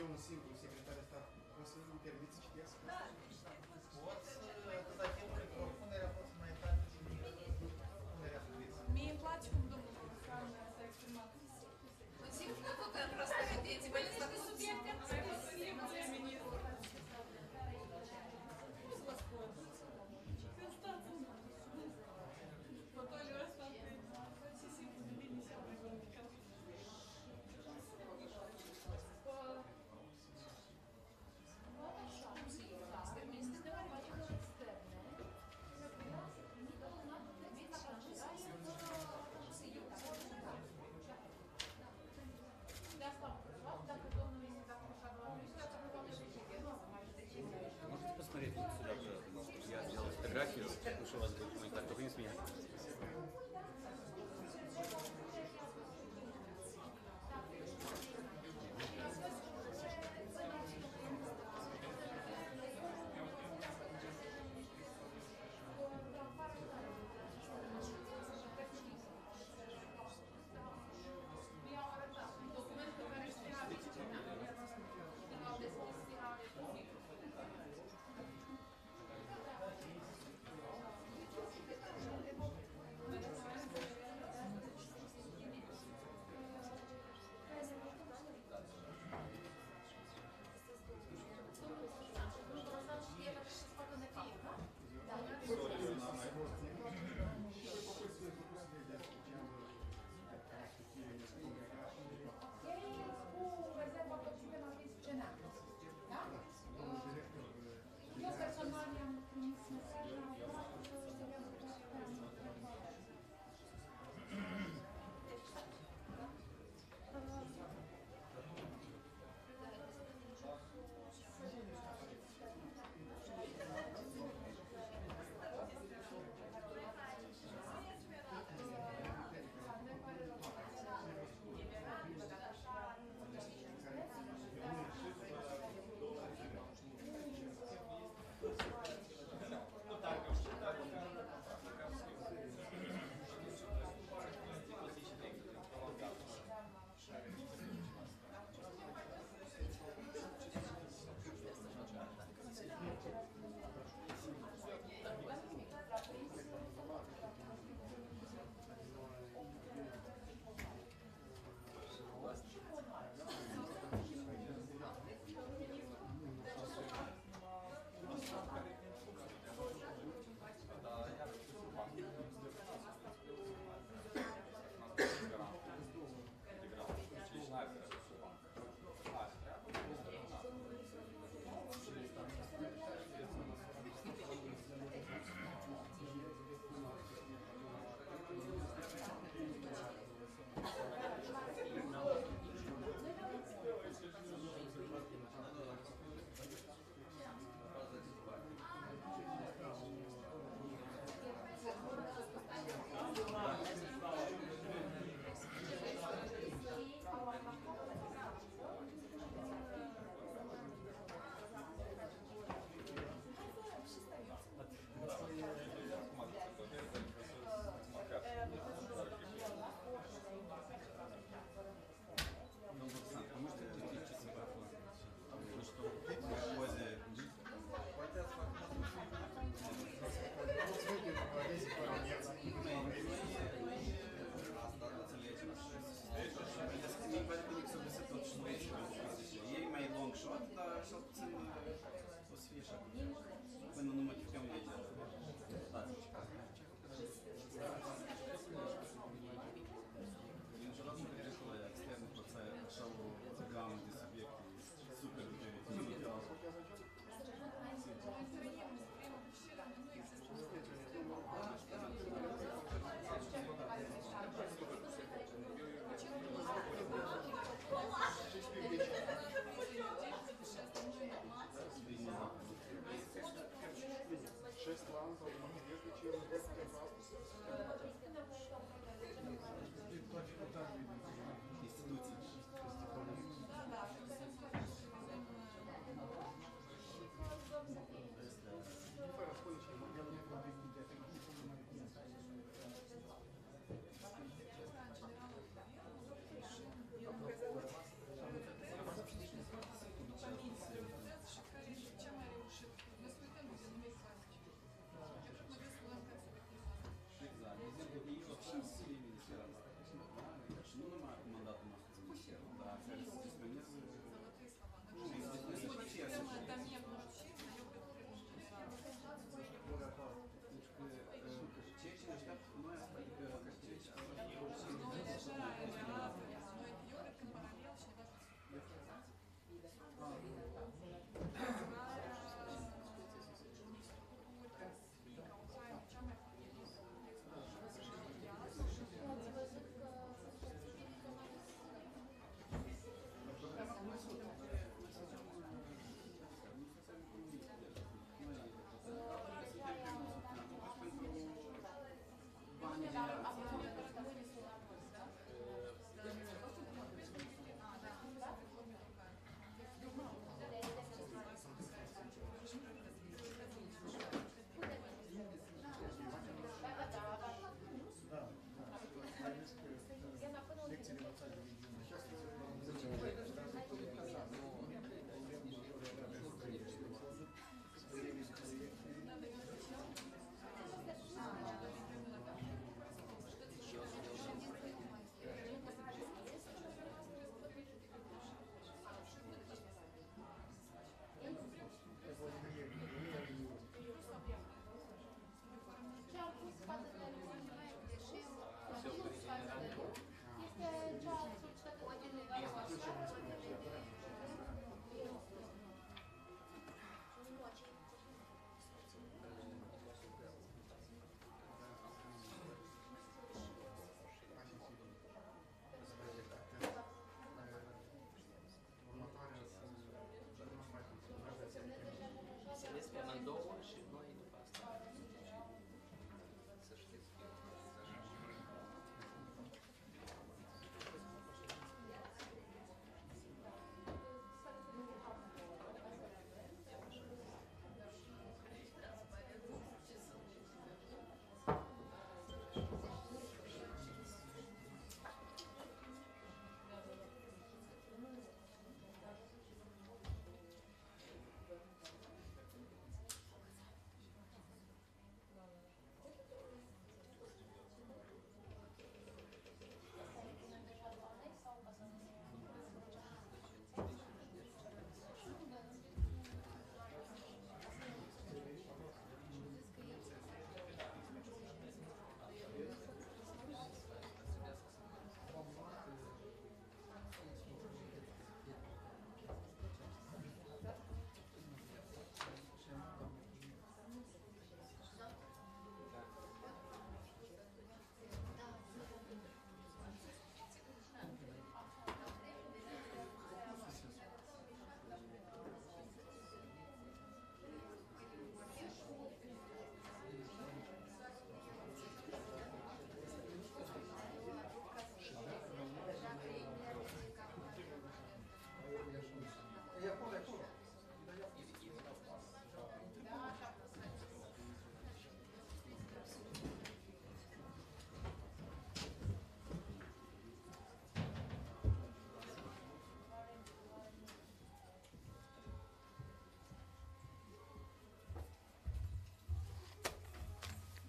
deu um símbolo, o secretário está conseguindo me permitir de ter as coisas. so sir.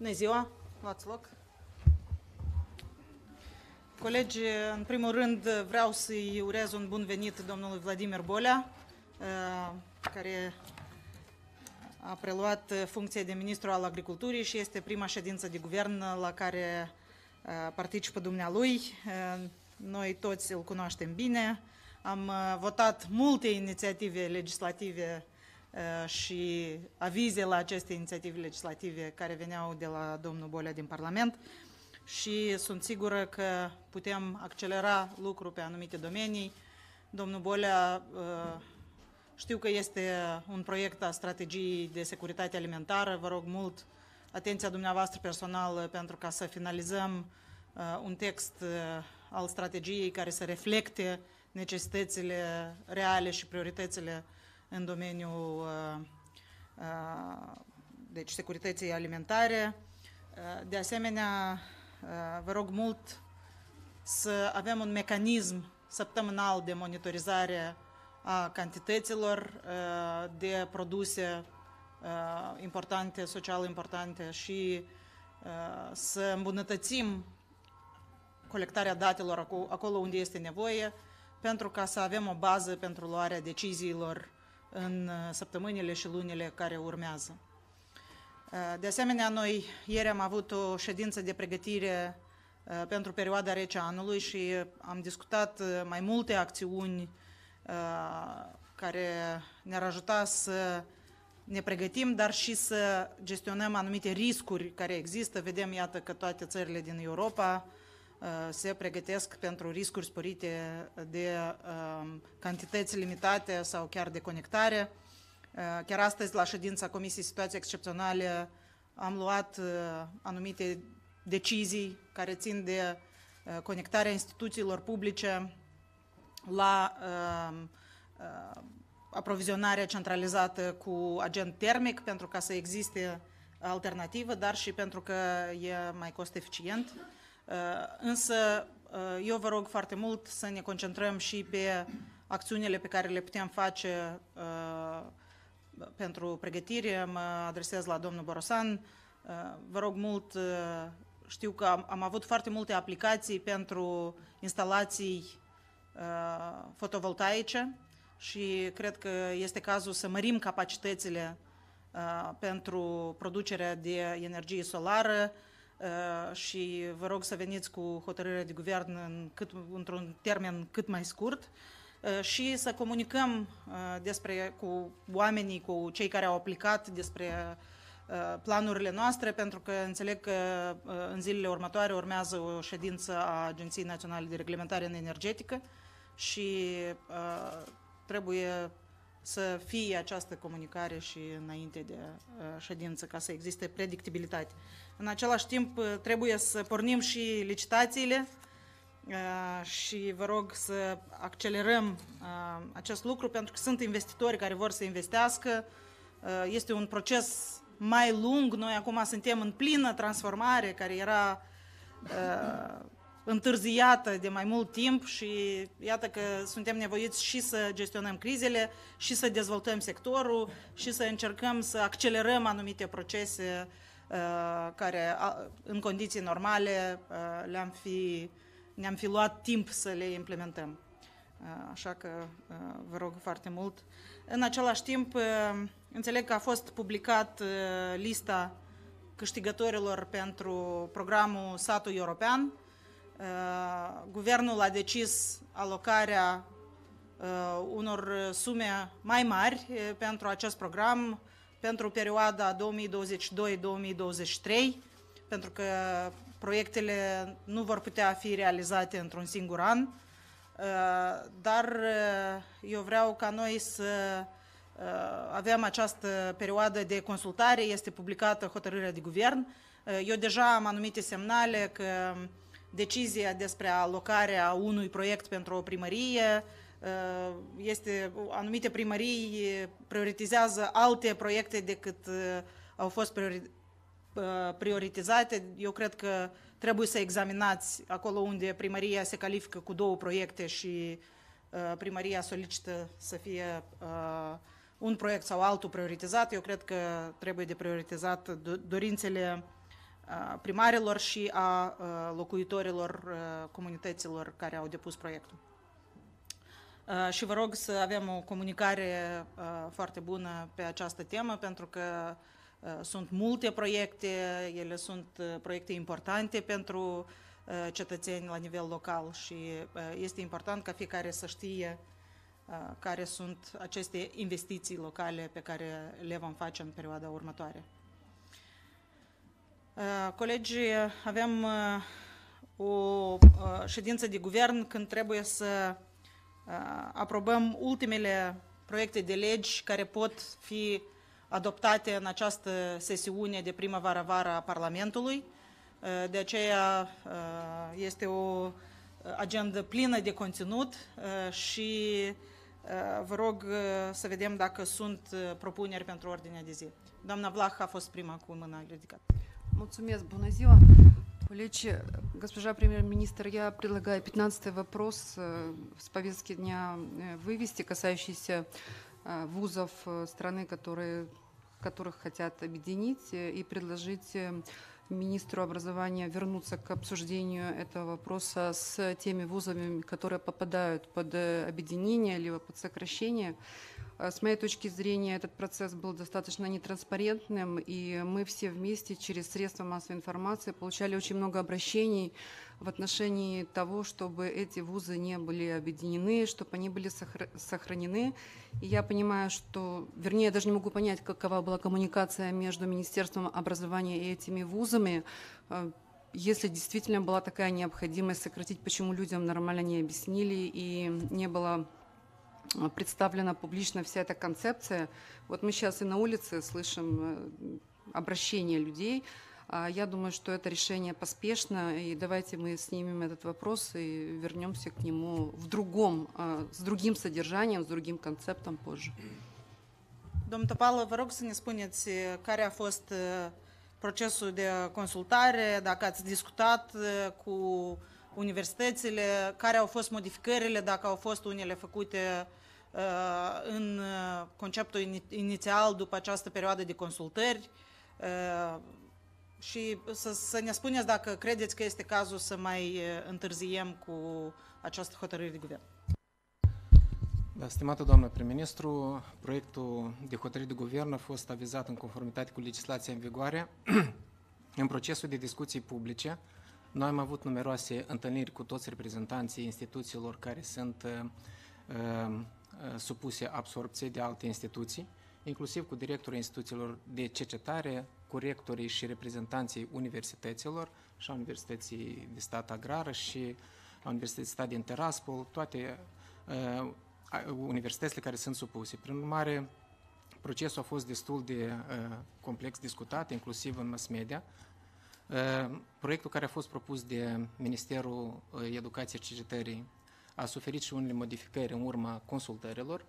Bună ziua, luați loc. Colegi, în primul rând vreau să-i urez un bun venit domnului Vladimir Bolea, uh, care a preluat funcția de ministru al agriculturii și este prima ședință de guvern la care uh, participă dumnealui. Uh, noi toți îl cunoaștem bine. Am votat multe inițiative legislative și avize la aceste inițiative legislative care veneau de la domnul Bolea din Parlament și sunt sigură că putem accelera lucruri pe anumite domenii. Domnul Bolea știu că este un proiect a strategiei de securitate alimentară. Vă rog mult atenția dumneavoastră personală pentru ca să finalizăm un text al strategiei care să reflecte necesitățile reale și prioritățile în domeniul deci, securității alimentare. De asemenea, vă rog mult să avem un mecanism săptămânal de monitorizare a cantităților de produse importante, social importante și să îmbunătățim colectarea datelor acolo unde este nevoie, pentru ca să avem o bază pentru luarea deciziilor în săptămânile și lunile care urmează. De asemenea, noi ieri am avut o ședință de pregătire pentru perioada rece anului și am discutat mai multe acțiuni care ne-ar ajuta să ne pregătim, dar și să gestionăm anumite riscuri care există. Vedem, iată, că toate țările din Europa se pregătesc pentru riscuri sporite de cantități limitate sau chiar de conectare. Chiar astăzi, la ședința Comisiei Situații Excepționale, am luat anumite decizii care țin de conectarea instituțiilor publice la aprovizionarea centralizată cu agent termic pentru ca să existe alternativă, dar și pentru că e mai cost eficient. Însă eu vă rog foarte mult să ne concentrăm și pe acțiunile pe care le putem face pentru pregătire. Mă adresez la domnul Borosan. Vă rog mult, știu că am, am avut foarte multe aplicații pentru instalații fotovoltaice și cred că este cazul să mărim capacitățile pentru producerea de energie solară, și vă rog să veniți cu hotărârea de guvern în cât, într-un termen cât mai scurt și să comunicăm despre, cu oamenii, cu cei care au aplicat despre planurile noastre, pentru că înțeleg că în zilele următoare urmează o ședință a Agenției Naționale de Reglementare în Energetică și trebuie să fie această comunicare și înainte de ședință, ca să existe predictibilitate. În același timp, trebuie să pornim și licitațiile și vă rog să accelerăm acest lucru, pentru că sunt investitori care vor să investească. Este un proces mai lung. Noi acum suntem în plină transformare, care era întârziată de mai mult timp și iată că suntem nevoiți și să gestionăm crizele și să dezvoltăm sectorul și să încercăm să accelerăm anumite procese care în condiții normale le-am fi, ne-am fi luat timp să le implementăm. Așa că vă rog foarte mult. În același timp, înțeleg că a fost publicat lista câștigătorilor pentru programul Satul European, guvernul a decis alocarea unor sume mai mari pentru acest program pentru perioada 2022-2023, pentru că proiectele nu vor putea fi realizate într-un singur an, dar eu vreau ca noi să avem această perioadă de consultare, este publicată hotărârea de guvern. Eu deja am anumite semnale că decizia despre alocarea unui proiect pentru o primărie, este, anumite primării prioritizează alte proiecte decât au fost priori, prioritizate. Eu cred că trebuie să examinați acolo unde primăria se califică cu două proiecte și primăria solicită să fie un proiect sau altul prioritizat. Eu cred că trebuie de prioritizat dorințele primarilor și a locuitorilor comunităților care au depus proiectul. Și vă rog să avem o comunicare foarte bună pe această temă, pentru că sunt multe proiecte, ele sunt proiecte importante pentru cetățeni la nivel local și este important ca fiecare să știe care sunt aceste investiții locale pe care le vom face în perioada următoare. Colegii, avem o ședință de guvern când trebuie să aprobăm ultimele proiecte de legi care pot fi adoptate în această sesiune de primăvară-vară a Parlamentului. De aceea este o agendă plină de conținut și vă rog să vedem dacă sunt propuneri pentru ordinea de zi. Doamna Vlah a fost prima cu mâna ridicată. Mulțumesc, bună ziua! Коллеги, госпожа премьер-министр, я предлагаю 15 вопрос с повестки дня вывести, касающийся вузов страны, которые, которых хотят объединить, и предложить министру образования вернуться к обсуждению этого вопроса с теми вузами, которые попадают под объединение либо под сокращение. С моей точки зрения, этот процесс был достаточно нетранспарентным, и мы все вместе через средства массовой информации получали очень много обращений в отношении того, чтобы эти вузы не были объединены, чтобы они были сохранены. И я понимаю, что, вернее, я даже не могу понять, какова была коммуникация между Министерством образования и этими вузами, если действительно была такая необходимость сократить, почему людям нормально не объяснили и не было представлена публично вся эта концепция. Вот мы сейчас и на улице слышим обращения людей. Я думаю, что это решение поспешно, и давайте мы снимем этот вопрос и вернемся к нему в другом, с другим содержанием, с другим концептом позже. Domnul Topală, vă rog să ne spuneți care a fost procesul de consultare, dacă ați discutat cu universitățile, care au fost modificările, dacă au fost unele făcute în conceptul inițial după această perioadă de consultări și să, să ne spuneți dacă credeți că este cazul să mai întârziem cu această hotărâre de guvern. Da, stimată doamnă prim-ministru, proiectul de hotărâre de guvern a fost avizat în conformitate cu legislația în vigoare. în procesul de discuții publice, noi am avut numeroase întâlniri cu toți reprezentanții instituțiilor care sunt uh, supuse absorpției de alte instituții, inclusiv cu directorul instituțiilor de cercetare, cu rectorii și reprezentanții universităților și a Universității de Stat Agrară și a Universității de Stat din Teraspol, toate uh, universitățile care sunt supuse. Prin urmare, procesul a fost destul de uh, complex discutat, inclusiv în mass media. Uh, proiectul care a fost propus de Ministerul Educației și Cercetării a suferit și unele modificări în urma consultărilor.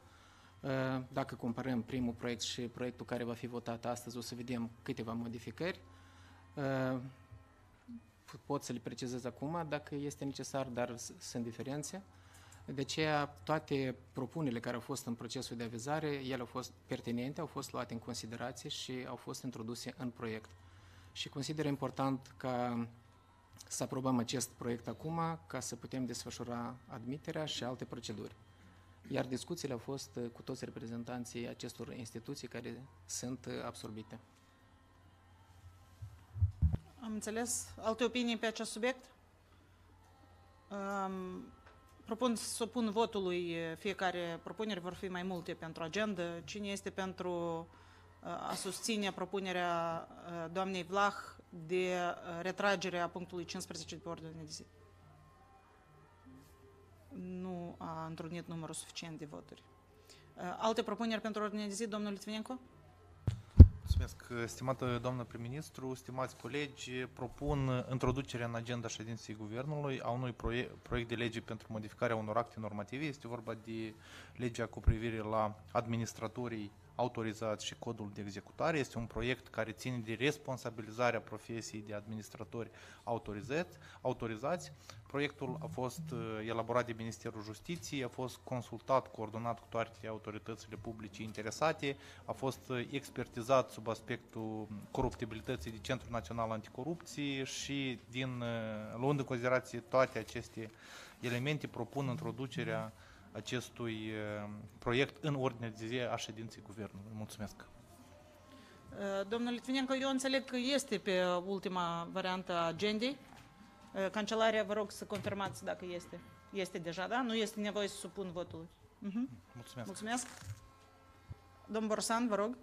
Dacă comparăm primul proiect și proiectul care va fi votat astăzi, o să vedem câteva modificări. Pot să le precizez acum dacă este necesar, dar sunt diferențe. De aceea, toate propunerile care au fost în procesul de avizare, ele au fost pertinente, au fost luate în considerație și au fost introduse în proiect. Și consider important ca să aprobăm acest proiect acum ca să putem desfășura admiterea și alte proceduri. Iar discuțiile au fost cu toți reprezentanții acestor instituții care sunt absorbite. Am înțeles. Alte opinii pe acest subiect? Um, propun să pun votului fiecare propunere, vor fi mai multe pentru agenda. Cine este pentru a susține propunerea doamnei Vlah de retragere a punctului 15 de pe ordine de zi. Nu a întrunit numărul suficient de voturi. Alte propuneri pentru ordine de zi, domnul Litvinenko? Mulțumesc, stimată doamnă prim-ministru, stimați colegi, propun introducerea în agenda ședinței Guvernului a unui proiect, proiect de lege pentru modificarea unor acte normative. Este vorba de legea cu privire la administratorii autorizați și codul de executare. Este un proiect care ține de responsabilizarea profesiei de administratori autorizați. autorizați. Proiectul a fost uh, elaborat de Ministerul Justiției, a fost consultat, coordonat cu toate autoritățile publice interesate, a fost uh, expertizat sub aspectul coruptibilității de Centrul Național Anticorupție și din, uh, luând în considerație toate aceste elemente, propun introducerea acestui uh, proiect în ordine de zi a ședinței Guvernului. Mulțumesc! Uh, Domnul Litvinenko, eu înțeleg că este pe ultima variantă a agendei. Uh, Cancelaria, vă rog să confirmați dacă este. Este deja, da? Nu este nevoie să supun votului. Mhm. Mulțumesc! Mulțumesc. Domnul Borsan, vă rog.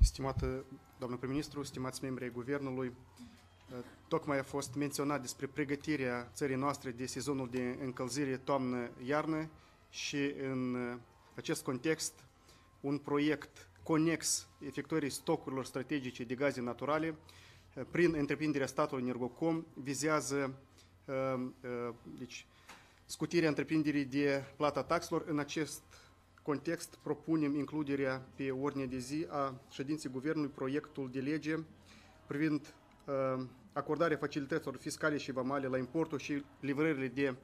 Stimată doamnă prim-ministru, stimați membri ai Guvernului, uh, tocmai a fost menționat despre pregătirea țării noastre de sezonul de încălzire toamnă-iarnă și în uh, acest context un proiect conex efectuării stocurilor strategice de gaze naturale uh, prin întreprinderea statului Energocom vizează uh, uh, deci, scutirea întreprinderii de plata taxelor. În acest context propunem includerea pe ordine de zi a ședinței Guvernului proiectul de lege privind uh, acordarea facilităților fiscale și vamale la importul și livrările de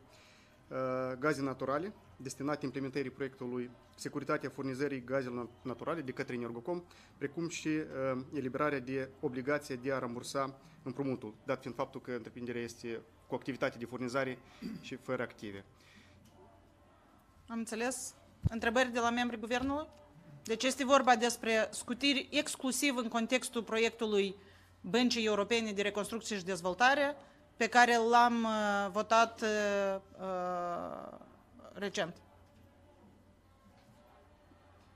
uh, gaze naturale destinate implementării proiectului Securitatea furnizării gazelor naturale de către Energocom, precum și uh, eliberarea de obligația de a rambursa împrumutul, dat fiind faptul că întreprinderea este cu activitate de furnizare și fără active. Am înțeles. Întrebări de la membrii Guvernului? Deci este vorba despre scutiri exclusiv în contextul proiectului Băncii Europene de Reconstrucție și Dezvoltare, pe care l-am uh, votat uh, uh, recent.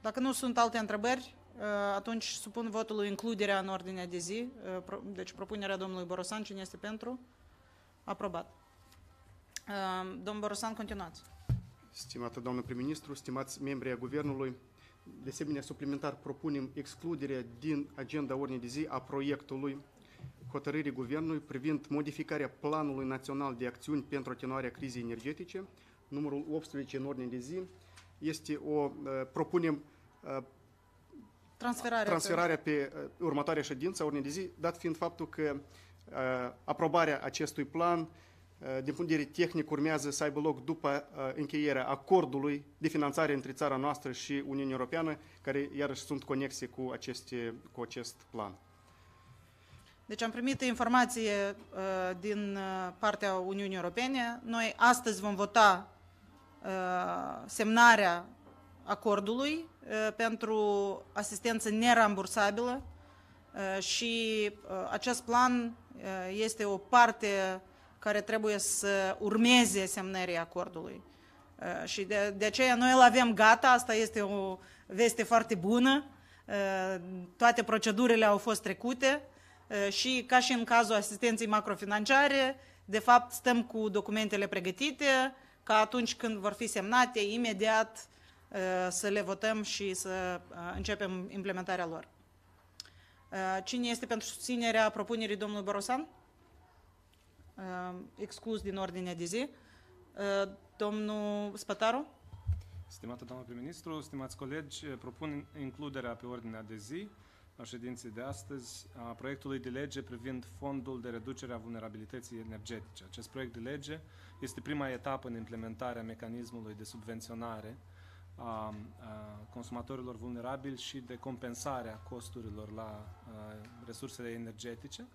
Dacă nu sunt alte întrebări, uh, atunci supun votului includerea în ordinea de zi. Uh, pro- Deci propunerea domnului Borosan, cine este pentru? Aprobat. Uh, Domnul Borosan, continuați. Stimată doamnă prim-ministru, stimați membri ai Guvernului, de asemenea, suplimentar propunem excluderea din agenda ordinii de zi a proiectului hotărârii Guvernului privind modificarea Planului Național de Acțiuni pentru atenuarea crizei energetice, numărul 18 în ordine de zi. Este o, uh, propunem uh, Transferarea. transferarea pe uh, următoarea ședință a ordinii de zi, dat fiind faptul că uh, aprobarea acestui plan uh, din punct de vedere tehnic urmează să aibă loc după uh, încheierea acordului de finanțare între țara noastră și Uniunea Europeană, care iarăși sunt conexe cu, aceste, cu acest plan. Deci am primit informație uh, din uh, partea Uniunii Europene. Noi astăzi vom vota uh, semnarea acordului uh, pentru asistență nerambursabilă uh, și uh, acest plan uh, este o parte care trebuie să urmeze semnării acordului. Uh, Și de, de aceea noi îl avem gata, asta este o veste foarte bună. Uh, Toate procedurile au fost trecute uh, și ca și în cazul asistenței macrofinanciare, de fapt stăm cu documentele pregătite ca atunci când vor fi semnate, imediat uh, să le votăm și să uh, începem implementarea lor. Uh, Cine este pentru susținerea propunerii domnului Borosan? Uh, Exclus din ordinea de zi. Uh, Domnul Spătaru? Stimată doamnă prim-ministru, stimați colegi, propun includerea pe ordinea de zi a ședinței de astăzi a proiectului de lege privind fondul de reducere a vulnerabilității energetice. Acest proiect de lege este prima etapă în implementarea mecanismului de subvenționare a, a consumatorilor vulnerabili și de compensarea costurilor la a, resursele energetice.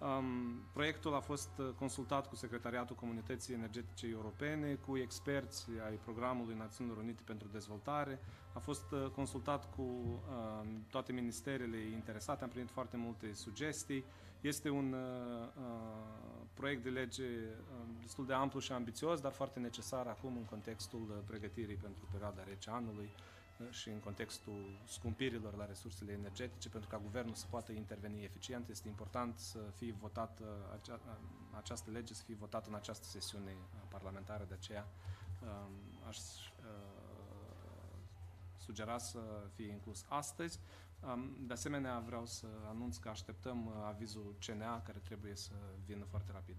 Um, proiectul a fost uh, consultat cu Secretariatul Comunității Energetice Europene, cu experți ai Programului Națiunilor Unite pentru Dezvoltare, a fost uh, consultat cu um, toate ministerele interesate, am primit foarte multe sugestii. Este un uh, uh, proiect de lege uh, destul de amplu și ambițios, dar foarte necesar acum în contextul uh, pregătirii pentru perioada rece anului uh, și în contextul scumpirilor la resursele energetice, pentru ca guvernul să poată interveni eficient, este important să fie votat uh, acea, uh, această lege, să fie votată în această sesiune uh, parlamentară, de aceea um, aș uh, sugera să fie inclus astăzi. Um, De asemenea, vreau să anunț că așteptăm uh, avizul CNA, care trebuie să vină foarte rapid.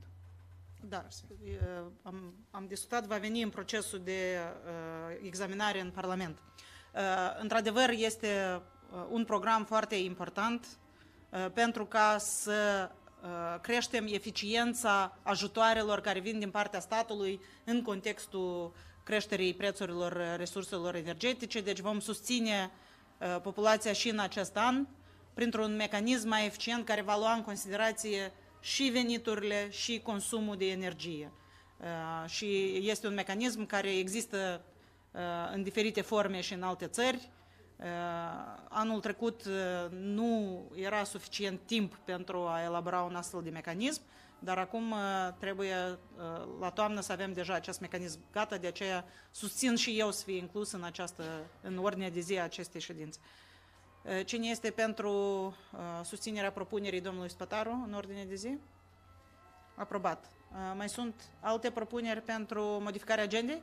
Da, Mersi. e, am, am discutat, va veni în procesul de uh, examinare în Parlament. Uh, într-adevăr, este uh, un program foarte important uh, pentru ca să uh, creștem eficiența ajutoarelor care vin din partea statului în contextul creșterii prețurilor uh, resurselor energetice. Deci vom susține uh, populația și în acest an printr-un mecanism mai eficient care va lua în considerație și veniturile și consumul de energie. Uh, Și este un mecanism care există uh, în diferite forme și în alte țări. Uh, Anul trecut uh, nu era suficient timp pentru a elabora un astfel de mecanism, dar acum uh, trebuie uh, la toamnă să avem deja acest mecanism gata, de aceea susțin și eu să fie inclus în, această, în ordinea de zi a acestei ședințe. Uh, Cine este pentru uh, susținerea propunerii domnului Spătaru în ordine de zi? Aprobat. Uh, Mai sunt alte propuneri pentru modificarea agendei?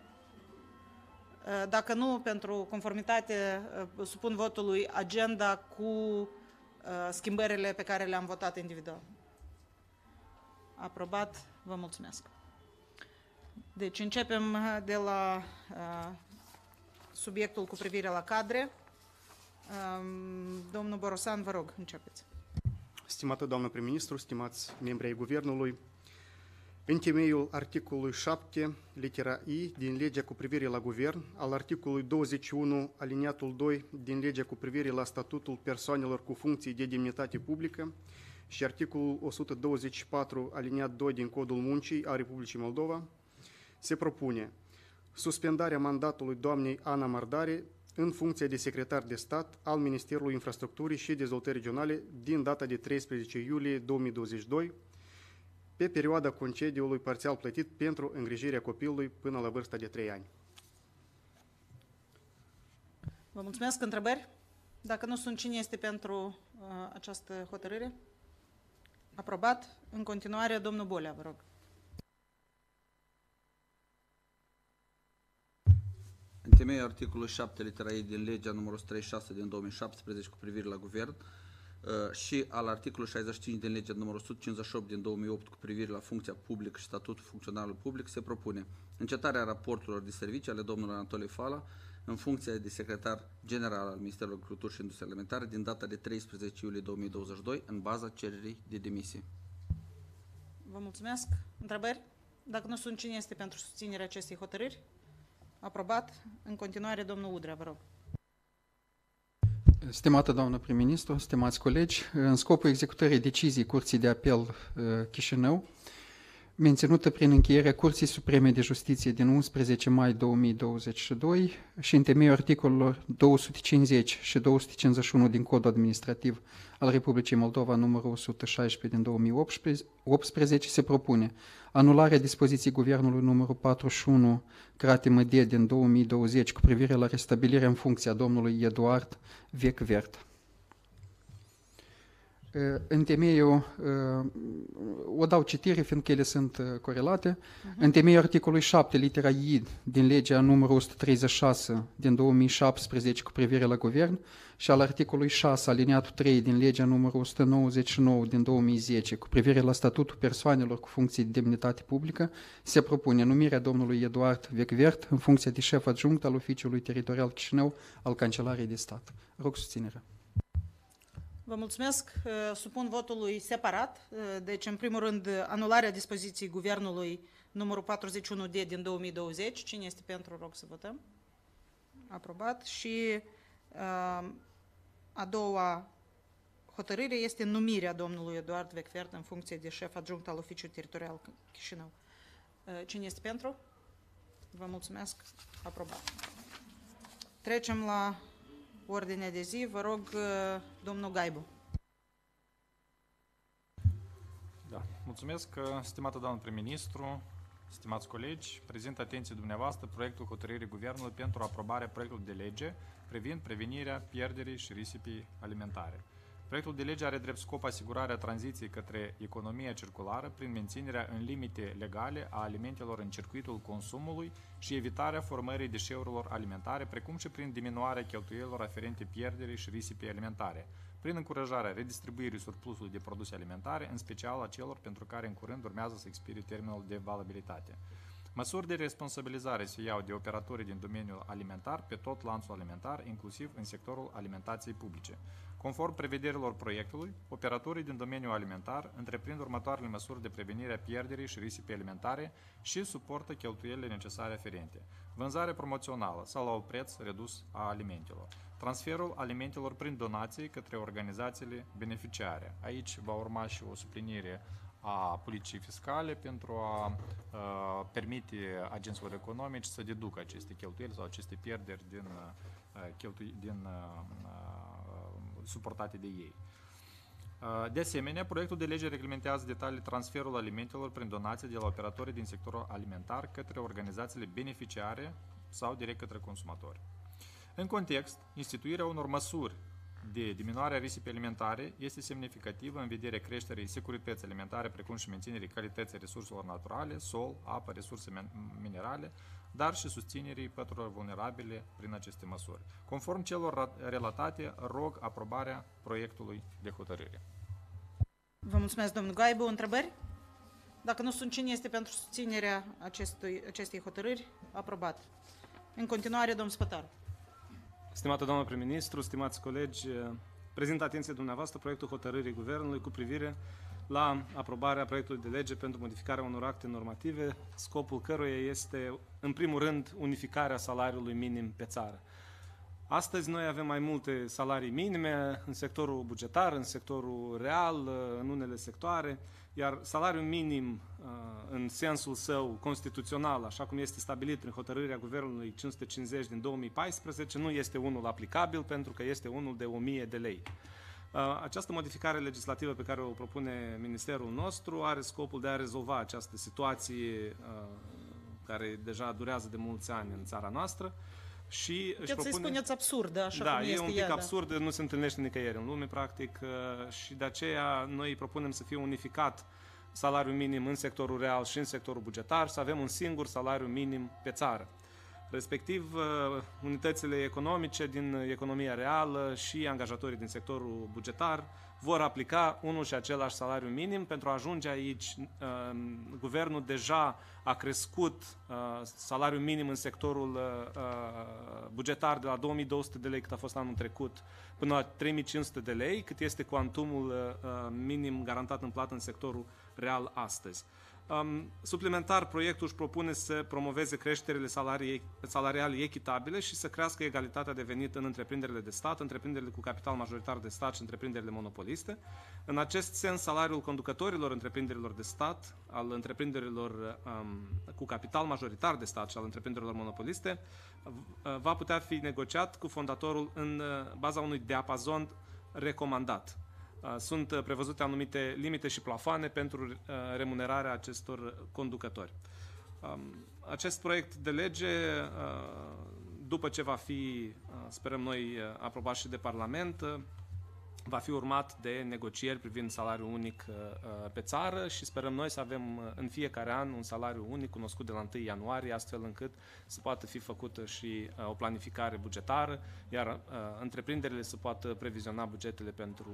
Uh, Dacă nu, pentru conformitate, uh, supun votului agenda cu uh, schimbările pe care le-am votat individual. Aprobat. Vă mulțumesc. Deci începem uh, de la uh, subiectul cu privire la cadre. Um, Domnul Borosan, vă rog, începeți. Stimată doamnă prim-ministru, stimați membri ai Guvernului, în temeiul articolului 7, litera I din legea cu privire la guvern, al articolului 21, aliniatul 2 din legea cu privire la statutul persoanelor cu funcții de demnitate publică și articolul 124, aliniat 2 din Codul Muncii a Republicii Moldova, se propune suspendarea mandatului doamnei Ana Mardare în funcția de secretar de stat al Ministerului Infrastructurii și Dezvoltării Regionale din data de 13 iulie 2022, pe perioada concediului parțial plătit pentru îngrijirea copilului până la vârsta de 3 ani. Vă mulțumesc. Întrebări? Dacă nu sunt, cine este pentru uh, această hotărâre? Aprobat. În continuare, domnul Bolea, vă rog. În temeiul articolului 7 litera I din legea numărul 136 din 2017 cu privire la guvern uh, și al articolului 65 din legea numărul 158 din 2008 cu privire la funcția publică și statutul funcționarului public se propune încetarea raporturilor de servicii ale domnului Anatole Fala în funcția de secretar general al Ministerului Agriculturii și Industriei Alimentare din data de 13 iulie 2022 în baza cererii de demisie. Vă mulțumesc. Întrebări? Dacă nu sunt, cine este pentru susținerea acestei hotărâri? Aprobat. În continuare, domnul Udrea, vă rog. Stimată doamnă prim-ministru, stimați colegi, în scopul executării deciziei Curții de Apel uh, Chișinău, menținută prin încheierea Curții Supreme de Justiție din 11 mai 2022 și în temeiul articolelor 250 și 251 din Codul Administrativ al Republicii Moldova numărul 116 din 2018 se propune anularea dispoziției Guvernului numărul 41 Cratimă D din 2020 cu privire la restabilirea în funcție a domnului Eduard Vecvert. În temeiul, o dau citire fiindcă ele sunt corelate, în temeiul articolului 7, litera I din legea numărul 136 din 2017 cu privire la guvern și al articolului 6, aliniatul 3 din legea numărul 199 din 2010 cu privire la statutul persoanelor cu funcții de demnitate publică, se propune numirea domnului Eduard Vecvert în funcție de șef adjunct al Oficiului Teritorial Chișinău al Cancelariei de Stat. Rog susținerea. Vă mulțumesc. Uh, Supun votului separat. Uh, Deci, în primul rând, anularea dispoziției Guvernului numărul 41D din 2020. Cine este pentru, rog să votăm. Aprobat. Și uh, a doua hotărâre este numirea domnului Eduard Vecfert în funcție de șef adjunct al Oficiului Teritorial Chișinău. Uh, Cine este pentru? Vă mulțumesc. Aprobat. Trecem la ordinea de zi. Vă rog, uh, domnul Gaibu. Da, mulțumesc, uh, stimată doamnă prim-ministru, stimați colegi, prezint atenție dumneavoastră proiectul hotărârii Guvernului pentru aprobarea proiectului de lege privind prevenirea pierderii și risipii alimentare. Proiectul de lege are drept scop asigurarea tranziției către economia circulară prin menținerea în limite legale a alimentelor în circuitul consumului și evitarea formării deșeurilor alimentare, precum și prin diminuarea cheltuielilor aferente pierderii și risipii alimentare, prin încurajarea redistribuirii surplusului de produse alimentare, în special a celor pentru care în curând urmează să expire termenul de valabilitate. Măsuri de responsabilizare se iau de operatorii din domeniul alimentar pe tot lanțul alimentar, inclusiv în sectorul alimentației publice. Conform prevederilor proiectului, operatorii din domeniul alimentar întreprind următoarele măsuri de prevenire a pierderii și risipii alimentare și suportă cheltuielile necesare aferente. Vânzare promoțională sau la un preț redus a alimentelor. Transferul alimentelor prin donații către organizațiile beneficiare. Aici va urma și o suplinire a politicii fiscale pentru a uh, permite agenților economici să deducă aceste cheltuieli sau aceste pierderi din, uh, cheltui, din uh, suportate de ei. De asemenea, proiectul de lege reglementează detaliile transferul alimentelor prin donații de la operatorii din sectorul alimentar către organizațiile beneficiare sau direct către consumatori. În context, instituirea unor măsuri de diminuarea risipei alimentare este semnificativă în vederea creșterii securității alimentare, precum și menținerii calității resurselor naturale, sol, apă, resurse minerale, dar și susținerii păturilor vulnerabile prin aceste măsuri. Conform celor relatate, rog aprobarea proiectului de hotărâre. Vă mulțumesc, domnul Gaibu. Întrebări? Dacă nu sunt, cine este pentru susținerea acestui, acestei hotărâri? Aprobat. În continuare, domnul Spătar. Stimată doamnă prim-ministru, stimați colegi, prezint atenție dumneavoastră proiectul hotărârii Guvernului cu privire la aprobarea proiectului de lege pentru modificarea unor acte normative, scopul căruia este, în primul rând, unificarea salariului minim pe țară. Astăzi noi avem mai multe salarii minime în sectorul bugetar, în sectorul real, în unele sectoare, iar salariul minim uh, în sensul său constituțional, așa cum este stabilit prin hotărârea Guvernului 550 din 2014, nu este unul aplicabil pentru că este unul de 1000 de lei. Uh, această modificare legislativă pe care o propune Ministerul nostru are scopul de a rezolva această situație uh, care deja durează de mulți ani în țara noastră și își propune... să-i spuneți absurdă, așa da, cum este e un pic ea, absurd, da. nu se întâlnește nicăieri în lume, practic, uh, și de aceea noi propunem să fie unificat salariul minim în sectorul real și în sectorul bugetar, să avem un singur salariu minim pe țară. Respectiv uh, unitățile economice din economia reală și angajatorii din sectorul bugetar vor aplica unul și același salariu minim. Pentru a ajunge aici, uh, guvernul deja a crescut uh, salariul minim în sectorul bugetar de la 2200 de lei cât a fost anul trecut până la 3500 de lei, cât este cuantumul minim garantat în plată în sectorul real astăzi. Um, suplimentar, proiectul își propune să promoveze creșterile salarii, salariale echitabile și să crească egalitatea de venit în întreprinderile de stat, întreprinderile cu capital majoritar de stat și întreprinderile monopoliste. În acest sens, salariul conducătorilor întreprinderilor de stat, al întreprinderilor um, cu capital majoritar de stat și al întreprinderilor monopoliste, va putea fi negociat cu fondatorul în uh, baza unui diapazon recomandat sunt uh, prevăzute anumite limite și plafoane pentru uh, remunerarea acestor conducători. Um, acest proiect de lege, uh, după ce va fi, sperăm noi, aprobat și de Parlament, va fi urmat de negocieri privind salariul unic uh, uh, pe țară și sperăm noi să avem uh, în fiecare an un salariu unic cunoscut de la 1 ianuarie, astfel încât să poată fi făcută și o planificare bugetară, iar întreprinderile să poată previziona bugetele pentru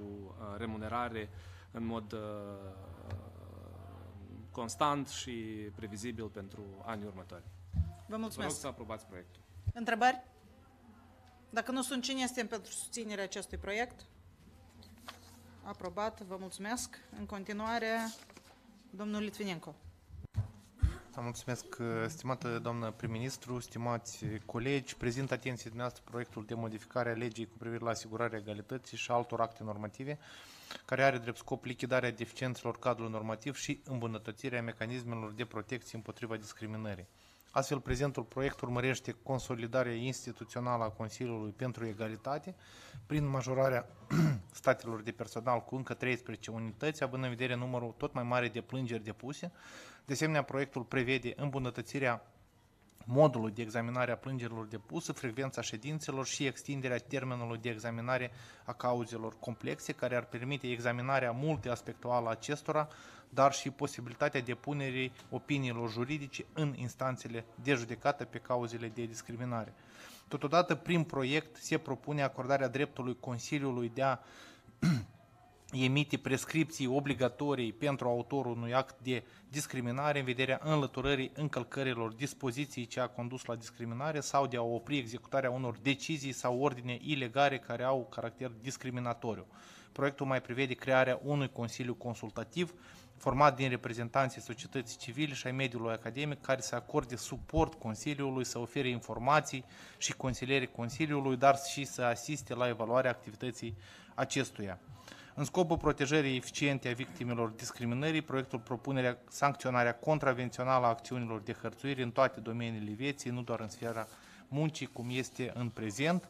remunerare în mod constant și previzibil pentru anii următori. Vă mulțumesc. Vă rog să aprobați proiectul. Întrebări? Dacă nu sunt, cine este pentru susținerea acestui proiect? Aprobat, vă mulțumesc. În continuare, domnul Litvinenko. Vă mulțumesc, stimată doamnă prim-ministru, stimați colegi. Prezint atenție dumneavoastră proiectul de modificare a legii cu privire la asigurarea egalității și altor acte normative, care are drept scop lichidarea deficiențelor cadrului normativ și îmbunătățirea mecanismelor de protecție împotriva discriminării. Astfel, prezentul proiect urmărește consolidarea instituțională a Consiliului pentru Egalitate prin majorarea statelor de personal cu încă 13 unități, având în vedere numărul tot mai mare de plângeri depuse. De asemenea, proiectul prevede îmbunătățirea modului de examinare a plângerilor depuse, frecvența ședințelor și extinderea termenului de examinare a cauzelor complexe, care ar permite examinarea multiaspectuală a acestora, dar și posibilitatea depunerii opiniilor juridice în instanțele de judecată pe cauzele de discriminare. Totodată, prin proiect se propune acordarea dreptului Consiliului de a emite prescripții obligatorii pentru autorul unui act de discriminare în vederea înlăturării încălcărilor dispoziției ce a condus la discriminare sau de a opri executarea unor decizii sau ordine ilegale care au caracter discriminatoriu. Proiectul mai prevede crearea unui Consiliu Consultativ format din reprezentanții societății civile și ai mediului academic care să acorde suport Consiliului, să ofere informații și consiliere Consiliului, dar și să asiste la evaluarea activității acestuia. În scopul protejării eficiente a victimelor discriminării, proiectul propune sancționarea contravențională a acțiunilor de hărțuire în toate domeniile vieții, nu doar în sfera muncii, cum este în prezent.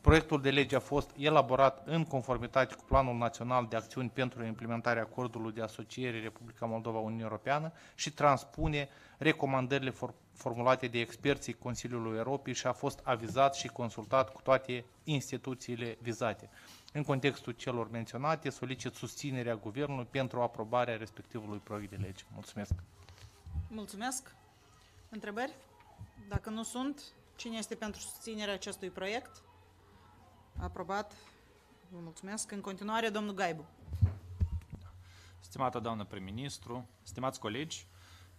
Proiectul de lege a fost elaborat în conformitate cu Planul Național de Acțiuni pentru implementarea acordului de asociere Republica Moldova-Uniunea Europeană și transpune recomandările for formulate de experții Consiliului Europei și a fost avizat și consultat cu toate instituțiile vizate. În contextul celor menționate, solicit susținerea Guvernului pentru aprobarea respectivului proiect de lege. Mulțumesc! Mulțumesc. Întrebări? Dacă nu sunt, cine este pentru susținerea acestui proiect? Aprobat. Vă mulțumesc. În continuare, domnul Gaibu. Stimată doamnă prim-ministru, stimați colegi,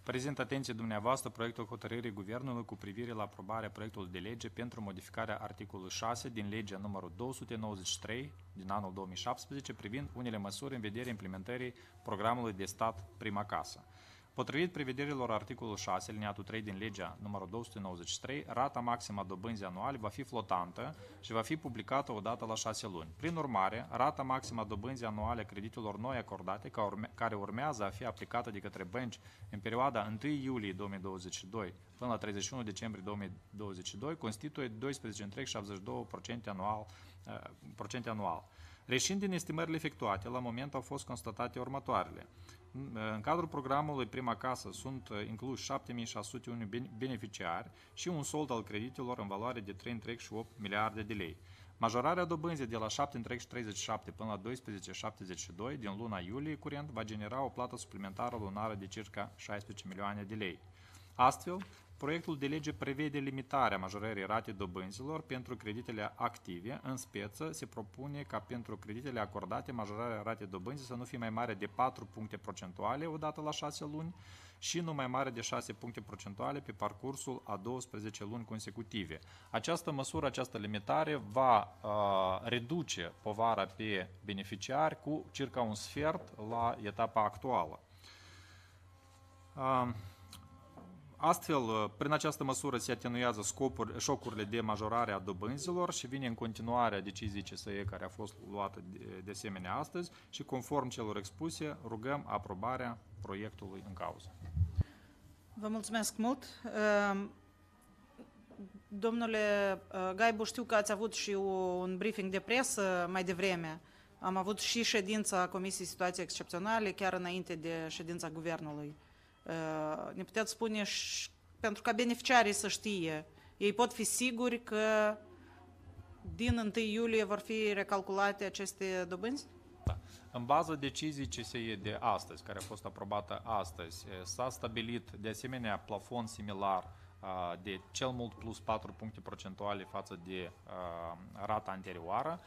prezint atenție dumneavoastră proiectul hotărârii Guvernului cu privire la aprobarea proiectului de lege pentru modificarea articolului 6 din legea numărul 293 din anul 2017 privind unele măsuri în vederea implementării programului de stat Prima Casă. Potrivit prevederilor articolul 6, liniatul 3 din legea numărul 293, rata maximă a dobânzii anuale va fi flotantă și va fi publicată odată la 6 luni. Prin urmare, rata maximă a dobânzii anuale a creditelor noi acordate, care urmează a fi aplicată de către bănci în perioada 1 iulie 2022 până la 31 decembrie 2022, constituie 12,72% anual, procente anual. Reșind din estimările efectuate, la moment au fost constatate următoarele. În cadrul programului Prima Casă sunt uh, inclus 7601 beneficiari și un sold al creditelor în valoare de 3,8 miliarde de lei. Majorarea dobânzii de la 7,37 până la 12,72 din luna iulie curent va genera o plată suplimentară lunară de circa 16 milioane de lei. Astfel, Proiectul de lege prevede limitarea majorării ratei dobânzilor pentru creditele active. În speță, se propune ca pentru creditele acordate majorarea ratei dobânzii să nu fie mai mare de 4 puncte procentuale odată la 6 luni și nu mai mare de 6 puncte procentuale pe parcursul a 12 luni consecutive. Această măsură, această limitare va uh, reduce povara pe beneficiari cu circa un sfert la etapa actuală. Uh, Astfel, uh, prin această măsură se atenuează scopuri, șocurile de majorare a dobânzilor și vine în continuare a deciziei CSE care a fost luată de, de asemenea astăzi și conform celor expuse, rugăm aprobarea proiectului în cauză. Vă mulțumesc mult. Ehm, domnule uh, Gaibu, știu că ați avut și un briefing de presă mai devreme. Am avut și ședința Comisiei Situații Excepționale chiar înainte de ședința Guvernului. Uh, ne puteți spune și pentru ca beneficiarii să știe, ei pot fi siguri că din 1 iulie vor fi recalculate aceste dobânzi? Da. În bază deciziei CSE de astăzi, care a fost aprobată astăzi, s-a stabilit de asemenea plafon similar uh, de cel mult plus 4 puncte procentuale față de uh, rata anterioară,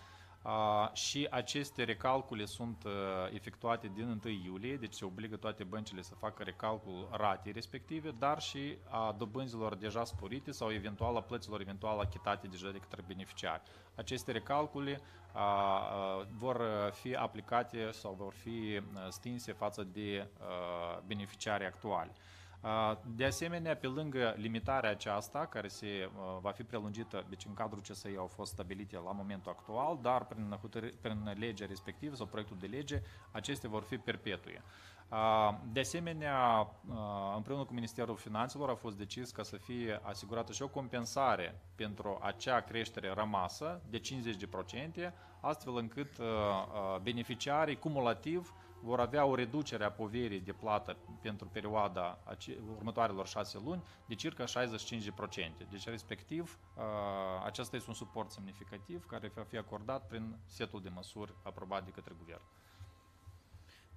și aceste recalcule sunt efectuate din 1 iulie, deci se obligă toate băncile să facă recalcul ratei respective, dar și a dobânzilor deja sporite sau eventual a plăților eventual achitate deja de către beneficiari. Aceste recalcule vor fi aplicate sau vor fi stinse față de beneficiarii actuali. De asemenea, pe lângă limitarea aceasta, care se va fi prelungită, deci în cadrul CSI au fost stabilite la momentul actual, dar prin, prin legea respectivă sau proiectul de lege, acestea vor fi perpetue. De asemenea, împreună cu Ministerul Finanțelor a fost decis ca să fie asigurată și o compensare pentru acea creștere rămasă de 50%, astfel încât beneficiarii cumulativ vor avea o reducere a poverii de plată pentru perioada următoarelor șase luni de circa 65%. Deci, respectiv, acesta este un suport semnificativ care va fi acordat prin setul de măsuri aprobat de către guvern.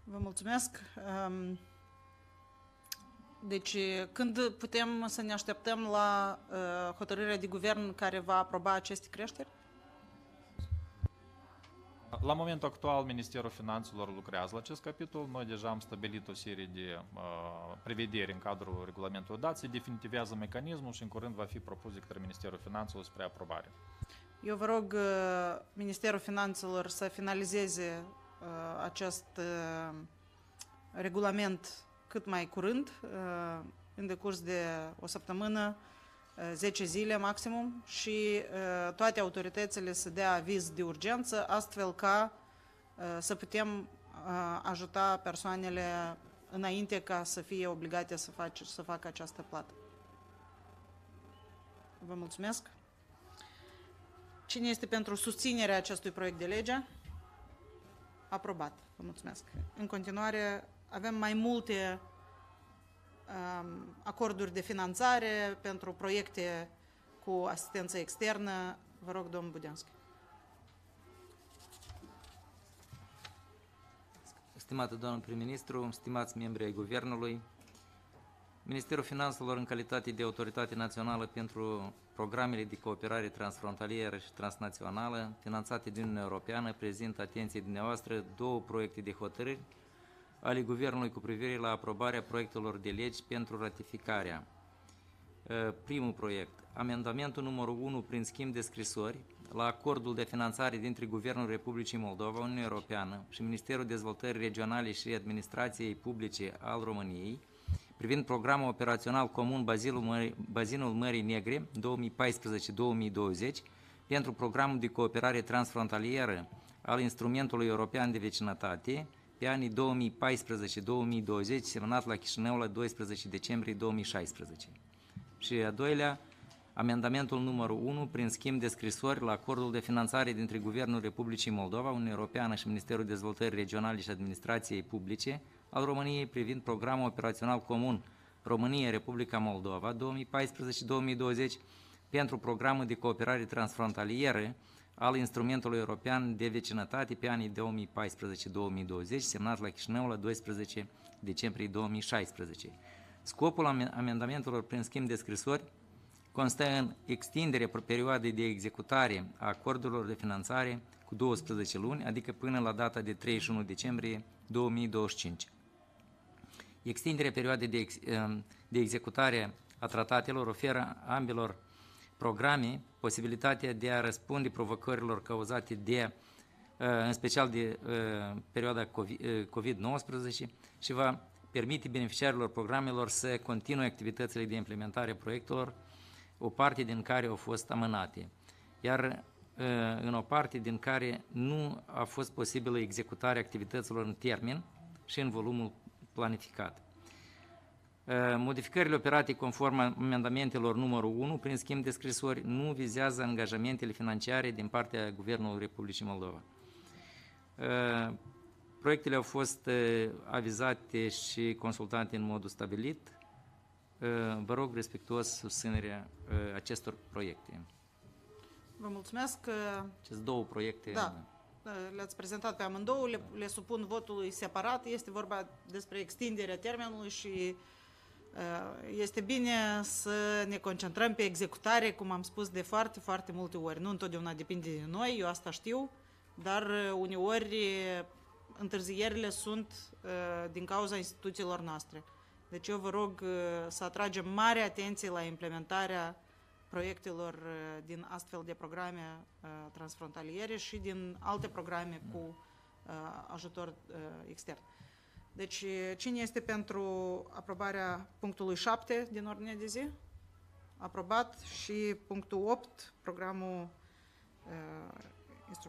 Vă mulțumesc. Deci, când putem să ne așteptăm la hotărârea de guvern care va aproba aceste creșteri? La momentul actual, Ministerul Finanțelor lucrează la acest capitol. Noi deja am stabilit o serie de uh, prevederi în cadrul regulamentului dat. Se definitivează mecanismul și în curând va fi propus de către Ministerul Finanțelor spre aprobare. Eu vă rog uh, Ministerul Finanțelor să finalizeze uh, acest uh, regulament cât mai curând, uh, în decurs de o săptămână, uh, 10 zile maximum și uh, toate autoritățile să dea aviz de urgență, astfel ca uh, să putem uh, ajuta persoanele înainte ca să fie obligate să, face, să facă această plată. Vă mulțumesc. Cine este pentru susținerea acestui proiect de lege? Aprobat. Vă mulțumesc. În continuare, avem mai multe um, acorduri de finanțare pentru proiecte cu asistență externă. Vă rog, domnul Budeanski. Stimată doamnă prim-ministru, stimați membri ai Guvernului, Ministerul Finanțelor, în calitate de autoritate națională pentru programele de cooperare transfrontalieră și transnațională finanțate din Uniunea Europeană, prezintă atenției dumneavoastră două proiecte de hotărâri ale Guvernului cu privire la aprobarea proiectelor de legi pentru ratificarea. Uh, Primul proiect, amendamentul numărul 1 prin schimb de scrisori la acordul de finanțare dintre Guvernul Republicii Moldova, Uniunea Europeană și Ministerul Dezvoltării Regionale și Administrației Publice al României, privind programul operațional comun Bazilul Mării, Bazinul Mării Negre 2014-2020 pentru programul de cooperare transfrontalieră al Instrumentului European de Vecinătate pe anii 2014-2020, semnat la Chișinău la 12 decembrie 2016. Și a doilea, amendamentul numărul 1 prin schimb de scrisori la acordul de finanțare dintre Guvernul Republicii Moldova, Uniunea Europeană și Ministerul Dezvoltării Regionale și Administrației Publice al României privind programul operațional comun România-Republica Moldova 2014-2020 pentru programul de cooperare transfrontalieră al instrumentului european de vecinătate pe anii 2014-2020, semnat la Chișinău la 12 decembrie 2016. Scopul amendamentelor prin schimb de scrisori constă în extinderea perioadei de executare a acordurilor de finanțare cu 12 luni, adică până la data de 31 decembrie 2025. Extinderea perioadei de, ex, de executare a tratatelor oferă ambilor programe posibilitatea de a răspunde provocărilor cauzate de, în special de perioada COVID-19 și va permite beneficiarilor programelor să continue activitățile de implementare a proiectelor, o parte din care au fost amânate, iar în o parte din care nu a fost posibilă executarea activităților în termen și în volumul planificat. Modificările operate conform amendamentelor numărul 1 prin schimb de scrisori nu vizează angajamentele financiare din partea Guvernului Republicii Moldova. Proiectele au fost avizate și consultate în modul stabilit. Vă rog respectuos susținerea acestor proiecte. Vă mulțumesc. Aceste două proiecte. Da, le-ați prezentat pe amândouă, le, le supun votului separat. Este vorba despre extinderea termenului și este bine să ne concentrăm pe executare, cum am spus de foarte, foarte multe ori. Nu întotdeauna depinde de noi, eu asta știu, dar uneori întârzierile sunt din cauza instituțiilor noastre. Deci eu vă rog să atragem mare atenție la implementarea proiectelor din astfel de programe transfrontaliere și din alte programe cu ajutor extern. Deci, cine este pentru aprobarea punctului 7 din ordinea de zi? Aprobat. Și punctul 8, programul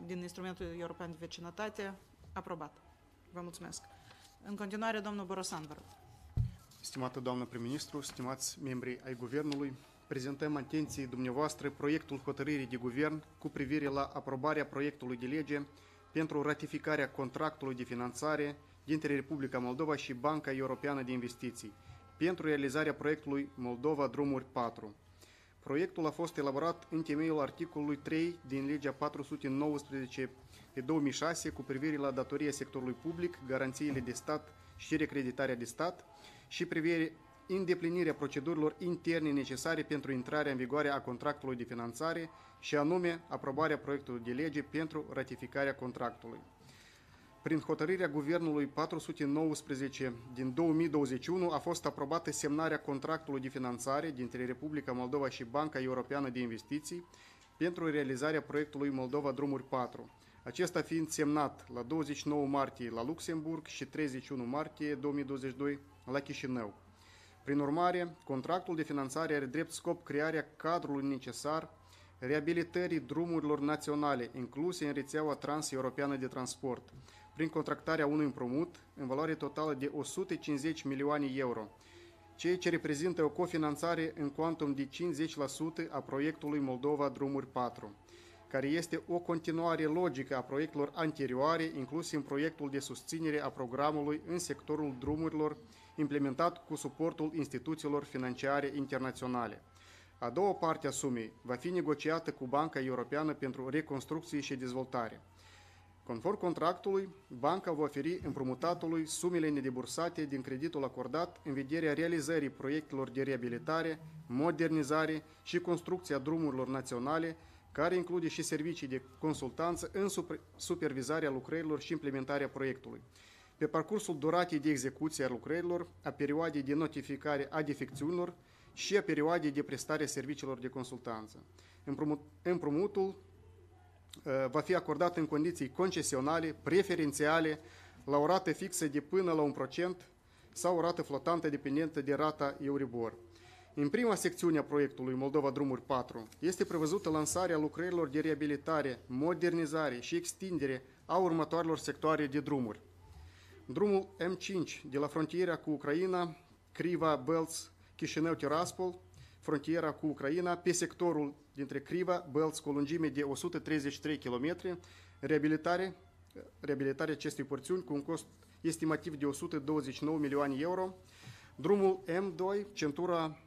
din Instrumentul European de Vecinătate, aprobat. Vă mulțumesc. În continuare, domnul Borosan, vă rog. Stimată doamnă prim-ministru, stimați membri ai Guvernului, prezentăm atenției dumneavoastră proiectul hotărârii de guvern cu privire la aprobarea proiectului de lege pentru ratificarea contractului de finanțare dintre Republica Moldova și Banca Europeană de Investiții pentru realizarea proiectului Moldova Drumuri 4. Proiectul a fost elaborat în temeiul articolului 3 din legea 419 pe 2006 cu privire la datoria sectorului public, garanțiile de stat și recreditarea de stat și privire, îndeplinirea procedurilor interne necesare pentru intrarea în vigoare a contractului de finanțare și anume aprobarea proiectului de lege pentru ratificarea contractului. Prin hotărârea Guvernului 419 din 2021 a fost aprobată semnarea contractului de finanțare dintre Republica Moldova și Banca Europeană de Investiții pentru realizarea proiectului Moldova Drumuri 4, acesta fiind semnat la 29 martie la Luxemburg și 31 martie 2022 la Chișinău. Prin urmare, contractul de finanțare are drept scop crearea cadrului necesar reabilitării drumurilor naționale incluse în rețeaua transeuropeană de transport, prin contractarea unui împrumut în valoare totală de 150 milioane euro, ceea ce reprezintă o cofinanțare în cuantum de 50% a proiectului Moldova Drumuri 4, care este o continuare logică a proiectelor anterioare, inclusiv în proiectul de susținere a programului în sectorul drumurilor implementat cu suportul instituțiilor financiare internaționale. A doua parte a sumei va fi negociată cu Banca Europeană pentru Reconstrucție și Dezvoltare. Conform contractului, banca va oferi împrumutatului sumele nedebursate din creditul acordat în vederea realizării proiectelor de reabilitare, modernizare și construcția drumurilor naționale, care include și servicii de consultanță în supervizarea lucrărilor și implementarea proiectului. Pe parcursul duratei de execuție a lucrărilor, a perioadei de notificare a defecțiunilor și a perioadei de prestare a serviciilor de consultanță. Împrumut, împrumutul va fi acordat în condiții concesionale, preferențiale, la o rată fixă de până la 1% sau o rată flotantă dependentă de rata Euribor. În prima secțiune a proiectului Moldova Drumuri 4 este prevăzută lansarea lucrărilor de reabilitare, modernizare și extindere a următoarelor sectoare de drumuri. Drumul M5 de la frontiera cu Ucraina, Criva, Belz, Chișinău, Tiraspol, frontiera cu Ucraina, pe sectorul dintre Criva, Belz, cu o lungime de 133 km, reabilitare, reabilitarea acestei porțiuni cu un cost estimativ de 129 milioane euro, drumul M2, centura,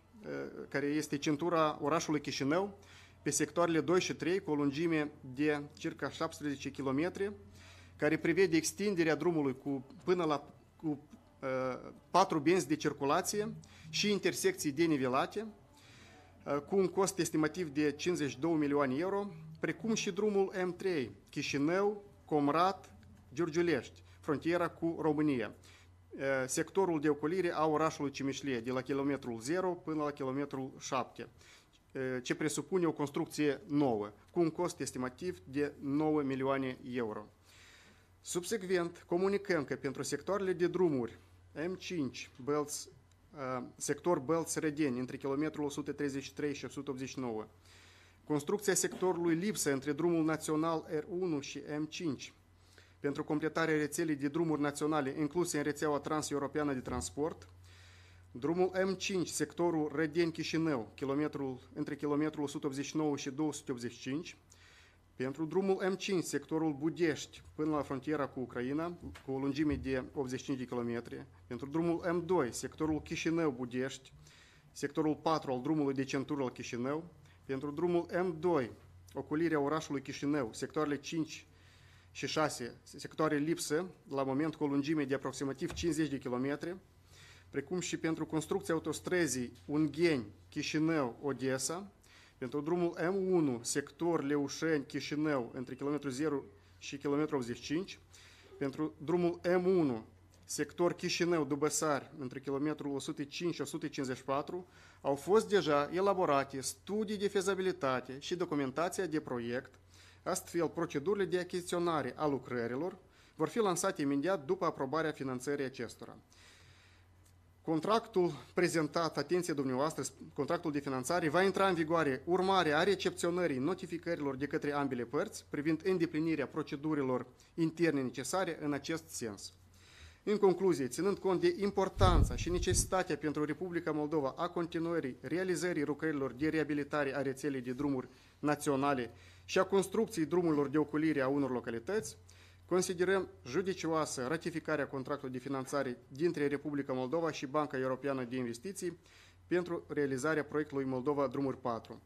care este centura orașului Chișinău, pe sectoarele 2 și 3, cu o lungime de circa 17 km, care prevede extinderea drumului cu, până la cu, uh, patru benzi de circulație și intersecții denivelate, uh, cu un cost estimativ de 52 milioane euro, precum și drumul M3, Chișinău, Comrat, Giurgiulești, frontiera cu România, uh, sectorul de ocolire a orașului Cimișlie, de la kilometrul 0 până la kilometrul 7, uh, ce presupune o construcție nouă, cu un cost estimativ de 9 milioane euro. Subsecvent, comunicăm că pentru sectoarele de drumuri M5, Belts, uh, sector Belts-Redeni, între kilometrul 133 și 189, construcția sectorului lipsă între drumul național R1 și M5, pentru completarea rețelei de drumuri naționale incluse în rețeaua transeuropeană de transport, drumul M5, sectorul Redeni-Chișinău, kilometrul, între kilometrul 189 și 285, pentru drumul M5, sectorul Budești, până la frontiera cu Ucraina, cu o lungime de 85 de km. Pentru drumul M2, sectorul Chișinău-Budești, sectorul 4 al drumului de centură al Chișinău. Pentru drumul M2, oculirea orașului Chișinău, sectoarele 5 și 6, sectoare lipsă, la moment cu o lungime de aproximativ 50 de km, precum și pentru construcția autostrăzii Ungheni, Chișinău, Odessa, pentru drumul M1, sector Leușeni-Chișinău, între km 0 și km 85, pentru drumul M1, sector Chișinău-Dubăsari, între km 105 și 154, au fost deja elaborate studii de fezabilitate și documentația de proiect, astfel procedurile de achiziționare a lucrărilor vor fi lansate imediat după aprobarea finanțării acestora. Contractul prezentat, atenție dumneavoastră, contractul de finanțare, va intra în vigoare urmare a recepționării notificărilor de către ambele părți privind îndeplinirea procedurilor interne necesare în acest sens. În concluzie, ținând cont de importanța și necesitatea pentru Republica Moldova a continuării realizării lucrărilor de reabilitare a rețelei de drumuri naționale și a construcției drumurilor de ocolire a unor localități, Considerăm judicioasă ratificarea contractului de finanțare dintre Republica Moldova și Banca Europeană de Investiții pentru realizarea proiectului Moldova Drumuri 4.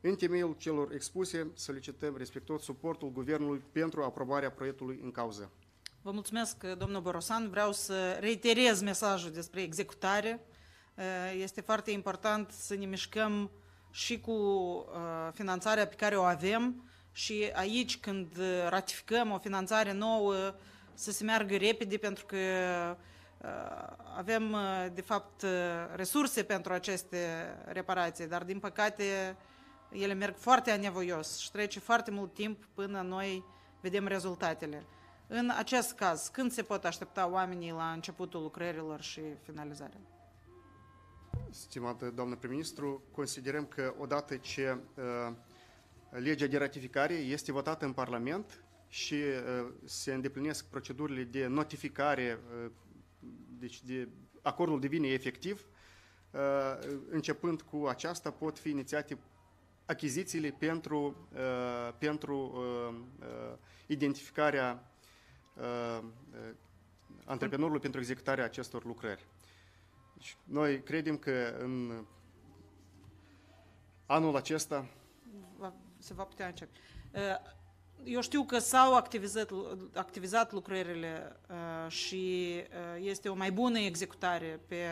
În temeiul celor expuse, solicităm respectuos suportul Guvernului pentru aprobarea proiectului în cauză. Vă mulțumesc, domnul Borosan. Vreau să reiterez mesajul despre executare Uh, Este foarte important să ne mișcăm și cu uh, finanțarea pe care o avem și aici când uh, ratificăm o finanțare nouă să se meargă repede pentru că uh, avem uh, de fapt uh, resurse pentru aceste reparații, dar din păcate ele merg foarte anevoios și trece foarte mult timp până noi vedem rezultatele. În acest caz, când se pot aștepta oamenii la începutul lucrărilor și finalizarea? Stimată doamnă prim-ministru, considerăm că odată ce uh, legea de ratificare este votată în Parlament și uh, se îndeplinesc procedurile de notificare, uh, deci de acordul devine efectiv, uh, începând cu aceasta pot fi inițiate achizițiile pentru, uh, pentru uh, uh, identificarea uh, uh, antreprenorului pentru executarea acestor lucrări. Deci, noi credem că în anul acesta va, se va putea începe. Uh, Eu știu că s-au activizat, activizat lucrările uh, și uh, este o mai bună executare pe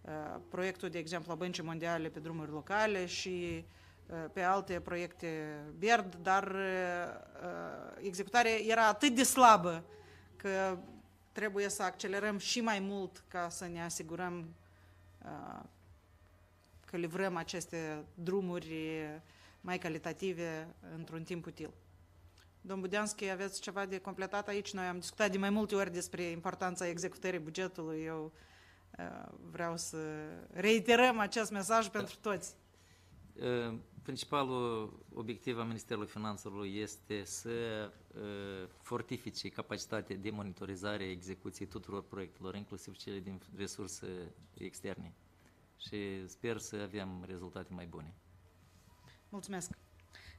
uh, proiectul, de exemplu, a Băncii Mondiale pe drumuri locale și uh, pe alte proiecte BERD, dar uh, executarea era atât de slabă că trebuie să accelerăm și mai mult ca să ne asigurăm uh, că livrăm aceste drumuri mai calitative într-un timp util. Domn Budeanschi, aveți ceva de completat aici? Noi am discutat de mai multe ori despre importanța executării bugetului. Eu uh, vreau să reiterăm acest mesaj pentru toți. Uh, Principalul obiectiv al Ministerului Finanțelor este să uh, fortifice capacitatea de monitorizare a execuției tuturor proiectelor, inclusiv cele din resurse externe. Și sper să avem rezultate mai bune. Mulțumesc.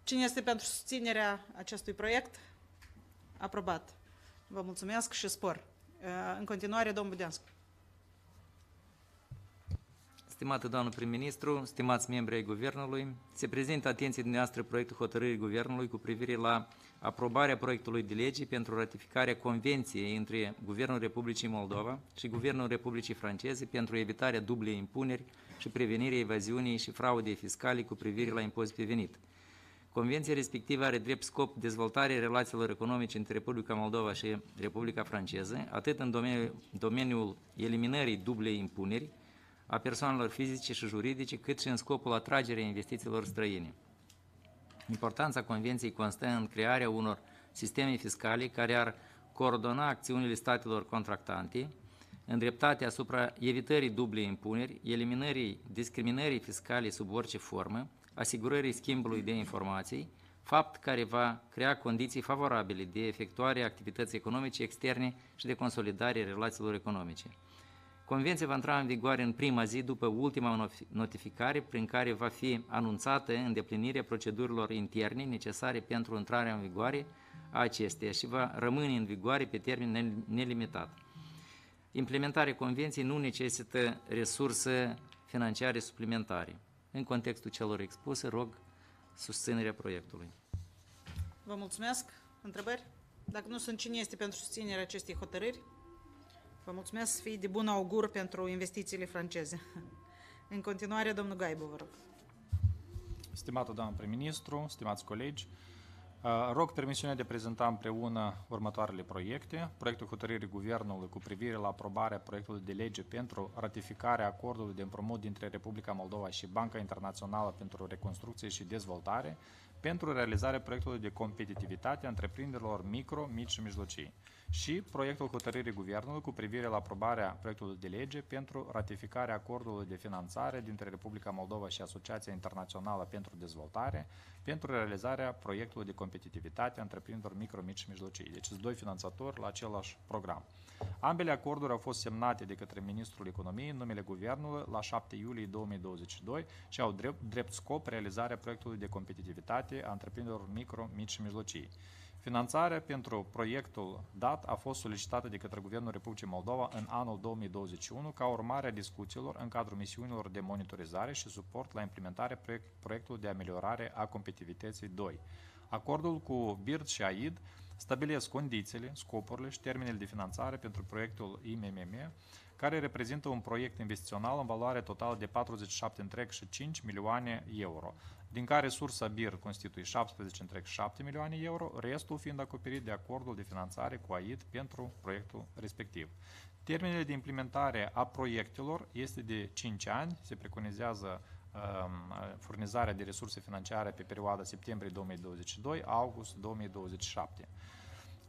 Cine este pentru susținerea acestui proiect? Aprobat. Vă mulțumesc și spor. Uh, În continuare, domnul Budeanscu. Stimată doamnă prim-ministru, stimați membri ai Guvernului, se prezintă atenției dumneavoastră proiectul hotărârii Guvernului cu privire la aprobarea proiectului de lege pentru ratificarea Convenției între Guvernul Republicii Moldova și Guvernul Republicii Franceze pentru evitarea dublei impuneri și prevenirea evaziunii și fraudei fiscale cu privire la impozit pe venit. Convenția respectivă are drept scop dezvoltarea relațiilor economice între Republica Moldova și Republica Franceză, atât în domeniul, domeniul eliminării dublei impuneri, a persoanelor fizice și juridice, cât și în scopul atragerii investițiilor străine. Importanța Convenției constă în crearea unor sisteme fiscale care ar coordona acțiunile statelor contractante, îndreptate asupra evitării dublei impuneri, eliminării discriminării fiscale sub orice formă, asigurării schimbului de informații, fapt care va crea condiții favorabile de efectuare a activității economice externe și de consolidare a relațiilor economice. Convenția va intra în vigoare în prima zi după ultima notificare prin care va fi anunțată îndeplinirea procedurilor interne necesare pentru intrarea în vigoare a acesteia și va rămâne în vigoare pe termen nelimitat. Implementarea convenției nu necesită resurse financiare suplimentare. În contextul celor expuse, rog susținerea proiectului. Vă mulțumesc. Întrebări? Dacă nu sunt, cine este pentru susținerea acestei hotărâri? Vă mulțumesc să fie de bun augur pentru investițiile franceze. În continuare, domnul Gaibu, vă rog. Stimată doamnă prim-ministru, stimați colegi, uh, rog permisiunea de a prezenta împreună următoarele proiecte. Proiectul hotărârii Guvernului cu privire la aprobarea proiectului de lege pentru ratificarea acordului de împrumut dintre Republica Moldova și Banca Internațională pentru Reconstrucție și Dezvoltare pentru realizarea proiectului de competitivitate a întreprinderilor micro, mici și mijlocii și proiectul hotărârii Guvernului cu privire la aprobarea proiectului de lege pentru ratificarea acordului de finanțare dintre Republica Moldova și Asociația Internațională pentru Dezvoltare pentru realizarea proiectului de competitivitate a întreprinderilor micro, mici și mijlocii. Deci sunt doi finanțatori la același program. Ambele acorduri au fost semnate de către Ministrul Economiei în numele Guvernului la 7 iulie 2022 și au drept, drept scop realizarea proiectului de competitivitate a întreprinderilor micro, mici și mijlocii. Finanțarea pentru proiectul dat a fost solicitată de către Guvernul Republicii Moldova în anul 2021 ca urmare a discuțiilor în cadrul misiunilor de monitorizare și suport la implementarea proiectului de ameliorare a competitivității 2. Acordul cu BIRD și AID stabilesc condițiile, scopurile și termenele de finanțare pentru proiectul IMMM care reprezintă un proiect investițional în valoare totală de 47,5 milioane euro, din care sursa BIR constituie 17,7 milioane euro, restul fiind acoperit de acordul de finanțare cu AID pentru proiectul respectiv. Termenele de implementare a proiectelor este de 5 ani, se preconizează um, furnizarea de resurse financiare pe perioada septembrie 2022-august 2027.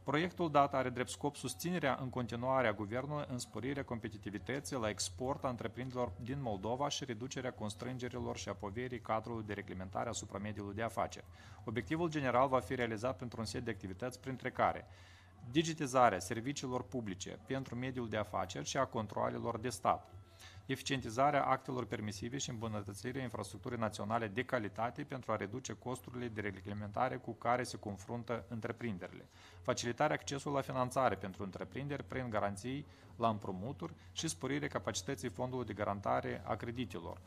Proiectul dat are drept scop susținerea în continuare a Guvernului în sporirea competitivității la export a întreprinderilor din Moldova și reducerea constrângerilor și a poverii cadrului de reglementare asupra mediului de afaceri. Obiectivul general va fi realizat pentru un set de activități, printre care digitizarea serviciilor publice pentru mediul de afaceri și a controalelor de stat, eficientizarea actelor permisive și îmbunătățirea infrastructurii naționale de calitate pentru a reduce costurile de reglementare cu care se confruntă întreprinderile, facilitarea accesului la finanțare pentru întreprinderi prin garanții la împrumuturi și sporirea capacității fondului de garantare a creditelor,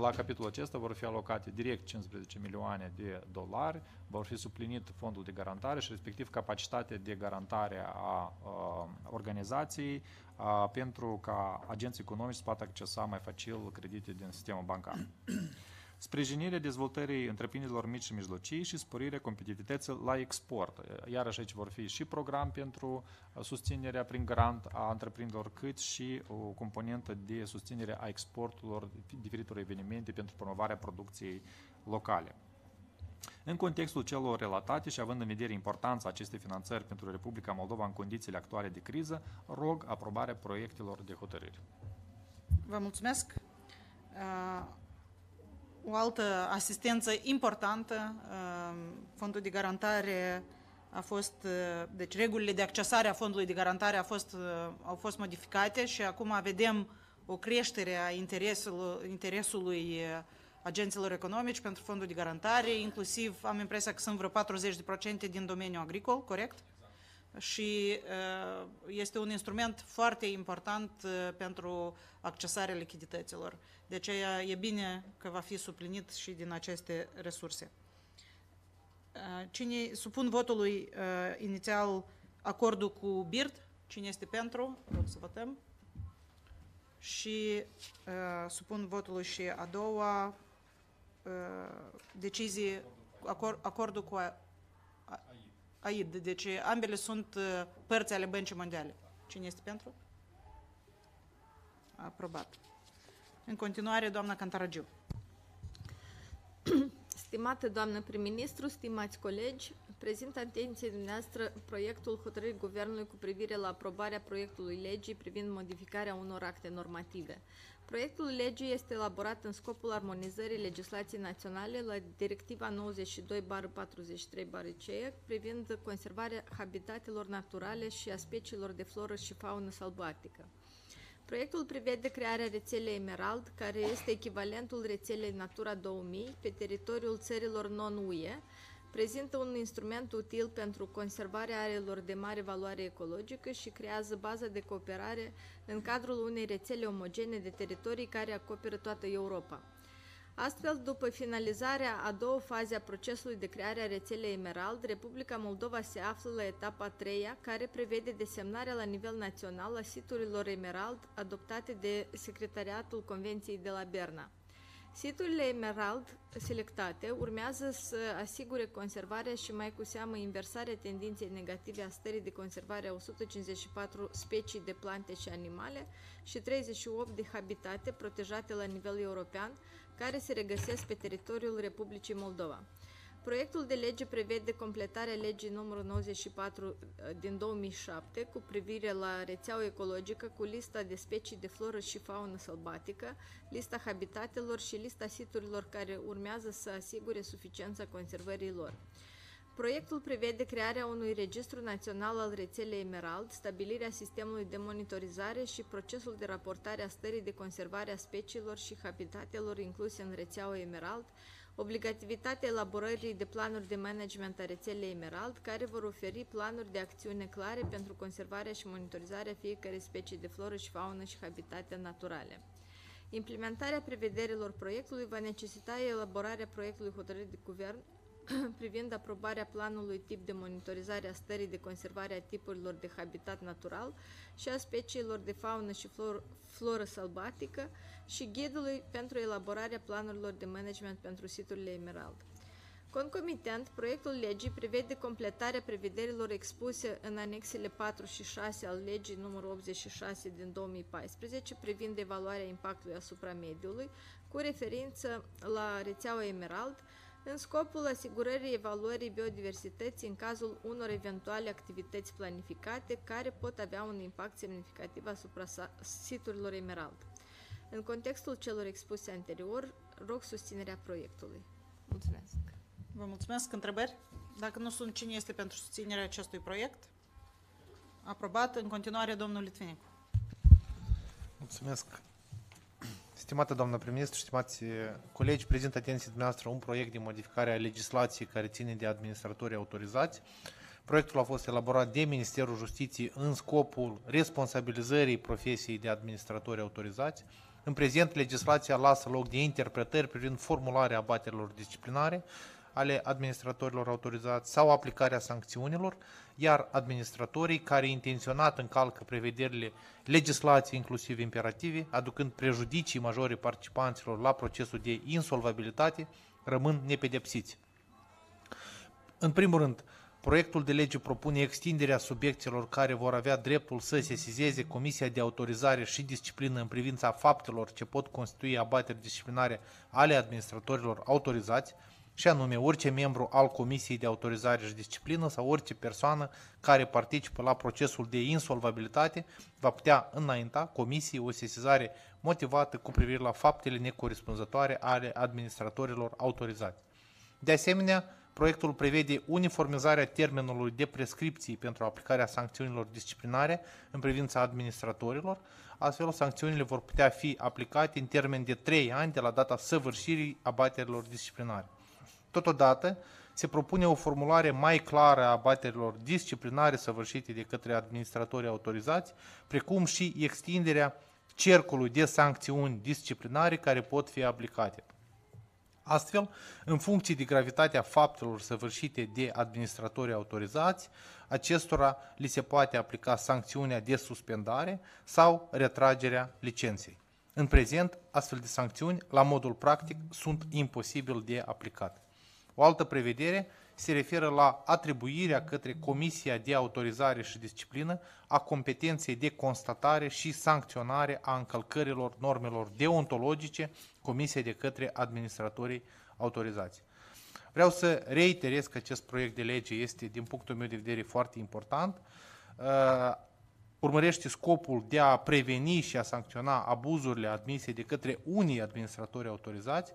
la capitolul acesta vor fi alocate direct 15 milioane de dolari, vor fi suplinit fondul de garantare și respectiv capacitatea de garantare a, a organizației a, pentru ca agenții economici să poată accesa mai facil credite din sistemul bancar sprijinirea dezvoltării întreprinderilor mici și mijlocii și sporirea competitivității la export. Iarăși aici vor fi și program pentru susținerea prin grant a întreprinderilor, cât și o componentă de susținere a exporturilor diferitor evenimente pentru promovarea producției locale. În contextul celor relatate și având în vedere importanța acestei finanțări pentru Republica Moldova în condițiile actuale de criză, rog aprobarea proiectelor de hotărâri. Vă mulțumesc. O altă asistență importantă, fondul de garantare a fost, deci regulile de accesare a fondului de garantare a fost, au fost modificate și acum vedem o creștere a interesului, interesului agenților economici pentru fondul de garantare, inclusiv am impresia că sunt vreo 40% din domeniul agricol, corect? Și este un instrument foarte important pentru accesarea lichidităților. De aceea e bine că va fi suplinit și din aceste resurse. Cine supun votului inițial acordul cu BIRD? Cine este pentru? Rog să votăm. Și uh, supun votului și a doua uh, decizie, acord, acordul cu AID. Deci ambele sunt părți ale Băncii Mondiale. Cine este pentru? Aprobat. În continuare, doamna Cantaragiu. Stimată doamnă prim-ministru, stimați colegi, prezint atenției dumneavoastră proiectul hotărârii Guvernului cu privire la aprobarea proiectului legii privind modificarea unor acte normative. Proiectul legii este elaborat în scopul armonizării legislației naționale la Directiva 92-43-CE privind conservarea habitatelor naturale și a speciilor de floră și faună sălbatică. Proiectul prevede crearea rețelei Emerald, care este echivalentul rețelei Natura 2000 pe teritoriul țărilor non-UE, prezintă un instrument util pentru conservarea arelor de mare valoare ecologică și creează baza de cooperare în cadrul unei rețele omogene de teritorii care acoperă toată Europa. Astfel, după finalizarea a două faze a procesului de creare a rețelei Emerald, Republica Moldova se află la etapa a treia, care prevede desemnarea la nivel național a siturilor Emerald adoptate de Secretariatul Convenției de la Berna. Siturile Emerald selectate urmează să asigure conservarea și mai cu seamă inversarea tendinței negative a stării de conservare a 154 specii de plante și animale și 38 de habitate protejate la nivel european, care se regăsesc pe teritoriul Republicii Moldova. Proiectul de lege prevede completarea legii numărul 94 uh, din 2007 cu privire la rețeaua ecologică cu lista de specii de floră și faună sălbatică, lista habitatelor și lista siturilor care urmează să asigure suficiența conservării lor. Proiectul prevede crearea unui registru național al rețelei Emerald, stabilirea sistemului de monitorizare și procesul de raportare a stării de conservare a speciilor și habitatelor incluse în rețeaua Emerald, obligativitatea elaborării de planuri de management a rețelei Emerald, care vor oferi planuri de acțiune clare pentru conservarea și monitorizarea fiecărei specii de floră și faună și habitate naturale. Implementarea prevederilor proiectului va necesita elaborarea proiectului hotărârii de guvern privind aprobarea planului tip de monitorizare a stării de conservare a tipurilor de habitat natural și a speciilor de faună și flor, floră sălbatică și ghidului pentru elaborarea planurilor de management pentru siturile Emerald. Concomitent, proiectul legii prevede completarea prevederilor expuse în anexele 4 și 6 al legii numărul 86 din 2014 privind evaluarea impactului asupra mediului, cu referință la rețeaua Emerald, în scopul asigurării evaluării biodiversității în cazul unor eventuale activități planificate care pot avea un impact semnificativ asupra siturilor Emerald. În contextul celor expuse anterior, rog susținerea proiectului. Mulțumesc! Vă mulțumesc. Întrebări? Dacă nu sunt, cine este pentru susținerea acestui proiect? Aprobat. În continuare, domnul Litvinicu. Mulțumesc. Stimată doamnă prim-ministru, stimați colegi, prezint atenției dumneavoastră un proiect de modificare a legislației care ține de administratorii autorizați. Proiectul a fost elaborat de Ministerul Justiției în scopul responsabilizării profesiei de administratori autorizați. În prezent, legislația lasă loc de interpretări privind formularea abaterilor disciplinare, ale administratorilor autorizați sau aplicarea sancțiunilor, iar administratorii care intenționat încalcă prevederile legislației inclusiv imperative, aducând prejudicii majore participanților la procesul de insolvabilitate, rămân nepedepsiți. În primul rând, Proiectul de lege propune extinderea subiectelor care vor avea dreptul să sesizeze Comisia de Autorizare și Disciplină în privința faptelor ce pot constitui abateri disciplinare ale administratorilor autorizați, și anume orice membru al Comisiei de Autorizare și Disciplină sau orice persoană care participă la procesul de insolvabilitate va putea înainta Comisiei o sesizare motivată cu privire la faptele necorespunzătoare ale administratorilor autorizați. De asemenea, proiectul prevede uniformizarea termenului de prescripții pentru aplicarea sancțiunilor disciplinare în privința administratorilor, astfel sancțiunile vor putea fi aplicate în termen de 3 ani de la data săvârșirii abaterilor disciplinare. Totodată, se propune o formulare mai clară a baterilor disciplinare săvârșite de către administratorii autorizați, precum și extinderea cercului de sancțiuni disciplinare care pot fi aplicate. Astfel, în funcție de gravitatea faptelor săvârșite de administratorii autorizați, acestora li se poate aplica sancțiunea de suspendare sau retragerea licenței. În prezent, astfel de sancțiuni, la modul practic, sunt imposibil de aplicat. O altă prevedere se referă la atribuirea către Comisia de Autorizare și Disciplină a competenței de constatare și sancționare a încălcărilor normelor deontologice comise de către administratorii autorizați. Vreau să reiterez că acest proiect de lege este, din punctul meu de vedere, foarte important. Uh, urmărește scopul de a preveni și a sancționa abuzurile admise de către unii administratori autorizați,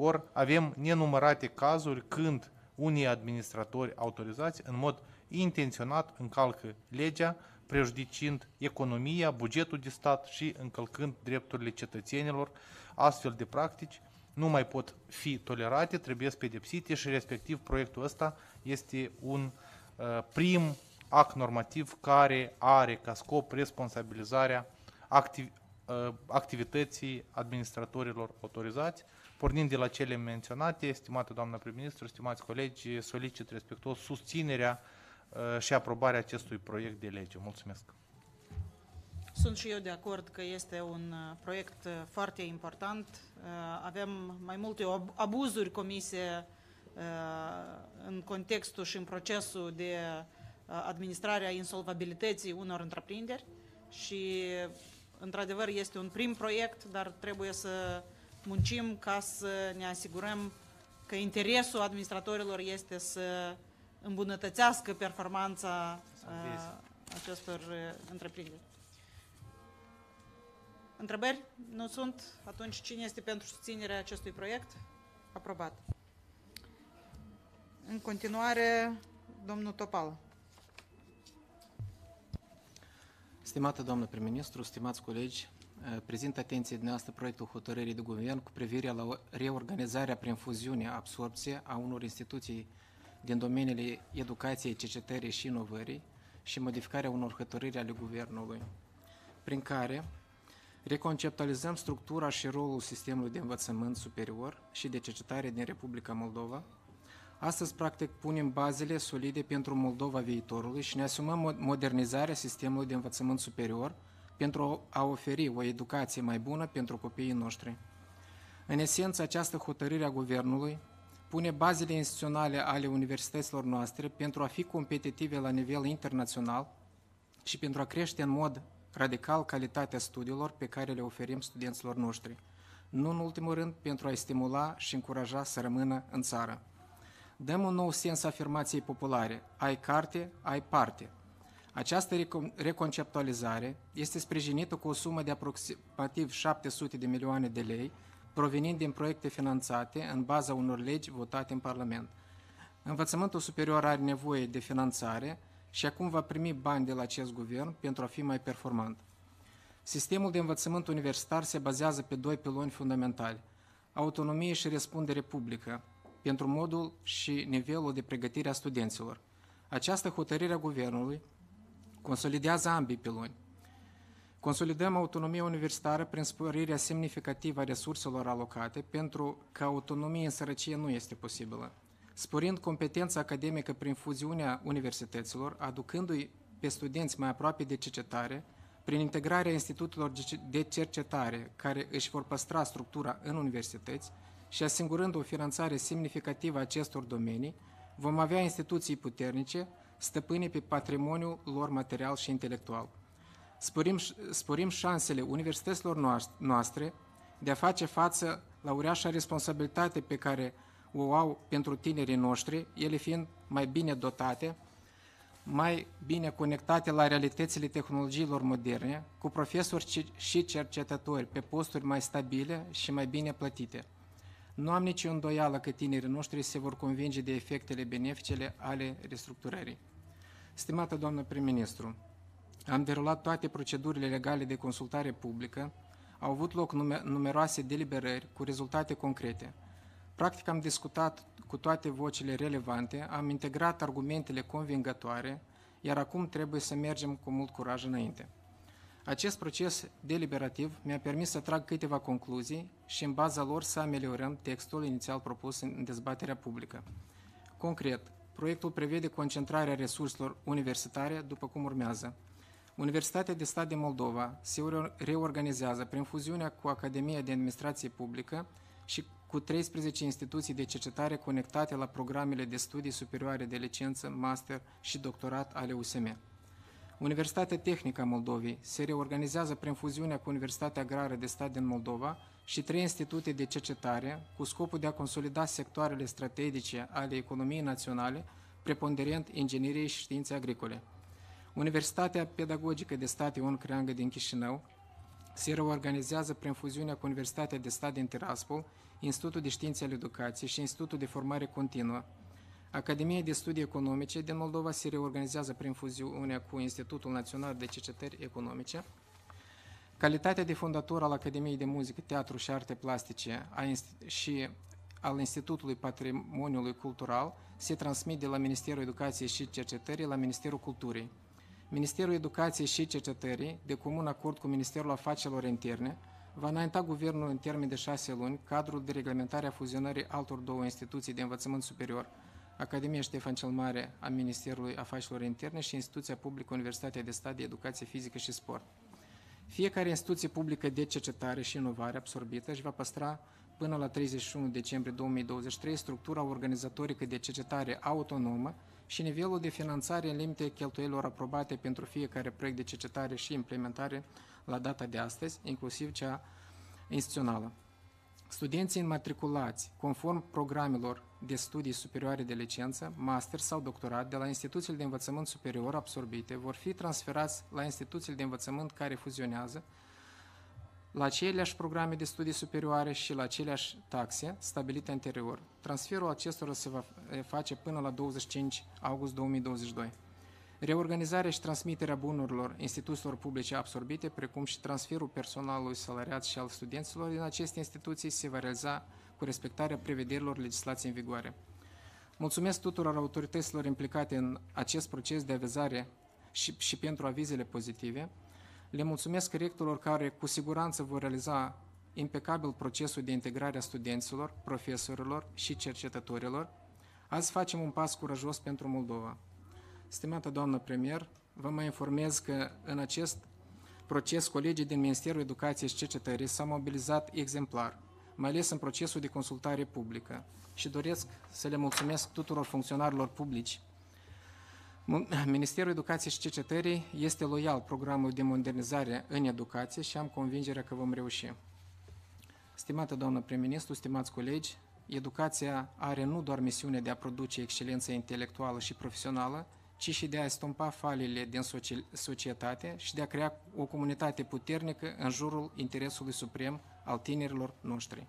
ori avem nenumărate cazuri când unii administratori autorizați în mod intenționat încalcă legea, prejudicind economia, bugetul de stat și încălcând drepturile cetățenilor. Astfel de practici nu mai pot fi tolerate, trebuie pedepsite și respectiv proiectul ăsta este un uh, prim act normativ care are ca scop responsabilizarea activ, uh, activității administratorilor autorizați, Pornind de la cele menționate, estimată doamnă prim-ministru, stimați colegi, solicit respectuos susținerea uh, și aprobarea acestui proiect de lege. Mulțumesc! Sunt și eu de acord că este un uh, proiect uh, foarte important. Avem mai multe abuzuri comise în contextul și în procesul de administrare a insolvabilității unor întreprinderi și, într-adevăr, este un prim proiect, dar trebuie să muncim ca să ne asigurăm că interesul administratorilor este să îmbunătățească performanța uh, acestor uh, întreprinderi. Întrebări? Nu sunt? Atunci cine este pentru susținerea acestui proiect? Aprobat. În continuare, domnul Topal. Stimată doamnă prim-ministru, stimați colegi, Eh, prezint atenție dumneavoastră proiectul hotărârii de guvern cu privire la reorganizarea prin fuziune, absorpție a unor instituții din domeniile educației, cercetării și inovării și modificarea unor hotărâri ale guvernului, prin care reconceptualizăm structura și rolul sistemului de învățământ superior și de cercetare din Republica Moldova, Astăzi, practic, punem bazele solide pentru Moldova viitorului și ne asumăm modernizarea sistemului de învățământ superior pentru a oferi o educație mai bună pentru copiii noștri. În esență, această hotărâre a Guvernului pune bazele instituționale ale universităților noastre pentru a fi competitive la nivel internațional și pentru a crește în mod radical calitatea studiilor pe care le oferim studenților noștri, nu în ultimul rând pentru a-i stimula și încuraja să rămână în țară. Dăm un nou sens afirmației populare, ai carte, ai parte. Această reconceptualizare este sprijinită cu o sumă de aproximativ 700 de milioane de lei, provenind din proiecte finanțate în baza unor legi votate în Parlament. Învățământul superior are nevoie de finanțare și acum va primi bani de la acest guvern pentru a fi mai performant. Sistemul de învățământ universitar se bazează pe doi piloni fundamentali, autonomie și răspundere publică, pentru modul și nivelul de pregătire a studenților. Această hotărâre a Guvernului consolidează ambii piloni. Consolidăm autonomia universitară prin sporirea semnificativă a resurselor alocate, pentru că autonomie în sărăcie nu este posibilă. Sporind competența academică prin fuziunea universităților, aducându-i pe studenți mai aproape de cercetare, prin integrarea institutelor de cercetare care își vor păstra structura în universități și asigurând o finanțare semnificativă a acestor domenii, vom avea instituții puternice, stăpâne pe patrimoniul lor material și intelectual. Sporim, sporim șansele universităților noastre de a face față la uriașa responsabilitate pe care o au pentru tinerii noștri, ele fiind mai bine dotate, mai bine conectate la realitățile tehnologiilor moderne, cu profesori și cercetători pe posturi mai stabile și mai bine plătite. Nu am nicio îndoială că tinerii noștri se vor convinge de efectele benefice ale restructurării. Stimată doamnă prim-ministru, am derulat toate procedurile legale de consultare publică, au avut loc numeroase deliberări cu rezultate concrete. Practic am discutat cu toate vocile relevante, am integrat argumentele convingătoare, iar acum trebuie să mergem cu mult curaj înainte. Acest proces deliberativ mi-a permis să trag câteva concluzii și în baza lor să ameliorăm textul inițial propus în dezbaterea publică. Concret, proiectul prevede concentrarea resurselor universitare după cum urmează. Universitatea de Stat de Moldova se reorganizează prin fuziunea cu Academia de Administrație Publică și cu 13 instituții de cercetare conectate la programele de studii superioare de licență, master și doctorat ale USM. Universitatea Tehnică a Moldovei se reorganizează prin fuziunea cu Universitatea Agrară de Stat din Moldova și trei institute de cercetare cu scopul de a consolida sectoarele strategice ale economiei naționale, preponderent inginerie și științe agricole. Universitatea Pedagogică de Stat Ion Creangă din Chișinău se reorganizează prin fuziunea cu Universitatea de Stat din Tiraspol, Institutul de Științe al Educației și Institutul de Formare Continuă, Academia de Studii Economice din Moldova se reorganizează prin fuziunea cu Institutul Național de Cercetări Economice. Calitatea de fondator al Academiei de Muzică, Teatru și Arte Plastice și al Institutului Patrimoniului Cultural se transmite de la Ministerul Educației și Cercetării la Ministerul Culturii. Ministerul Educației și Cercetării, de comun acord cu Ministerul Afacerilor Interne, va înainta Guvernul în termen de șase luni cadrul de reglementare a fuzionării altor două instituții de învățământ superior, Academia Ștefan cel Mare a Ministerului Afacerilor Interne și Instituția Publică Universitatea de Stat de Educație Fizică și Sport. Fiecare instituție publică de cercetare și inovare absorbită își va păstra până la 31 decembrie 2023 structura organizatorică de cercetare autonomă și nivelul de finanțare în limite cheltuielor aprobate pentru fiecare proiect de cercetare și implementare la data de astăzi, inclusiv cea instituțională. Studenții înmatriculați, conform programelor de studii superioare de licență, master sau doctorat de la instituțiile de învățământ superior absorbite vor fi transferați la instituțiile de învățământ care fuzionează la aceleași programe de studii superioare și la aceleași taxe stabilite anterior. Transferul acestora se va face până la 25 august 2022. Reorganizarea și transmiterea bunurilor instituțiilor publice absorbite, precum și transferul personalului salariat și al studenților din aceste instituții se va realiza cu respectarea prevederilor legislației în vigoare. Mulțumesc tuturor autorităților implicate în acest proces de avizare și, și pentru avizele pozitive. Le mulțumesc rectorilor care cu siguranță vor realiza impecabil procesul de integrare a studenților, profesorilor și cercetătorilor, Azi facem un pas curajos pentru Moldova. Stimată doamnă premier, vă mai informez că în acest proces colegii din Ministerul Educației și Cercetării s-au mobilizat exemplar, mai ales în procesul de consultare publică și doresc să le mulțumesc tuturor funcționarilor publici. Ministerul Educației și Cercetării este loial programul de modernizare în educație și am convingerea că vom reuși. Stimată doamnă prim-ministru, stimați colegi, educația are nu doar misiunea de a produce excelență intelectuală și profesională, ci și de a estompa falile din societate și de a crea o comunitate puternică în jurul interesului suprem al tinerilor noștri.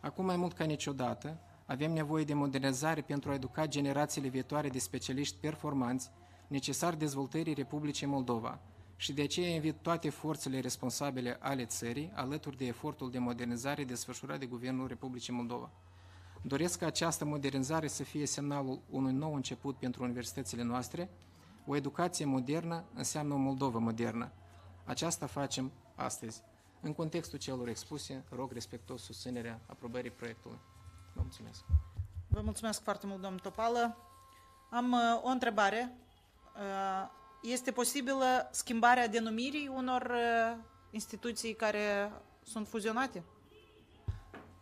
Acum mai mult ca niciodată, avem nevoie de modernizare pentru a educa generațiile viitoare de specialiști performanți necesari dezvoltării Republicii Moldova și de aceea invit toate forțele responsabile ale țării alături de efortul de modernizare desfășurat de Guvernul Republicii Moldova. Doresc ca această modernizare să fie semnalul unui nou început pentru universitățile noastre. O educație modernă înseamnă o Moldovă modernă. Aceasta facem astăzi. În contextul celor expuse, rog respectos susținerea aprobării proiectului. Vă mulțumesc. Vă mulțumesc foarte mult, domnul Topală. Am uh, o întrebare. Uh, este posibilă schimbarea denumirii unor uh, instituții care sunt fuzionate?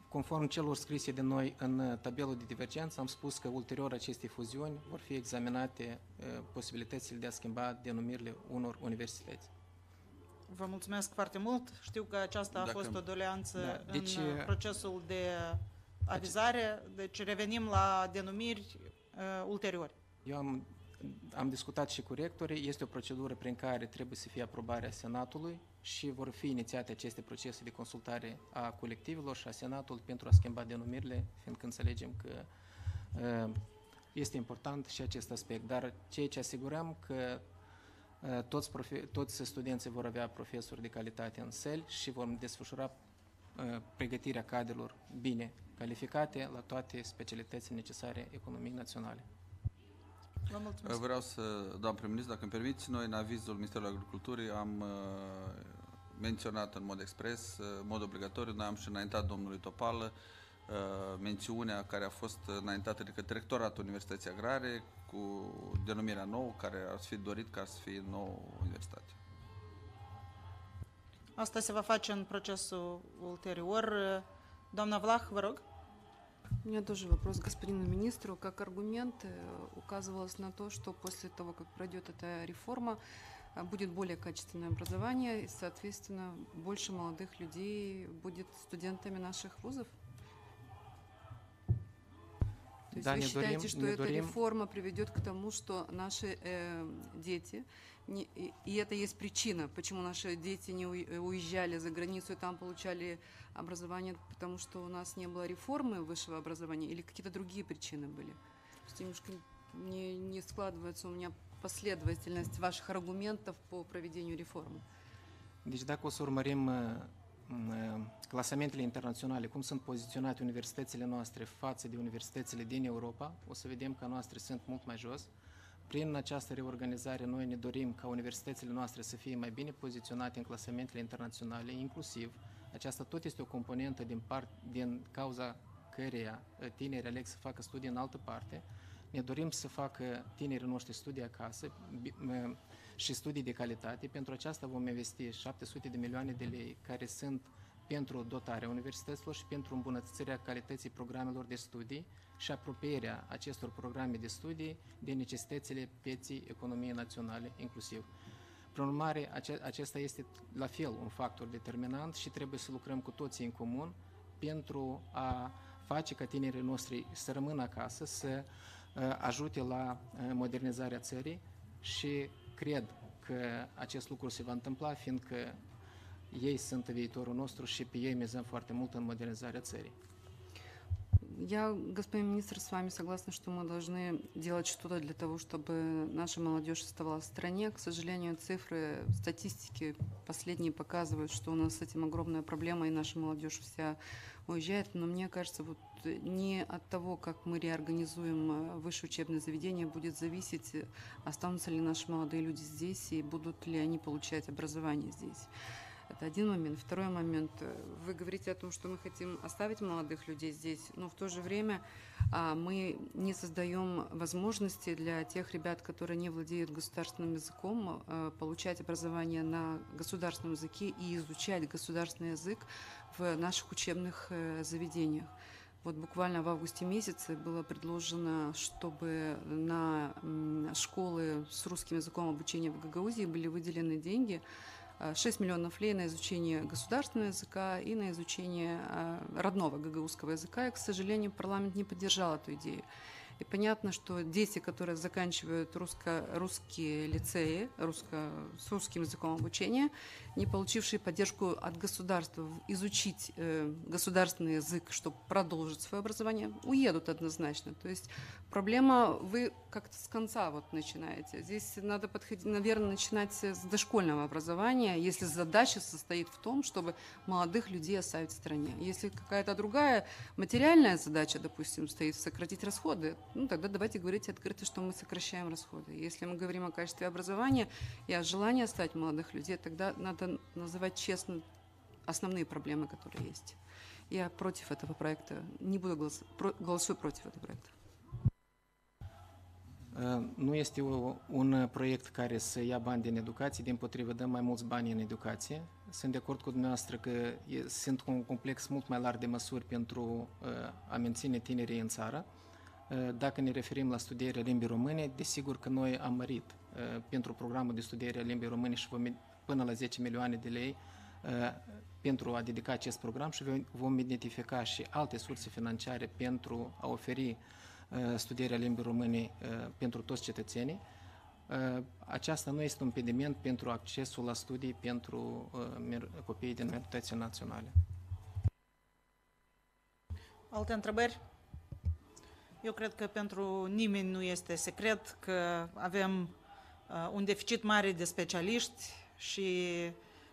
Conform celor scrise de noi în uh, tabelul de divergență, am spus că ulterior acestei fuziuni vor fi examinate uh, posibilitățile de a schimba denumirile unor universități. Vă mulțumesc foarte mult. Știu că aceasta a Dacă- fost o doleanță Da, deci, în uh, procesul de avizare, deci revenim la denumiri uh, ulterior. Eu am, am discutat și cu rectorii, este o procedură prin care trebuie să fie aprobarea Senatului și vor fi inițiate aceste procese de consultare a colectivelor și a Senatului pentru a schimba denumirile, fiindcă înțelegem că uh, este important și acest aspect. Dar ceea ce asigurăm că uh, toți, profe- toți studenții vor avea profesori de calitate în sel și vom desfășura uh, pregătirea cadrelor bine calificate la toate specialitățile necesare economiei naționale. Vă mulțumesc. Vreau să, doamnă prim-ministru, dacă îmi permiți, noi în avizul Ministerului Agriculturii am uh, menționat în mod expres, uh, în mod obligatoriu, noi am și înaintat domnului Topală uh, mențiunea care a fost înaintată de către rectoratul Universității Agrare cu denumirea nouă, care ar fi dorit ca să fie nouă universitate. Asta se va face în procesul ulterior. Doamna Vlah, vă rog. У меня тоже вопрос к господину министру. Как аргумент указывалось на то, что после того, как пройдет эта реформа, будет более качественное образование, и, соответственно, больше молодых людей будет студентами наших вузов? То есть Да, вы не считаете, дурим- что эта дурим. реформа приведет к тому, что наши э, дети, не- и, и это есть причина, почему наши дети не э, уезжали за границу и там получали образование, потому что у нас не было реформы высшего образования или какие-то другие причины были? Просто немножко не, не складывается у меня последовательность ваших аргументов по проведению реформы. Deci dacă o să urmărim uh, uh, clasamentele internaționale, cum sunt poziționate universitățile noastre față de universitățile din Europa, o să vedem că noastre sunt mult mai jos. Prin această reorganizare, noi ne dorim ca universitățile noastre să fie mai bine poziționate în clasamentele internaționale, inclusiv aceasta tot este o componentă din, part, din cauza căreia uh, tinerii aleg să facă studii în altă parte. Ne dorim să facă tinerii noștri studii acasă bi- uh, și studii de calitate. Pentru aceasta vom investi 700 de milioane de lei care sunt pentru dotarea universităților și pentru îmbunătățirea calității programelor de studii și apropierea acestor programe de studii de necesitățile pieții economiei naționale inclusiv. Prin urmare, ace- acesta este la fel un factor determinant și trebuie să lucrăm cu toții în comun pentru a face ca tinerii noștri să rămână acasă, să uh, ajute la uh, modernizarea țării și cred că acest lucru se va întâmpla, fiindcă ei sunt viitorul nostru și pe ei mizăm foarte mult în modernizarea țării. Я, господин министр, с вами согласна, что мы должны делать что-то для того, чтобы наша молодежь оставалась в стране. К сожалению, цифры, статистики последние показывают, что у нас с этим огромная проблема, и наша молодежь вся уезжает. Но мне кажется, вот не от того, как мы реорганизуем э, высшее учебное заведение, будет зависеть, э, останутся ли наши молодые люди здесь и будут ли они получать образование здесь. Это один момент. Второй момент. Вы говорите о том, что мы хотим оставить молодых людей здесь, но в то же время а, мы не создаем возможности для тех ребят, которые не владеют государственным языком, э, получать образование на государственном языке и изучать государственный язык в наших учебных э, заведениях. Вот буквально в августе месяце было предложено, чтобы на школы с русским языком обучения в Гагаузии были выделены деньги, 6 миллионов лей на изучение государственного языка и на изучение э, родного гагаузского языка. И, к сожалению, парламент не поддержал эту идею. И понятно, что дети, которые заканчивают русско, русские лицеи русско, с русским языком обучения, не получившие поддержку от государства изучить э, государственный язык, чтобы продолжить свое образование, уедут однозначно. То есть проблема вы как-то с конца вот начинаете. Здесь надо подходить, наверное, начинать с дошкольного образования, если задача состоит в том, чтобы молодых людей оставить в стране. Если какая-то другая материальная задача, допустим, стоит сократить расходы, ну тогда давайте говорить открыто, что мы сокращаем расходы. Если мы говорим о качестве образования и о желании оставить молодых людей, тогда надо называть честно основные проблемы, которые есть. Я против этого проекта. Не буду голос- про- голосую против этого проекта. Nu este un proiect care să ia bani din educație, din potrivă dăm mai mulți bani în educație. Sunt de acord cu dumneavoastră că sunt un complex mult mai larg de măsuri pentru a menține tinerii în țară. Uh, Dacă ne referim la studierea limbii române, desigur că noi am mărit uh, pentru programul de studiere a limbii române și vom, până la 10 milioane de lei uh, pentru a dedica acest program și vom- vom identifica și alte surse financiare pentru a oferi uh, studierea limbii române uh, pentru toți cetățenii. Uh, Aceasta nu este un impediment pentru accesul la studii pentru uh, mir- copiii din minoritățile naționale. Alte întrebări? Eu cred că pentru nimeni nu este secret că avem uh, un deficit mare de specialiști și,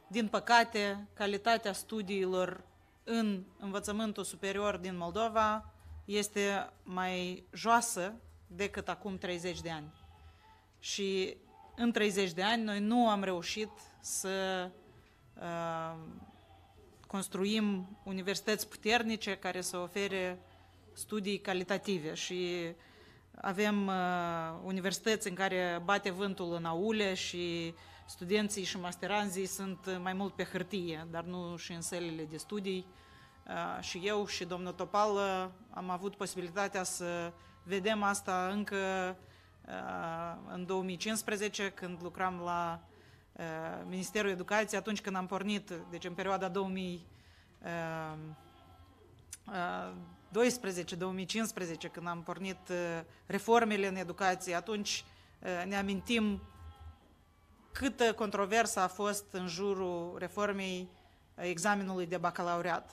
din păcate, calitatea studiilor în învățământul superior din Moldova este mai joasă decât acum 30 de ani. Și în 30 de ani noi nu am reușit să uh, construim universități puternice care să ofere studii calitative și avem uh, universități în care bate vântul în aule și studenții și masteranzii sunt mai mult pe hârtie, dar nu și în sălile de studii. Uh, și eu și domnul Topal uh, am avut posibilitatea să vedem asta încă uh, în 2015, când lucram la uh, Ministerul Educației, atunci când am pornit, deci în perioada 2000 12-2015, când am pornit uh, reformele în educație, atunci uh, ne amintim câtă controversă a fost în jurul reformei uh, examenului de bacalaureat.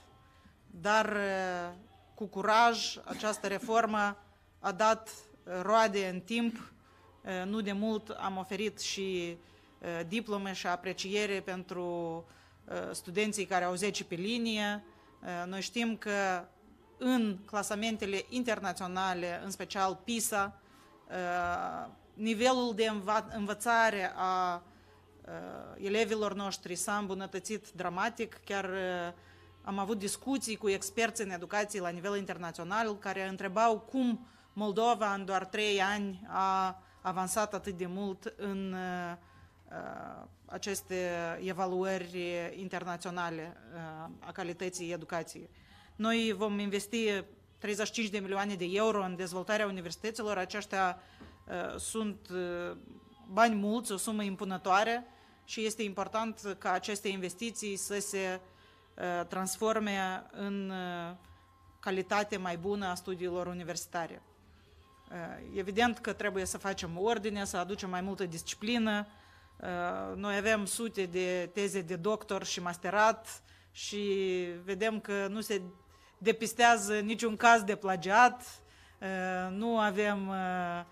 Dar uh, cu curaj această reformă a dat uh, roade în timp. Uh, Nu de mult am oferit și uh, diplome și apreciere pentru uh, studenții care au 10 pe linie. Uh, Noi știm că în clasamentele internaționale, în special PISA, uh, nivelul de înva- învățare a uh, elevilor noștri s-a îmbunătățit dramatic. Chiar uh, am avut discuții cu experți în educație la nivel internațional care întrebau cum Moldova în doar trei ani a avansat atât de mult în uh, uh, aceste evaluări internaționale uh, a calității educației. Noi vom investi 35 de milioane de euro în dezvoltarea universităților. Aceștia uh, sunt uh, bani mulți, o sumă impunătoare și este important ca aceste investiții să se uh, transforme în uh, calitate mai bună a studiilor universitare. Uh, Evident că trebuie să facem ordine, să aducem mai multă disciplină. Uh, Noi avem sute de teze de doctor și masterat și vedem că nu se depistează niciun caz de plagiat, uh, nu avem uh,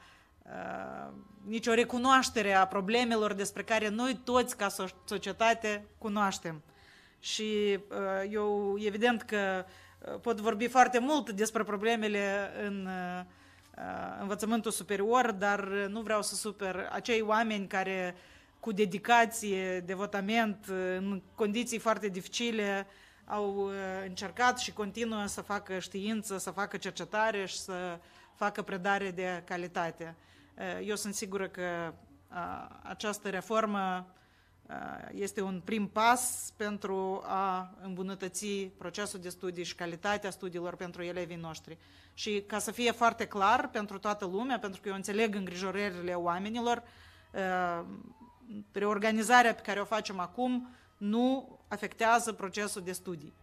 uh, nicio recunoaștere a problemelor despre care noi toți ca so- societate cunoaștem. Și uh, eu evident că uh, pot vorbi foarte mult despre problemele în uh, uh, învățământul superior, dar uh, nu vreau să super acei oameni care cu dedicație, devotament, în condiții foarte dificile, au încercat și continuă să facă știință, să facă cercetare și să facă predare de calitate. Eu sunt sigură că această reformă este un prim pas pentru a îmbunătăți procesul de studii și calitatea studiilor pentru elevii noștri. Și ca să fie foarte clar pentru toată lumea, pentru că eu înțeleg îngrijorările oamenilor, reorganizarea pe care o facem acum nu afectează procesul de studii.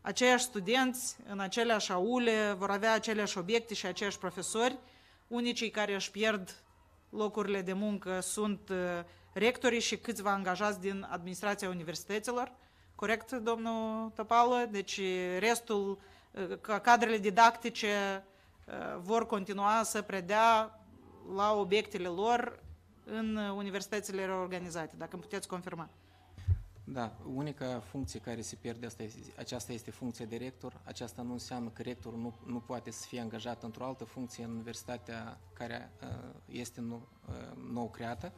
Aceiași studenți în aceleași aule vor avea aceleași obiecte și aceiași profesori. Unicii care își pierd locurile de muncă sunt rectorii și câțiva angajați din administrația universităților. Corect, domnul Tăpală? Deci restul, cadrele didactice vor continua să predea la obiectele lor în universitățile reorganizate, dacă îmi puteți confirma. Da, unica funcție care se pierde, asta este, aceasta este funcția de rector. Aceasta nu înseamnă că rectorul nu, nu poate să fie angajat într-o altă funcție în universitatea care uh, este nou, uh, nou creată.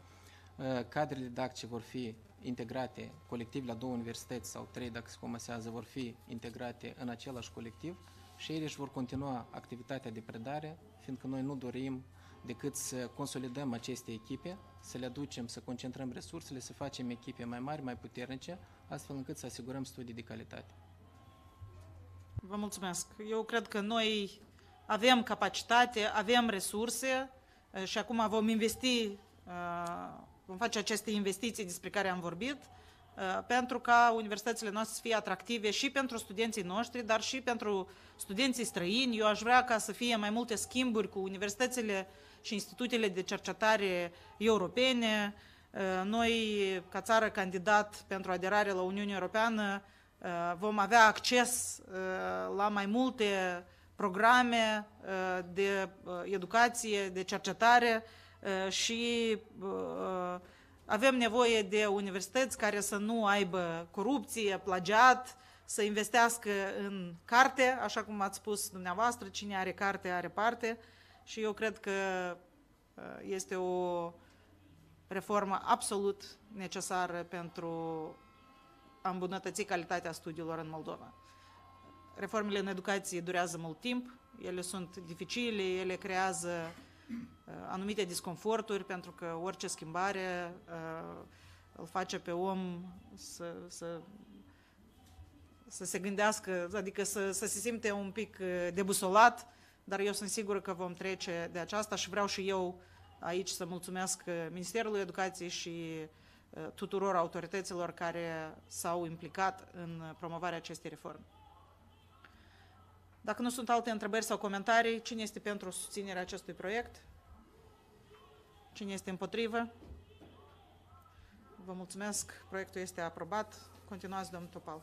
Uh, cadrele didactice vor fi integrate colectiv la două universități sau trei, dacă se comasează, vor fi integrate în același colectiv și ele își vor continua activitatea de predare, fiindcă noi nu dorim decât să consolidăm aceste echipe, să le aducem, să concentrăm resursele, să facem echipe mai mari, mai puternice, astfel încât să asigurăm studii de calitate. Vă mulțumesc. Eu cred că noi avem capacitate, avem resurse și acum vom investi, vom face aceste investiții despre care am vorbit, pentru ca universitățile noastre să fie atractive și pentru studenții noștri, dar și pentru studenții străini. Eu aș vrea ca să fie mai multe schimburi cu universitățile și institutele de cercetare europene. Noi, ca țară candidat pentru aderare la Uniunea Europeană, vom avea acces la mai multe programe de educație, de cercetare și avem nevoie de universități care să nu aibă corupție, plagiat, să investească în carte, așa cum ați spus dumneavoastră, cine are carte are parte și eu cred că este o reformă absolut necesară pentru a îmbunătăți calitatea studiilor în Moldova. Reformele în educație durează mult timp, ele sunt dificile, ele creează anumite disconforturi, pentru că orice schimbare îl face pe om să, să, să se gândească, adică să, să se simte un pic debusolat, dar eu sunt sigură că vom trece de aceasta și vreau și eu aici să mulțumesc Ministerului Educației și tuturor autorităților care s-au implicat în promovarea acestei reforme. Dacă nu sunt alte întrebări sau comentarii, cine este pentru susținerea acestui proiect? Cine este împotrivă? Vă mulțumesc. Proiectul este aprobat. Continuați, domnul Topal.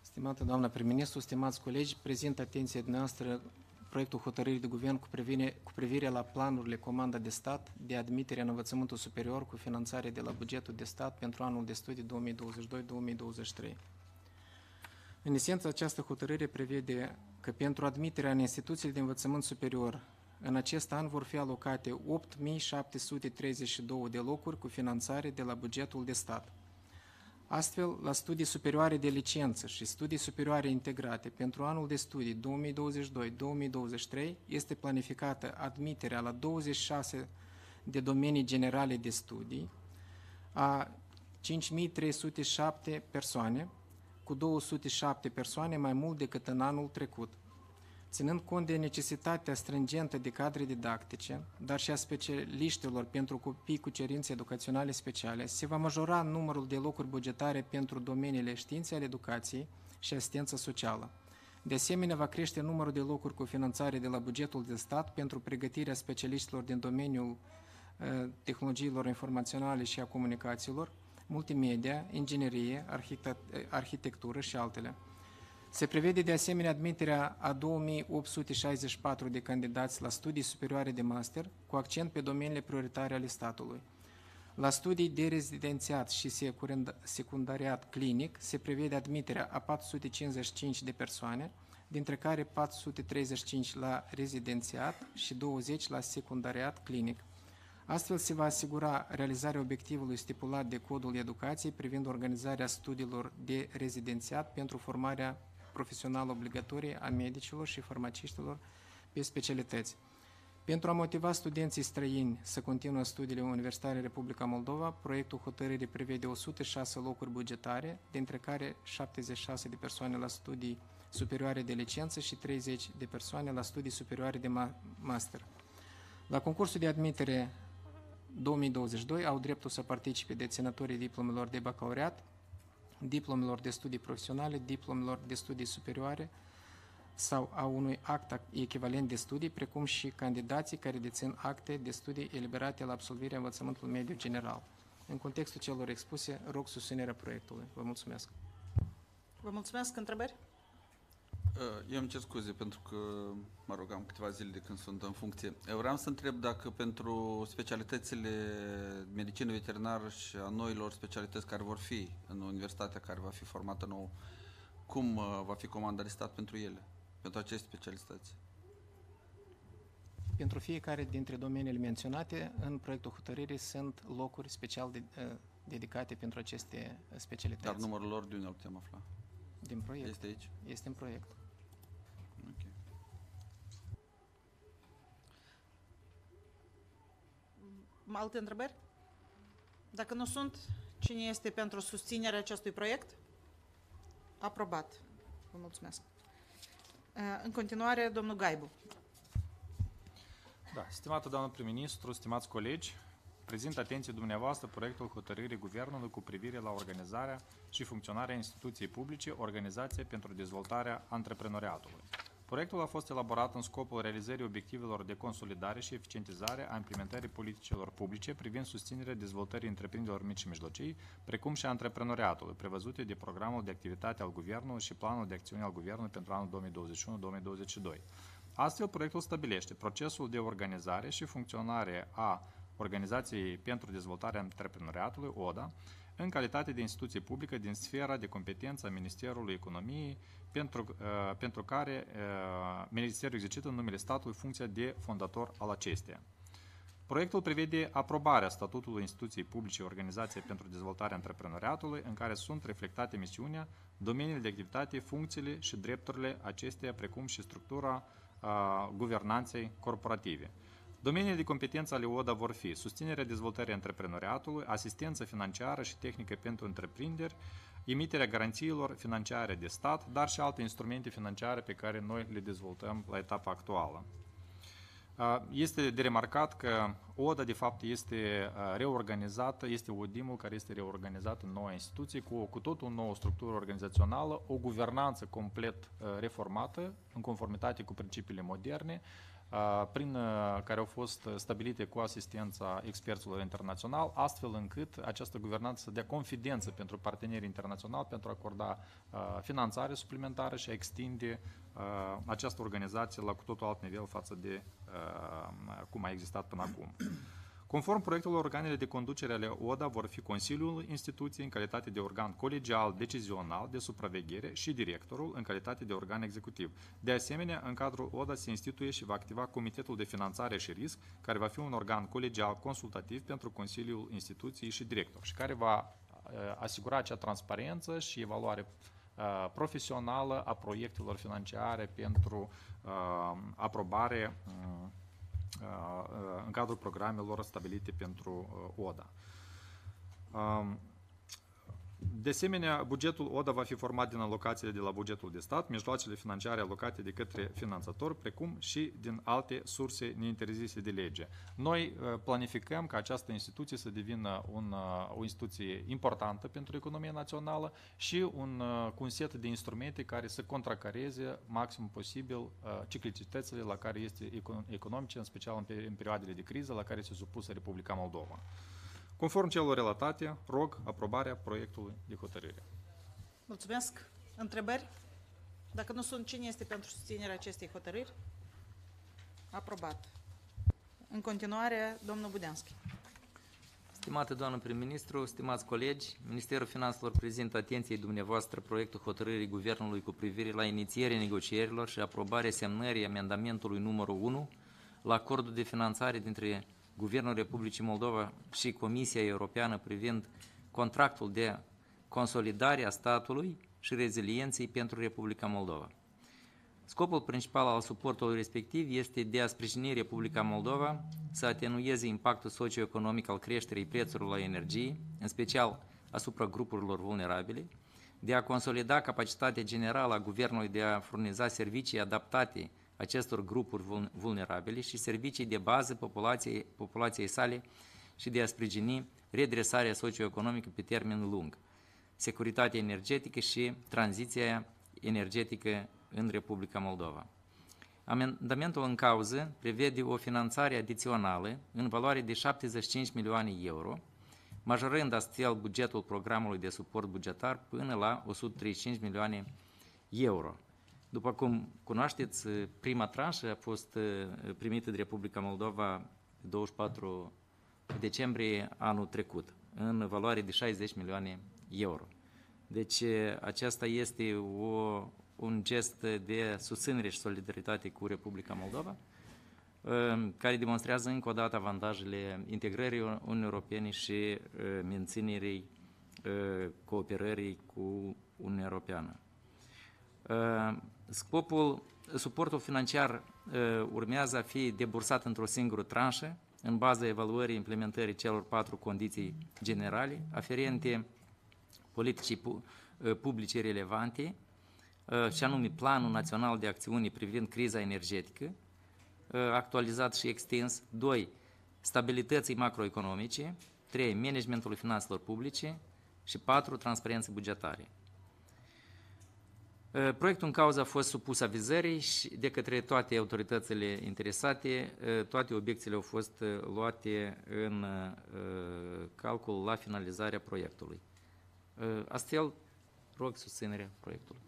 Stimată doamnă prim-ministru, stimați colegi, prezint atenția dumneavoastră proiectul hotărârii de guvern cu privire, cu privire la planurile Comanda de Stat de admitere în învățământul superior cu finanțare de la bugetul de stat pentru anul de studii 2022-2023. În esență, această hotărâre prevede că pentru admiterea în instituțiile de învățământ superior în acest an vor fi alocate 8.732 de locuri cu finanțare de la bugetul de stat. Astfel, la studii superioare de licență și studii superioare integrate pentru anul de studii 2022-2023 este planificată admiterea la 26 de domenii generale de studii a 5.307 persoane, cu 207 persoane mai mult decât în anul trecut. Ținând cont de necesitatea stringentă de cadre didactice, dar și a specialiștilor pentru copii cu cerințe educaționale speciale, se va majora numărul de locuri bugetare pentru domeniile științe ale educației și asistență socială. De asemenea, va crește numărul de locuri cu finanțare de la bugetul de stat pentru pregătirea specialiștilor din domeniul tehnologiilor informaționale și a comunicațiilor, multimedia, inginerie, arhitectură și altele. Se prevede de asemenea admiterea a 2864 de candidați la studii superioare de master, cu accent pe domeniile prioritare ale statului. La studii de rezidențiat și secundariat clinic se prevede admiterea a 455 de persoane, dintre care 435 la rezidențiat și 20 la secundariat clinic. Astfel se va asigura realizarea obiectivului stipulat de Codul Educației privind organizarea studiilor de rezidențiat pentru formarea profesională obligatorie a medicilor și farmaciștilor pe specialități. Pentru a motiva studenții străini să continuă studiile universitare în Republica Moldova, proiectul hotărârii prevede 106 locuri bugetare, dintre care 76 de persoane la studii superioare de licență și 30 de persoane la studii superioare de ma master. La concursul de admitere 2022 au dreptul să participe deținătorii diplomelor de bacalaureat, diplomelor de studii profesionale, diplomelor de studii superioare sau a unui act echivalent de studii, precum și candidații care dețin acte de studii eliberate la absolvirea învățământului mediu general. În contextul celor expuse, rog susținerea proiectului. Vă mulțumesc. Vă mulțumesc. Întrebări? Eu îmi cer scuze pentru că, mă rog, am câteva zile de când sunt în funcție. Eu vreau să întreb dacă pentru specialitățile medicină veterinară și a noilor specialități care vor fi în universitatea care va fi formată nou, cum uh, va fi comanda de stat pentru ele, pentru aceste specialități? Pentru fiecare dintre domeniile menționate, în proiectul hotărârii sunt locuri special de, uh, dedicate pentru aceste specialități. Dar numărul lor de unde îl putem afla? Din proiect. Este aici? Este în proiect. Alte întrebări? Dacă nu sunt, cine este pentru susținerea acestui proiect? Aprobat. Vă mulțumesc. În continuare, domnul Gaibu. Da, stimată doamnă prim-ministru, stimați colegi, prezint atenție dumneavoastră proiectul hotărârii Guvernului cu privire la organizarea și funcționarea instituției publice Organizație pentru Dezvoltarea Antreprenoriatului. Proiectul a fost elaborat în scopul realizării obiectivelor de consolidare și eficientizare a implementării politicilor publice privind susținerea dezvoltării întreprinderilor mici și mijlocii, precum și a antreprenoriatului, prevăzute de programul de activitate al Guvernului și planul de acțiune al Guvernului pentru anul 2021-2022. Astfel, proiectul stabilește procesul de organizare și funcționare a Organizației pentru Dezvoltarea Antreprenoriatului, ODA, în calitate de instituție publică din sfera de competență a Ministerului Economiei, pentru, uh, pentru care uh, Ministerul exercită în numele statului funcția de fondator al acesteia. Proiectul prevede aprobarea statutului instituției publice Organizației pentru Dezvoltarea Antreprenoriatului, în care sunt reflectate misiunea, domeniile de activitate, funcțiile și drepturile acesteia, precum și structura uh, guvernanței corporative. Domeniile de competență ale ODA vor fi susținerea dezvoltării antreprenoriatului, asistență financiară și tehnică pentru întreprinderi, emiterea garanțiilor financiare de stat, dar și alte instrumente financiare pe care noi le dezvoltăm la etapa actuală. Este de remarcat că ODA, de fapt, este reorganizată, este ODIM-ul care este reorganizat în noua instituție cu, cu tot o nouă structură organizațională, o guvernanță complet reformată, în conformitate cu principiile moderne, prin care au fost stabilite cu asistența experților internaționali, astfel încât această guvernanță să dea confidență pentru partenerii internaționali pentru a acorda finanțare suplimentară și a extinde această organizație la cu totul alt nivel față de cum a existat până acum. Conform proiectelor, organele de conducere ale ODA vor fi Consiliul Instituției în calitate de organ colegial decizional de supraveghere și directorul în calitate de organ executiv. De asemenea, în cadrul ODA se instituie și va activa Comitetul de Finanțare și Risc, care va fi un organ colegial consultativ pentru Consiliul Instituției și director și care va uh, asigura acea transparență și evaluare uh, profesională a proiectelor financiare pentru uh, aprobare Uh, uh, în cadrul programelor stabilite pentru ODA. Um, de asemenea, bugetul ODA va fi format din alocațiile de la bugetul de stat, mijloacele financiare alocate de către finanțator, precum și din alte surse neinterzise de lege. Noi planificăm ca această instituție să devină un, o instituție importantă pentru economia națională și un, cu un set de instrumente care să contracareze maxim posibil ciclicitățile la care este economice, în special în, în perioadele de criză la care se supusă Republica Moldova. Conform celor relatate, rog aprobarea proiectului de hotărâre. Mulțumesc. Întrebări? Dacă nu sunt, cine este pentru susținerea acestei hotărâri? Aprobat. În continuare, domnul Budeanski. Stimată doamnă prim-ministru, stimați colegi, Ministerul Finanțelor prezintă atenției dumneavoastră proiectul hotărârii Guvernului cu privire la inițierea negocierilor și aprobarea semnării amendamentului numărul 1 la acordul de finanțare dintre Guvernul Republicii Moldova și Comisia Europeană privind contractul de consolidare a statului și rezilienței pentru Republica Moldova. Scopul principal al suportului respectiv este de a sprijini Republica Moldova să atenueze impactul socioeconomic al creșterii prețurilor la energie, în special asupra grupurilor vulnerabile, de a consolida capacitatea generală a Guvernului de a furniza servicii adaptate acestor grupuri vulnerabile și servicii de bază populației, populației sale și de a sprijini redresarea socioeconomică pe termen lung, securitatea energetică și tranziția energetică în Republica Moldova. Amendamentul în cauză prevede o finanțare adițională în valoare de 75 milioane euro, majorând astfel bugetul programului de suport bugetar până la 135 milioane euro. După cum cunoașteți, prima tranșă a fost uh, primită de Republica Moldova 24 decembrie anul trecut, în valoare de 60 milioane euro. Deci aceasta este o, un gest de susținere și solidaritate cu Republica Moldova, care demonstrează încă o dată avantajele integrării Uniunii Europene și menținerii cooperării cu Uniunea Europeană. Scopul, suportul financiar urmează a fi debursat într-o singură tranșă, în baza evaluării implementării celor patru condiții generale aferente politicii publice relevante, și anume Planul Național de Acțiune privind criza energetică, actualizat și extins, 2. Stabilității macroeconomice, 3. Managementul finanțelor publice și 4. Transparență bugetare. Proiectul în cauză a fost supus avizării și de către toate autoritățile interesate, toate obiecțiile au fost luate în calcul la finalizarea proiectului. Astfel, rog susținerea proiectului.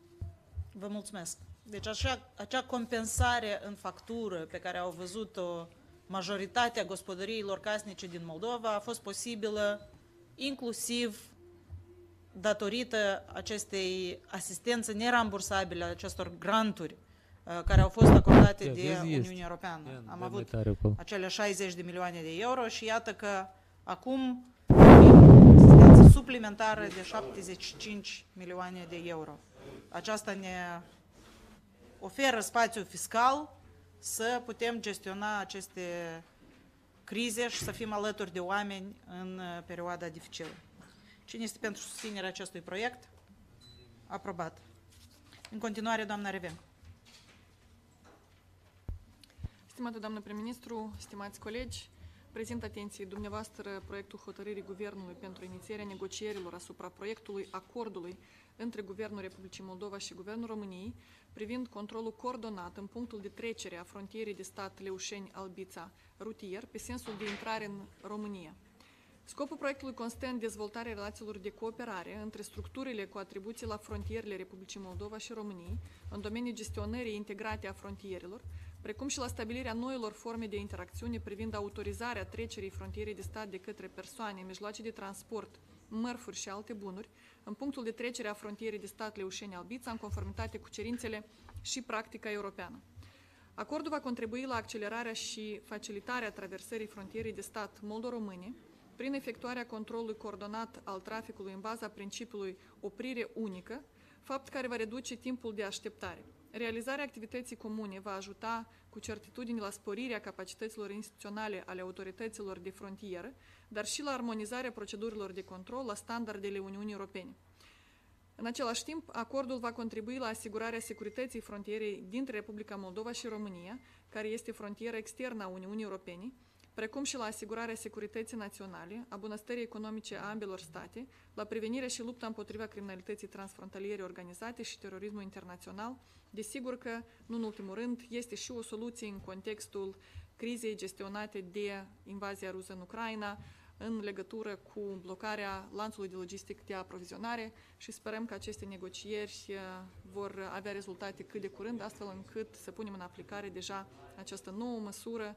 Vă mulțumesc. Deci așa, acea compensare în factură pe care au văzut-o majoritatea gospodăriilor casnice din Moldova a fost posibilă inclusiv datorită acestei asistențe nerambursabile, acestor granturi care au fost acordate de Uniunea Europeană. Am avut acele 60 de milioane de euro și iată că acum asistență suplimentară de 75 milioane de euro. Aceasta ne oferă spațiu fiscal să putem gestiona aceste crize și să fim alături de oameni în perioada dificilă. Cine este pentru susținerea acestui proiect? Aprobat. În continuare, doamna Reven. Stimată doamnă prim-ministru, stimați colegi, prezint atenției dumneavoastră proiectul hotărârii Guvernului pentru inițierea negocierilor asupra proiectului acordului între Guvernul Republicii Moldova și Guvernul României privind controlul coordonat în punctul de trecere a frontierei de stat Leușeni-Albița rutier pe sensul de intrare în România. Scopul proiectului constă în dezvoltarea relațiilor de cooperare între structurile cu atribuții la frontierele Republicii Moldova și României în domeniul gestionării integrate a frontierelor, precum și la stabilirea noilor forme de interacțiune privind autorizarea trecerii frontierei de stat de către persoane, mijloace de transport, mărfuri și alte bunuri, în punctul de trecere a frontierei de stat Leușeni-Albița, în conformitate cu cerințele și practica europeană. Acordul va contribui la accelerarea și facilitarea traversării frontierei de stat moldo-române, prin efectuarea controlului coordonat al traficului în baza principiului oprire unică, fapt care va reduce timpul de așteptare. Realizarea activității comune va ajuta cu certitudine la sporirea capacităților instituționale ale autorităților de frontieră, dar și la armonizarea procedurilor de control la standardele Uniunii Europene. În același timp, acordul va contribui la asigurarea securității frontierei dintre Republica Moldova și România, care este frontiera externă a Uniunii Europene, precum și la asigurarea securității naționale, a bunăstării economice a ambelor state, la prevenirea și lupta împotriva criminalității transfrontaliere organizate și terorismul internațional, desigur că, nu în ultimul rând, este și o soluție în contextul crizei gestionate de invazia rusă în Ucraina, în legătură cu blocarea lanțului de logistic de aprovizionare și sperăm că aceste negocieri vor avea rezultate cât de curând, astfel încât să punem în aplicare deja această nouă măsură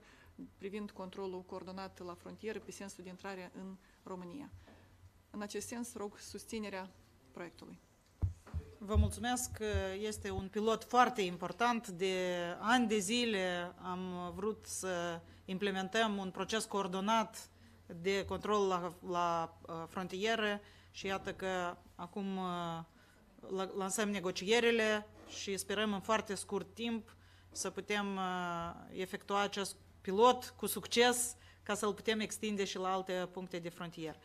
privind controlul coordonat la frontieră pe sensul de intrare în România. În acest sens, rog susținerea proiectului. Vă mulțumesc. Este un pilot foarte important. De ani de zile am vrut să implementăm un proces coordonat de control la, la frontieră și iată că acum lansăm negocierile și sperăm în foarte scurt timp să putem efectua acest pilot cu succes ca să-l putem extinde și la alte puncte de frontieră.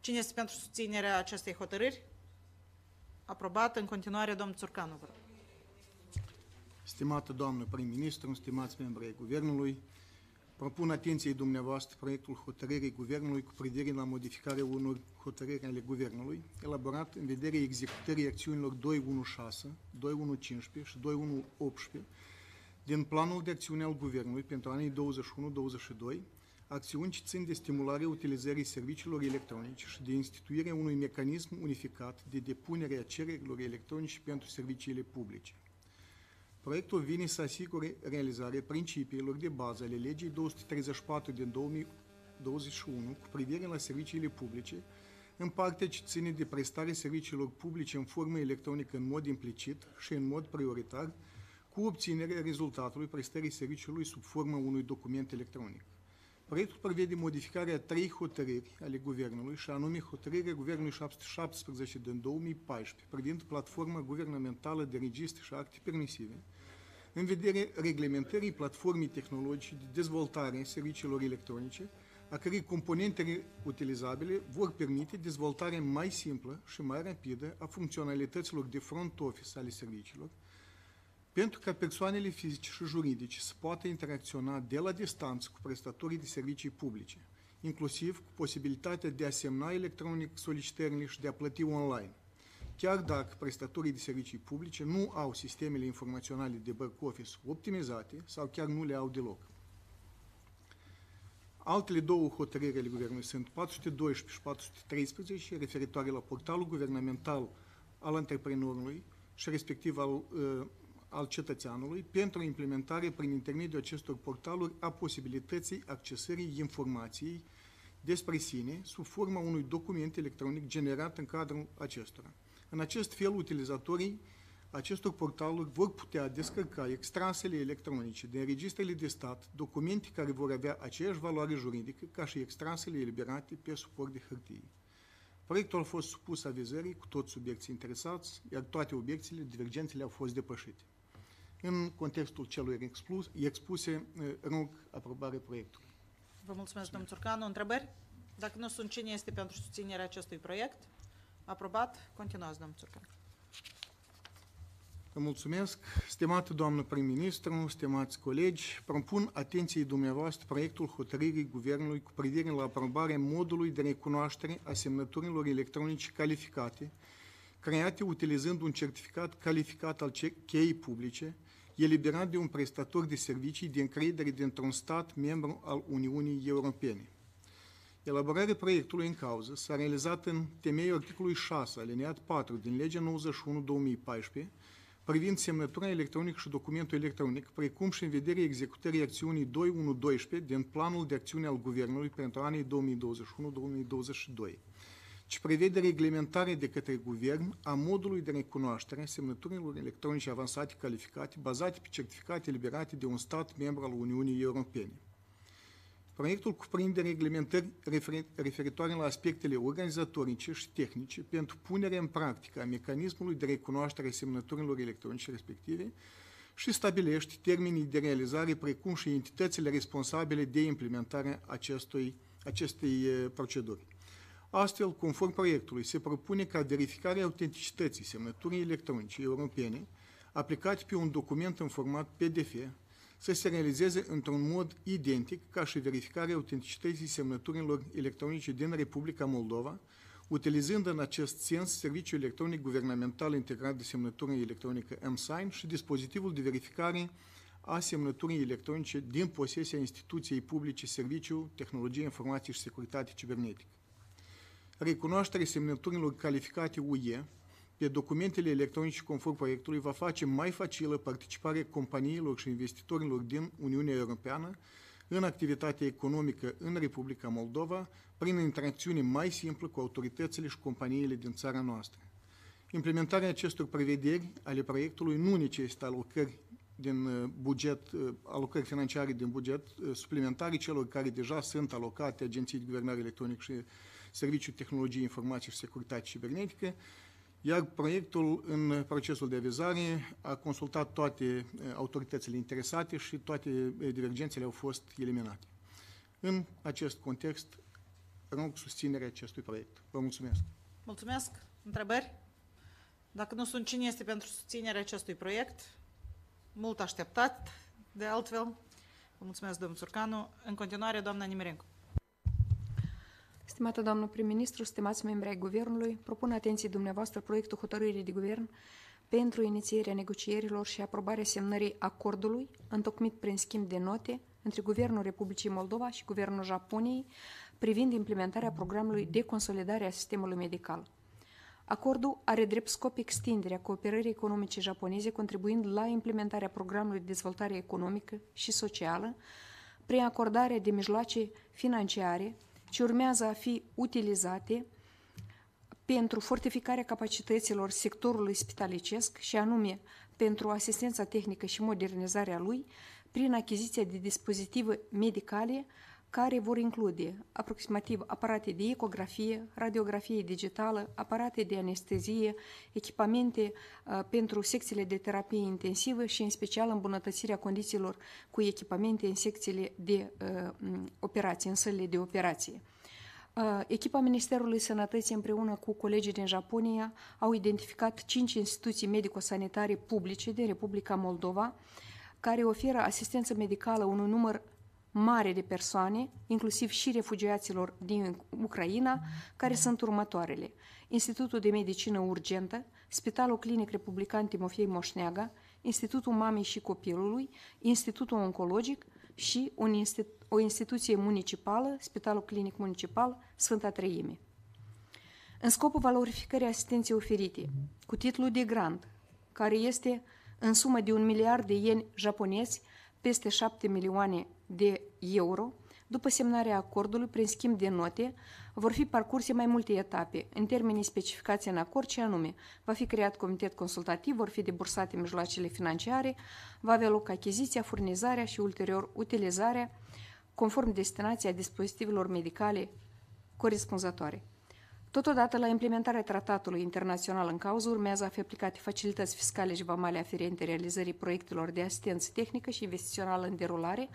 Cine este pentru susținerea acestei hotărâri? Aprobat. În continuare, domnul Țurcanu, vă rog. Stimată doamnă prim-ministru, stimați membri ai Guvernului, propun atenției dumneavoastră proiectul hotărârii Guvernului cu privire la modificarea unor hotărâri ale Guvernului, elaborat în vederea executării acțiunilor 216, 2115 și 2118 din Planul de Acțiune al Guvernului pentru anii 21-22, acțiuni ce țin de stimularea utilizării serviciilor electronice și de instituirea unui mecanism unificat de depunere a cererilor electronice pentru serviciile publice. Proiectul vine să asigure realizarea principiilor de bază ale legii 234 din 2021 cu privire la serviciile publice, în partea ce ține de prestarea serviciilor publice în formă electronică în mod implicit și în mod prioritar, cu obținerea rezultatului prestării serviciului sub formă unui document electronic. Proiectul prevede modificarea trei hotărâri ale Guvernului, și anume hotărârea Guvernului 717 din 2014 privind platforma guvernamentală de registre și acte permisive, în vederea reglementării platformei tehnologice de dezvoltare a serviciilor electronice, a cărei componente utilizabile vor permite dezvoltarea mai simplă și mai rapidă a funcționalităților de front office ale serviciilor, pentru ca persoanele fizice și juridice să poată interacționa de la distanță cu prestatorii de servicii publice, inclusiv cu posibilitatea de a semna electronic solicitările și de a plăti online, chiar dacă prestatorii de servicii publice nu au sistemele informaționale de back-office optimizate sau chiar nu le au deloc. Altele două hotărâri ale Guvernului sunt 412 și 413 referitoare la portalul guvernamental al antreprenorului și respectiv al uh, al cetățeanului pentru implementare prin intermediul acestor portaluri a posibilității accesării informației despre sine sub forma unui document electronic generat în cadrul acestora. În acest fel, utilizatorii acestor portaluri vor putea descărca extrasele electronice din registrele de stat, documente care vor avea aceeași valoare juridică ca și extrasele eliberate pe suport de hârtie. Proiectul a fost supus avizării cu toți subiecții interesați, iar toate obiecțiile, divergențele au fost depășite. În contextul celui expus, expuse, rog aprobarea proiectului. Vă mulțumesc, domnul Țurcanu. Întrebări? Dacă nu sunt, cine este pentru susținerea acestui proiect? Aprobat? Continuați, domnul Țurcanu. Vă mulțumesc. Stimată doamnă prim-ministru, stimați colegi, propun atenției dumneavoastră proiectul hotărârii Guvernului cu privire la aprobarea modului de recunoaștere a semnăturilor electronice calificate, create utilizând un certificat calificat al cheii publice, eliberat de un prestator de servicii de încredere dintr-un stat membru al Uniunii Europene. Elaborarea proiectului în cauză s-a realizat în temeiul articolului 6, alineat 4 din legea 91-2014, privind semnătura electronică și documentul electronic, precum și în vederea executării acțiunii 2112 din Planul de Acțiune al Guvernului pentru anii 2021-2022 ci prevede reglementarea de către guvern a modului de recunoaștere a semnăturilor electronice avansate calificate bazate pe certificate eliberate de un stat membru al Uniunii Europene. Proiectul cuprinde reglementări referitoare la aspectele organizatorice și tehnice pentru punerea în practică a mecanismului de recunoaștere a semnăturilor electronice respective și stabilește termenii de realizare precum și entitățile responsabile de implementarea acestui, acestei eh, proceduri. Astfel, conform proiectului, se propune ca verificarea autenticității semnăturii electronice europene aplicate pe un document în format PDF să se realizeze într-un mod identic ca și verificarea autenticității semnăturilor electronice din Republica Moldova, utilizând în acest sens serviciul electronic guvernamental integrat de semnătură electronică M-Sign și dispozitivul de verificare a semnăturii electronice din posesia instituției publice Serviciu Tehnologie, Informație și Securitate Cibernetică recunoașterea semnăturilor calificate UE pe documentele electronice conform proiectului va face mai facilă participarea companiilor și investitorilor din Uniunea Europeană în activitatea economică în Republica Moldova prin interacțiune mai simplă cu autoritățile și companiile din țara noastră. Implementarea acestor prevederi ale proiectului nu necesită alocări din uh, buget, uh, alocări financiare din buget uh, suplimentare celor care deja sunt alocate Agenției de Guvernare Electronic și Serviciul Tehnologiei Informației și Securitate Cibernetică, iar proiectul în procesul de avizare a consultat toate autoritățile interesate și toate divergențele au fost eliminate. În acest context, rog susținerea acestui proiect. Vă mulțumesc. Mulțumesc. Întrebări? Dacă nu sunt, cine este pentru susținerea acestui proiect? Mult așteptat, de altfel. Vă mulțumesc, domnul Surcanu. În continuare, doamna Nimirencu. Stimată doamnă prim-ministru, stimați membri ai Guvernului, propun atenției dumneavoastră proiectul hotărârii de guvern pentru inițierea negocierilor și aprobarea semnării acordului întocmit prin schimb de note între Guvernul Republicii Moldova și Guvernul Japoniei privind implementarea programului de consolidare a sistemului medical. Acordul are drept scop extinderea cooperării economice japoneze, contribuind la implementarea programului de dezvoltare economică și socială prin acordarea de mijloace financiare ce urmează a fi utilizate pentru fortificarea capacităților sectorului spitalicesc și anume pentru asistența tehnică și modernizarea lui prin achiziția de dispozitive medicale care vor include aproximativ aparate de ecografie, radiografie digitală, aparate de anestezie, echipamente uh, pentru secțiile de terapie intensivă și în special îmbunătățirea condițiilor cu echipamente în secțiile de uh, operații, în sălile de operație. Uh, echipa Ministerului Sănătății împreună cu colegii din Japonia au identificat cinci instituții medico-sanitare publice din Republica Moldova care oferă asistență medicală unui număr mare de persoane, inclusiv și refugiaților din Ucraina, care sunt următoarele. Institutul de Medicină Urgentă, Spitalul Clinic Republican Timofei Moșneaga, Institutul Mamei și Copilului, Institutul Oncologic și un institu- o instituție municipală, Spitalul Clinic Municipal Sfânta Treime. În scopul valorificării asistenței oferite, cu titlul de grant, care este în sumă de un miliard de ieni japonezi, peste 7 milioane de euro, după semnarea acordului prin schimb de note, vor fi parcurse mai multe etape, în termenii specificați în acord, ce anume, va fi creat comitet consultativ, vor fi debursate mijloacele financiare, va avea loc achiziția, furnizarea și ulterior utilizarea conform destinației dispozitivelor medicale corespunzătoare. Totodată, la implementarea tratatului internațional în cauză, urmează a fi aplicate facilități fiscale și vamale aferente realizării proiectelor de asistență tehnică și investițională în derulare,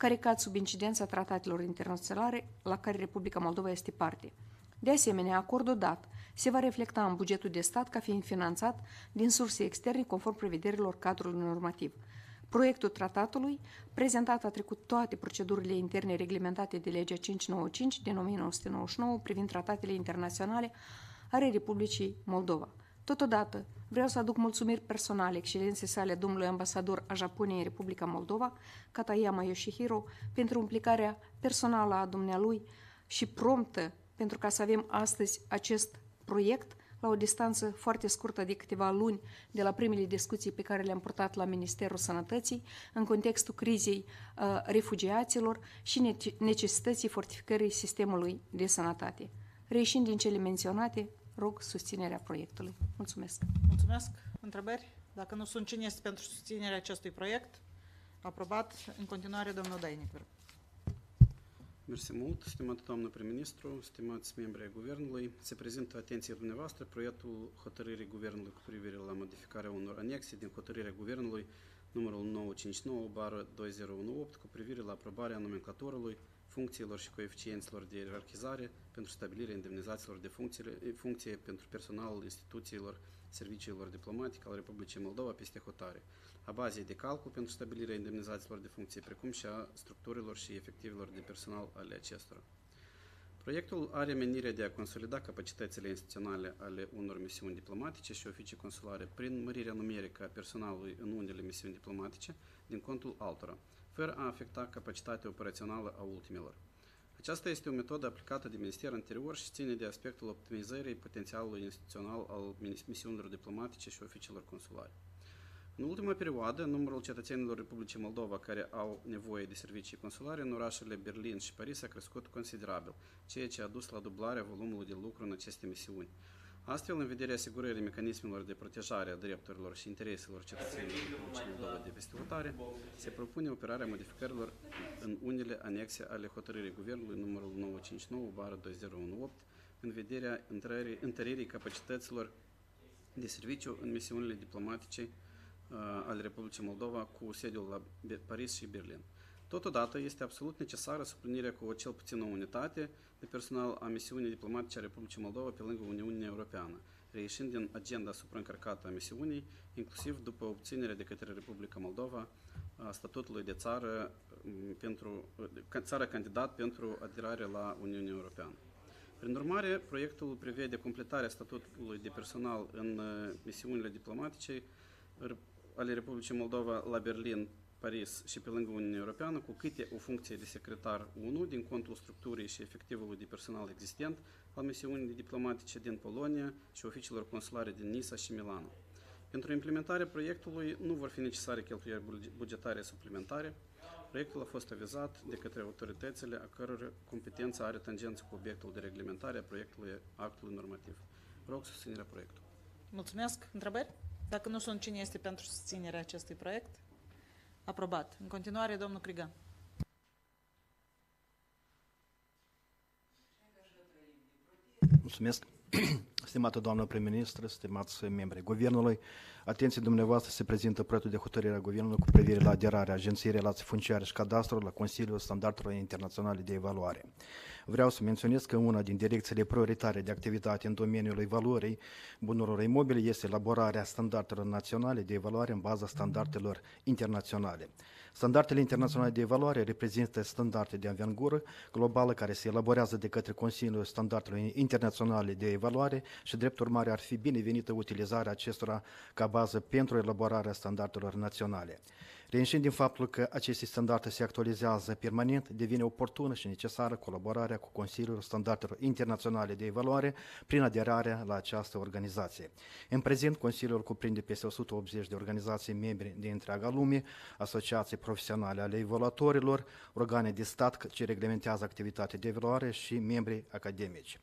care cad sub incidența tratatelor internaționale la care Republica Moldova este parte. De asemenea, acordul dat se va reflecta în bugetul de stat ca fiind finanțat din surse externe conform prevederilor cadrului normativ. Proiectul tratatului, prezentat, a trecut toate procedurile interne reglementate de legea 595 din 1999 privind tratatele internaționale ale Republicii Moldova. Totodată, vreau să aduc mulțumiri personale excelenței sale domnului ambasador a Japoniei în Republica Moldova, Katayama Yoshihiro, pentru implicarea personală a dumnealui și promptă pentru ca să avem astăzi acest proiect la o distanță foarte scurtă de câteva luni de la primele discuții pe care le-am purtat la Ministerul Sănătății în contextul crizei uh, refugiaților și necesității fortificării sistemului de sănătate. Reieșind din cele menționate, rog susținerea proiectului. Mulțumesc! Mulțumesc! Întrebări? Dacă nu sunt, cine este pentru susținerea acestui proiect? Aprobat. În continuare, domnul Dainic. Mersi mult, stimată doamnă prim-ministru, stimați membri ai Guvernului. Se prezintă atenție dumneavoastră proiectul hotărârii Guvernului cu privire la modificarea unor anexe din hotărârea Guvernului numărul 959-2018 cu privire la aprobarea nomenclatorului funcțiilor și coeficienților de ierarhizare pentru stabilirea indemnizațiilor de funcție, funcție pentru personalul instituțiilor serviciilor diplomatice al Republicii Moldova peste hotare a bazei de calcul pentru stabilirea indemnizațiilor de funcție, precum și a structurilor și efectivelor de personal ale acestora. Proiectul are menirea de a consolida capacitățile instituționale ale unor misiuni diplomatice și oficii consulare prin mărirea numerică a personalului în unele misiuni diplomatice din contul altora, fără a afecta capacitatea operațională a ultimelor. Aceasta este o metodă aplicată de Ministerul Interior și ține de aspectul optimizării potențialului instituțional al misiunilor diplomatice și oficiilor consulare. În ultima perioadă, numărul cetățenilor Republicii Moldova care au nevoie de servicii consulare în orașele Berlin și Paris a crescut considerabil, ceea ce a dus la dublarea volumului de lucru în aceste misiuni. Astfel, în vederea asigurării mecanismelor de protejare a drepturilor și intereselor cetățenilor Republicii Moldova de peste hotare, se propune operarea modificărilor în unele anexe ale hotărârii Guvernului numărul 959-2018 în vederea întăririi, întăririi capacităților de serviciu în misiunile diplomatice uh, ale Republicii Moldova cu sediul la Be- Paris și Berlin. Totodată, este absolut necesară suplinirea cu o cel puțin o unitate de personal a misiunii diplomatice a Republicii Moldova pe lângă Uniunea Europeană, reieșind din agenda supraîncărcată a misiunii, inclusiv după obținerea de către Republica Moldova a statutului de țară m, pentru ca țară candidat pentru aderare la Uniunea Europeană. Prin urmare, proiectul prevede completarea statutului de personal în uh, misiunile diplomatice r- ale Republicii Moldova la Berlin, Paris și pe lângă Uniunea Europeană, cu câte o funcție de secretar 1 din contul structurii și efectivului de personal existent al misiunii diplomatice din Polonia și oficiilor consulare din Nisa și Milano. Pentru implementarea proiectului nu vor fi necesare cheltuieli buge- bugetare suplimentare. Proiectul a fost avizat de către autoritățile a căror competență are tangență cu obiectul de reglementare a proiectului actului normativ. Rog susținerea proiectului. Mulțumesc. Întrebări? Dacă nu sunt, cine este pentru susținerea acestui proiect? Aprobat. În continuare, domnul Crigan. Mulțumesc. Stimată doamnă prim-ministru, stimați membri ai Guvernului, atenție dumneavoastră se prezintă proiectul de hotărâre a Guvernului cu privire la aderarea Agenției Relații Funciare și Cadastru la Consiliul Standardelor Internaționale de Evaluare. Vreau să menționez că una din direcțiile prioritare de activitate în domeniul evaluării bunurilor imobile este elaborarea standardelor naționale de evaluare în baza standardelor internaționale. Standardele internaționale de evaluare reprezintă standarde de anvergură globală care se elaborează de către Consiliul Standardelor Internaționale de Evaluare și, drept urmare, ar fi binevenită utilizarea acestora ca bază pentru elaborarea standardelor naționale. Reînșind din faptul că aceste standarde se actualizează permanent, devine oportună și necesară colaborarea cu Consiliul Standardelor Internaționale de Evaluare prin aderarea la această organizație. În prezent, Consiliul cuprinde peste 180 de organizații membri din întreaga lume, asociații profesionale ale evaluatorilor, organe de stat ce reglementează activitatea de evaluare și membri academici.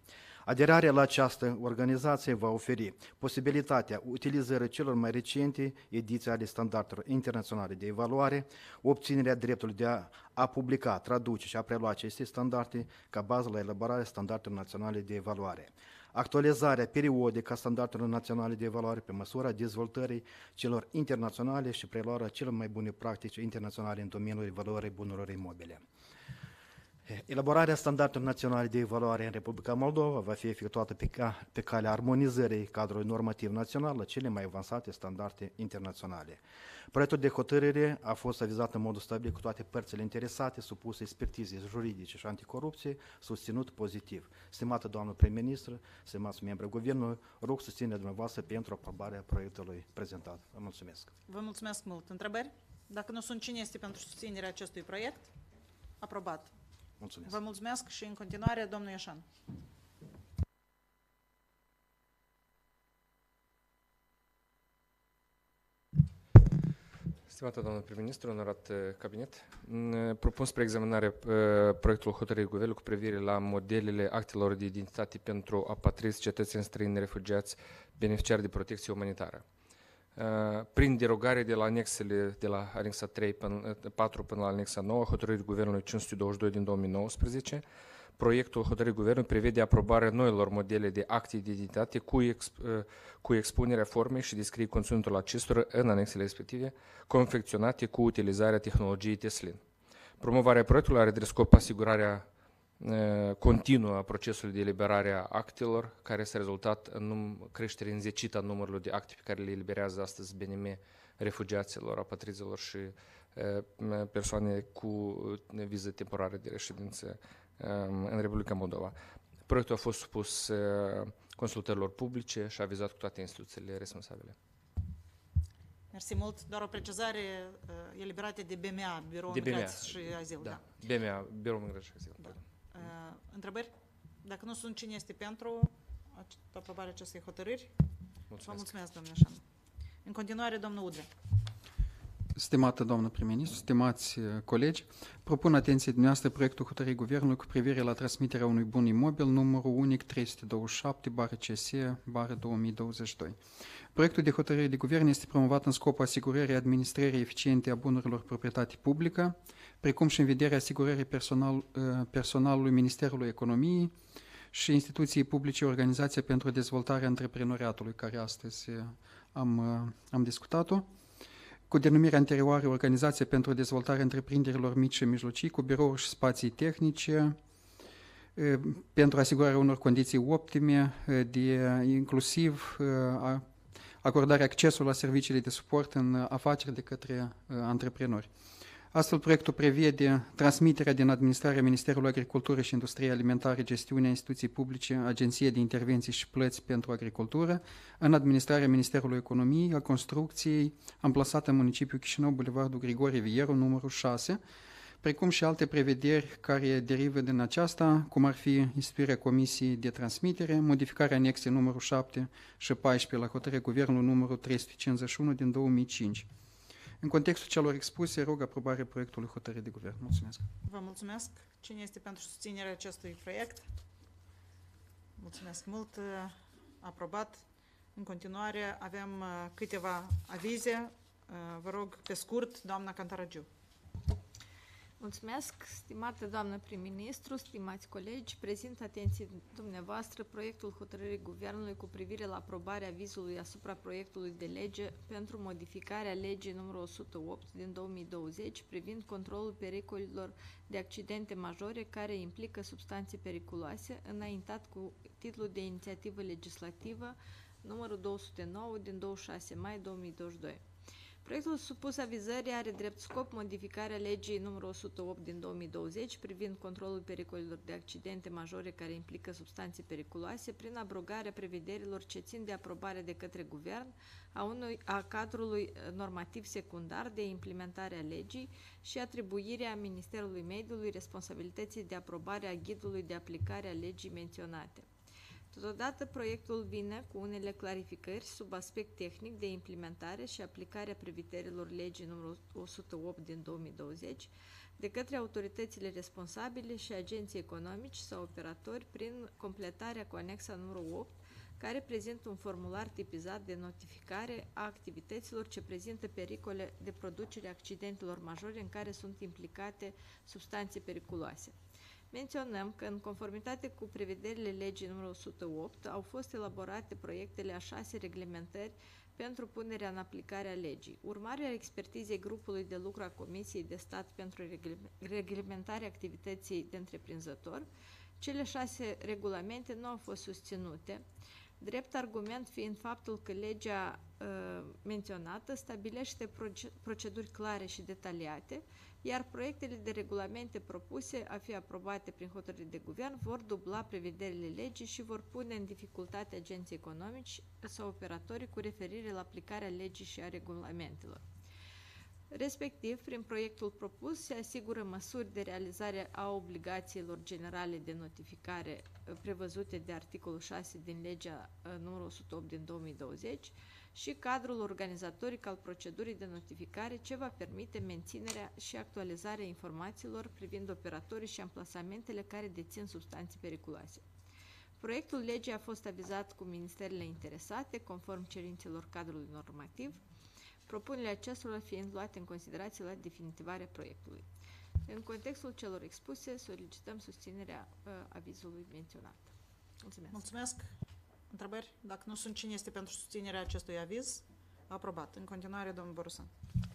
Aderarea la această organizație va oferi posibilitatea utilizării celor mai recente ediții ale standardelor internaționale de evaluare, obținerea dreptului de a, a publica, traduce și a prelua aceste standarde ca bază la elaborarea standardelor naționale de evaluare actualizarea periodică a standardelor naționale de evaluare pe măsura dezvoltării celor internaționale și preluarea celor mai bune practici internaționale în domeniul evaluării bunurilor imobile. Elaborarea standardelor naționale de evaluare în Republica Moldova va fi efectuată pe, ca, pe calea armonizării cadrului normativ național la cele mai avansate standarde internaționale. Proiectul de hotărâre a fost avizat în modul stabil cu toate părțile interesate, supuse expertize juridice și anticorupție, susținut pozitiv. Stimată doamnă prim-ministru, stimați membri Guvernului, rog susținerea dumneavoastră pentru aprobarea proiectului prezentat. Vă mulțumesc. Vă mulțumesc mult. Întrebări? Dacă nu sunt, cine este pentru susținerea acestui proiect? Aprobat. Mulțumesc. Vă mulțumesc și în continuare, domnul Ieșan. Stimată doamnă prim-ministru, onorat uh, cabinet, n- propun spre examinare uh, proiectul hotărârii Guvernului cu privire la modelele actelor de identitate pentru apatriți, cetățeni străini, refugiați, beneficiari de protecție umanitară. Uh, Prin derogare de la anexele de la anexa 3 până, 4 până la anexa 9, hotărârii Guvernului 522 din 2019, proiectul hotărârii Guvernului prevede aprobarea noilor modele de acte de identitate cu, exp, uh, cu expunerea formei și descrie conținutul acestora în anexele respective, confecționate cu utilizarea tehnologiei Teslin. Promovarea proiectului are de scop asigurarea uh, continuă a procesului de eliberare a actelor, care s-a rezultat în num- creștere înzecită a numărului de acte pe care le eliberează astăzi BNM refugiaților, apatrizilor și uh, persoane cu uh, viză temporară de reședință um, în Republica Moldova. Proiectul a fost supus uh, consultărilor publice și a vizat cu toate instituțiile responsabile. Mersi mult. Doar o precizare, uh, eliberate de BMA, Biroul De BMA. Migrației și Azil. Da. Da. BMA, Biroul Migrației și Azil. Da. Uh, Întrebări? Dacă nu sunt, cine este pentru ace- aprobarea acestei hotărâri? Vă Mulțumesc. mulțumesc, domnule Șan. În continuare, domnul Udrea. Stimată doamnă prim-ministru, stimați uh, colegi, propun atenției dumneavoastră proiectul hotărârii Guvernului cu privire la transmiterea unui bun imobil numărul unic 327 bară CS bară 2022. Proiectul de hotărâre de guvern este promovat în scopul asigurării administrării eficiente a bunurilor proprietate publică, precum și în vederea asigurării personal, uh, personalului Ministerului Economiei și instituției publice Organizația pentru Dezvoltarea Antreprenoriatului, care astăzi uh, am, am discutat-o cu denumirea anterioară Organizație pentru Dezvoltarea Întreprinderilor Mici și Mijlocii, cu birouri și spații tehnice, pentru asigurarea unor condiții optime, de inclusiv acordarea accesului la serviciile de suport în afaceri de către antreprenori. Astfel, proiectul prevede transmiterea din administrarea Ministerului Agriculturii și Industriei Alimentare, gestiunea instituției publice, Agenție de Intervenții și Plăți pentru Agricultură, în administrarea Ministerului Economiei, a construcției amplasată în municipiul Chișinău, Bulevardul Grigore Vieru, numărul 6, precum și alte prevederi care derivă din aceasta, cum ar fi instituirea Comisiei de Transmitere, modificarea anexei numărul 7 și 14 la hotărârea Guvernului numărul 351 din 2005. În contextul celor expuse, rog aprobarea proiectului hotărâre de guvern. Mulțumesc. Vă mulțumesc. Cine este pentru susținerea acestui proiect? Mulțumesc mult. Aprobat. În continuare avem uh, câteva avize. Uh, vă rog, pe scurt, doamna Cantaragiu. Mulțumesc, stimată doamnă prim-ministru, stimați colegi, prezint atenție dumneavoastră proiectul hotărârii Guvernului cu privire la aprobarea vizului asupra proiectului de lege pentru modificarea legii numărul 108 din 2020 privind controlul pericolilor de accidente majore care implică substanțe periculoase, înaintat cu titlul de inițiativă legislativă numărul 209 din 26 mai 2022. Proiectul supus avizării are drept scop modificarea legii numărul 108 din 2020 privind controlul pericolelor de accidente majore care implică substanțe periculoase prin abrogarea prevederilor ce țin de aprobare de către guvern a, unui, a cadrului normativ secundar de implementare a legii și atribuirea Ministerului Mediului responsabilității de aprobare a ghidului de aplicare a legii menționate. Totodată, proiectul vine cu unele clarificări sub aspect tehnic de implementare și aplicare a prevederilor legii numărul 108 din 2020 de către autoritățile responsabile și agenții economici sau operatori prin completarea cu anexa numărul 8 care prezintă un formular tipizat de notificare a activităților ce prezintă pericole de producere accidentelor majore în care sunt implicate substanțe periculoase. Menționăm că, în conformitate cu prevederile legii numărul 108, au fost elaborate proiectele a șase reglementări pentru punerea în aplicare a legii. Urmarea expertizei grupului de lucru a Comisiei de Stat pentru reglementarea activității de întreprinzător, cele șase regulamente nu au fost susținute, drept argument fiind faptul că legea uh, menționată stabilește proceduri clare și detaliate, iar proiectele de regulamente propuse a fi aprobate prin hotărâre de guvern vor dubla prevederile legii și vor pune în dificultate agenții economici sau operatorii cu referire la aplicarea legii și a regulamentelor. Respectiv, prin proiectul propus se asigură măsuri de realizare a obligațiilor generale de notificare uh, prevăzute de articolul 6 din legea uh, numărul 108 din 2020, și cadrul organizatoric al procedurii de notificare ce va permite menținerea și actualizarea informațiilor privind operatorii și amplasamentele care dețin substanțe periculoase. Proiectul legii a fost avizat cu ministerele interesate, conform cerințelor cadrului normativ, propunerile acestora fiind luate în considerație la definitivarea proiectului. În contextul celor expuse, solicităm susținerea uh, avizului menționat. Mulțumesc! Mulțumesc! Întrebări? Dacă nu sunt, cine este pentru susținerea acestui aviz? Aprobat. În continuare, domnul Borusan.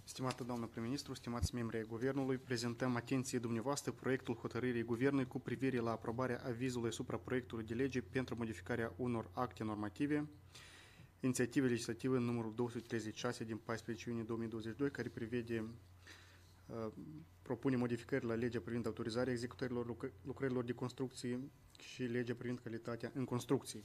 Stimată doamnă prim-ministru, stimați membri ai Guvernului, prezentăm atenției dumneavoastră proiectul hotărârii Guvernului cu privire la aprobarea avizului asupra proiectului de lege pentru modificarea unor acte normative, inițiative legislative numărul 236 din 14 iunie 2022, care prevede uh, propune modificări la legea privind autorizarea executărilor lucrărilor de construcții și legea privind calitatea în construcții.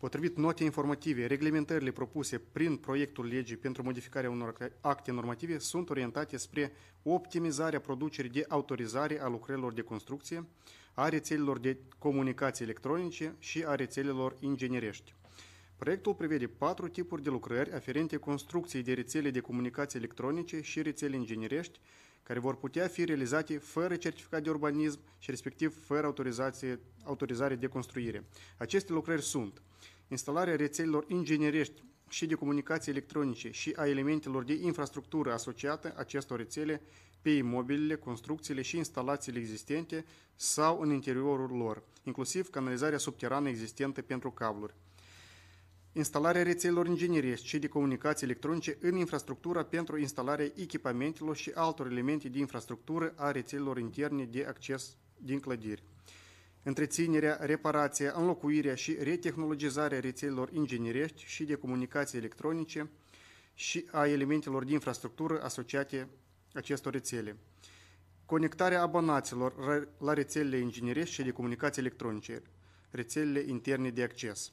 Potrivit notei informative, reglementările propuse prin proiectul legii pentru modificarea unor acte normative sunt orientate spre optimizarea producerii de autorizare a lucrărilor de construcție, a rețelelor de comunicații electronice și a rețelelor inginerești. Proiectul prevede patru tipuri de lucrări aferente construcției de rețele de comunicații electronice și rețele inginerești, care vor putea fi realizate fără certificat de urbanism și respectiv fără autorizație, autorizare de construire. Aceste lucrări sunt instalarea rețelelor inginerești și de comunicații electronice și a elementelor de infrastructură asociată acestor rețele pe imobilele, construcțiile și instalațiile existente sau în interiorul lor, inclusiv canalizarea subterană existentă pentru cabluri. Instalarea rețelelor inginerești și de comunicații electronice în infrastructura pentru instalarea echipamentelor și altor elemente de infrastructură a rețelelor interne de acces din clădiri. Întreținerea, reparația, înlocuirea și retehnologizarea rețelelor inginerești și de comunicații electronice și a elementelor de infrastructură asociate acestor rețele. Conectarea abonaților la rețelele inginerești și de comunicații electronice, rețelele interne de acces.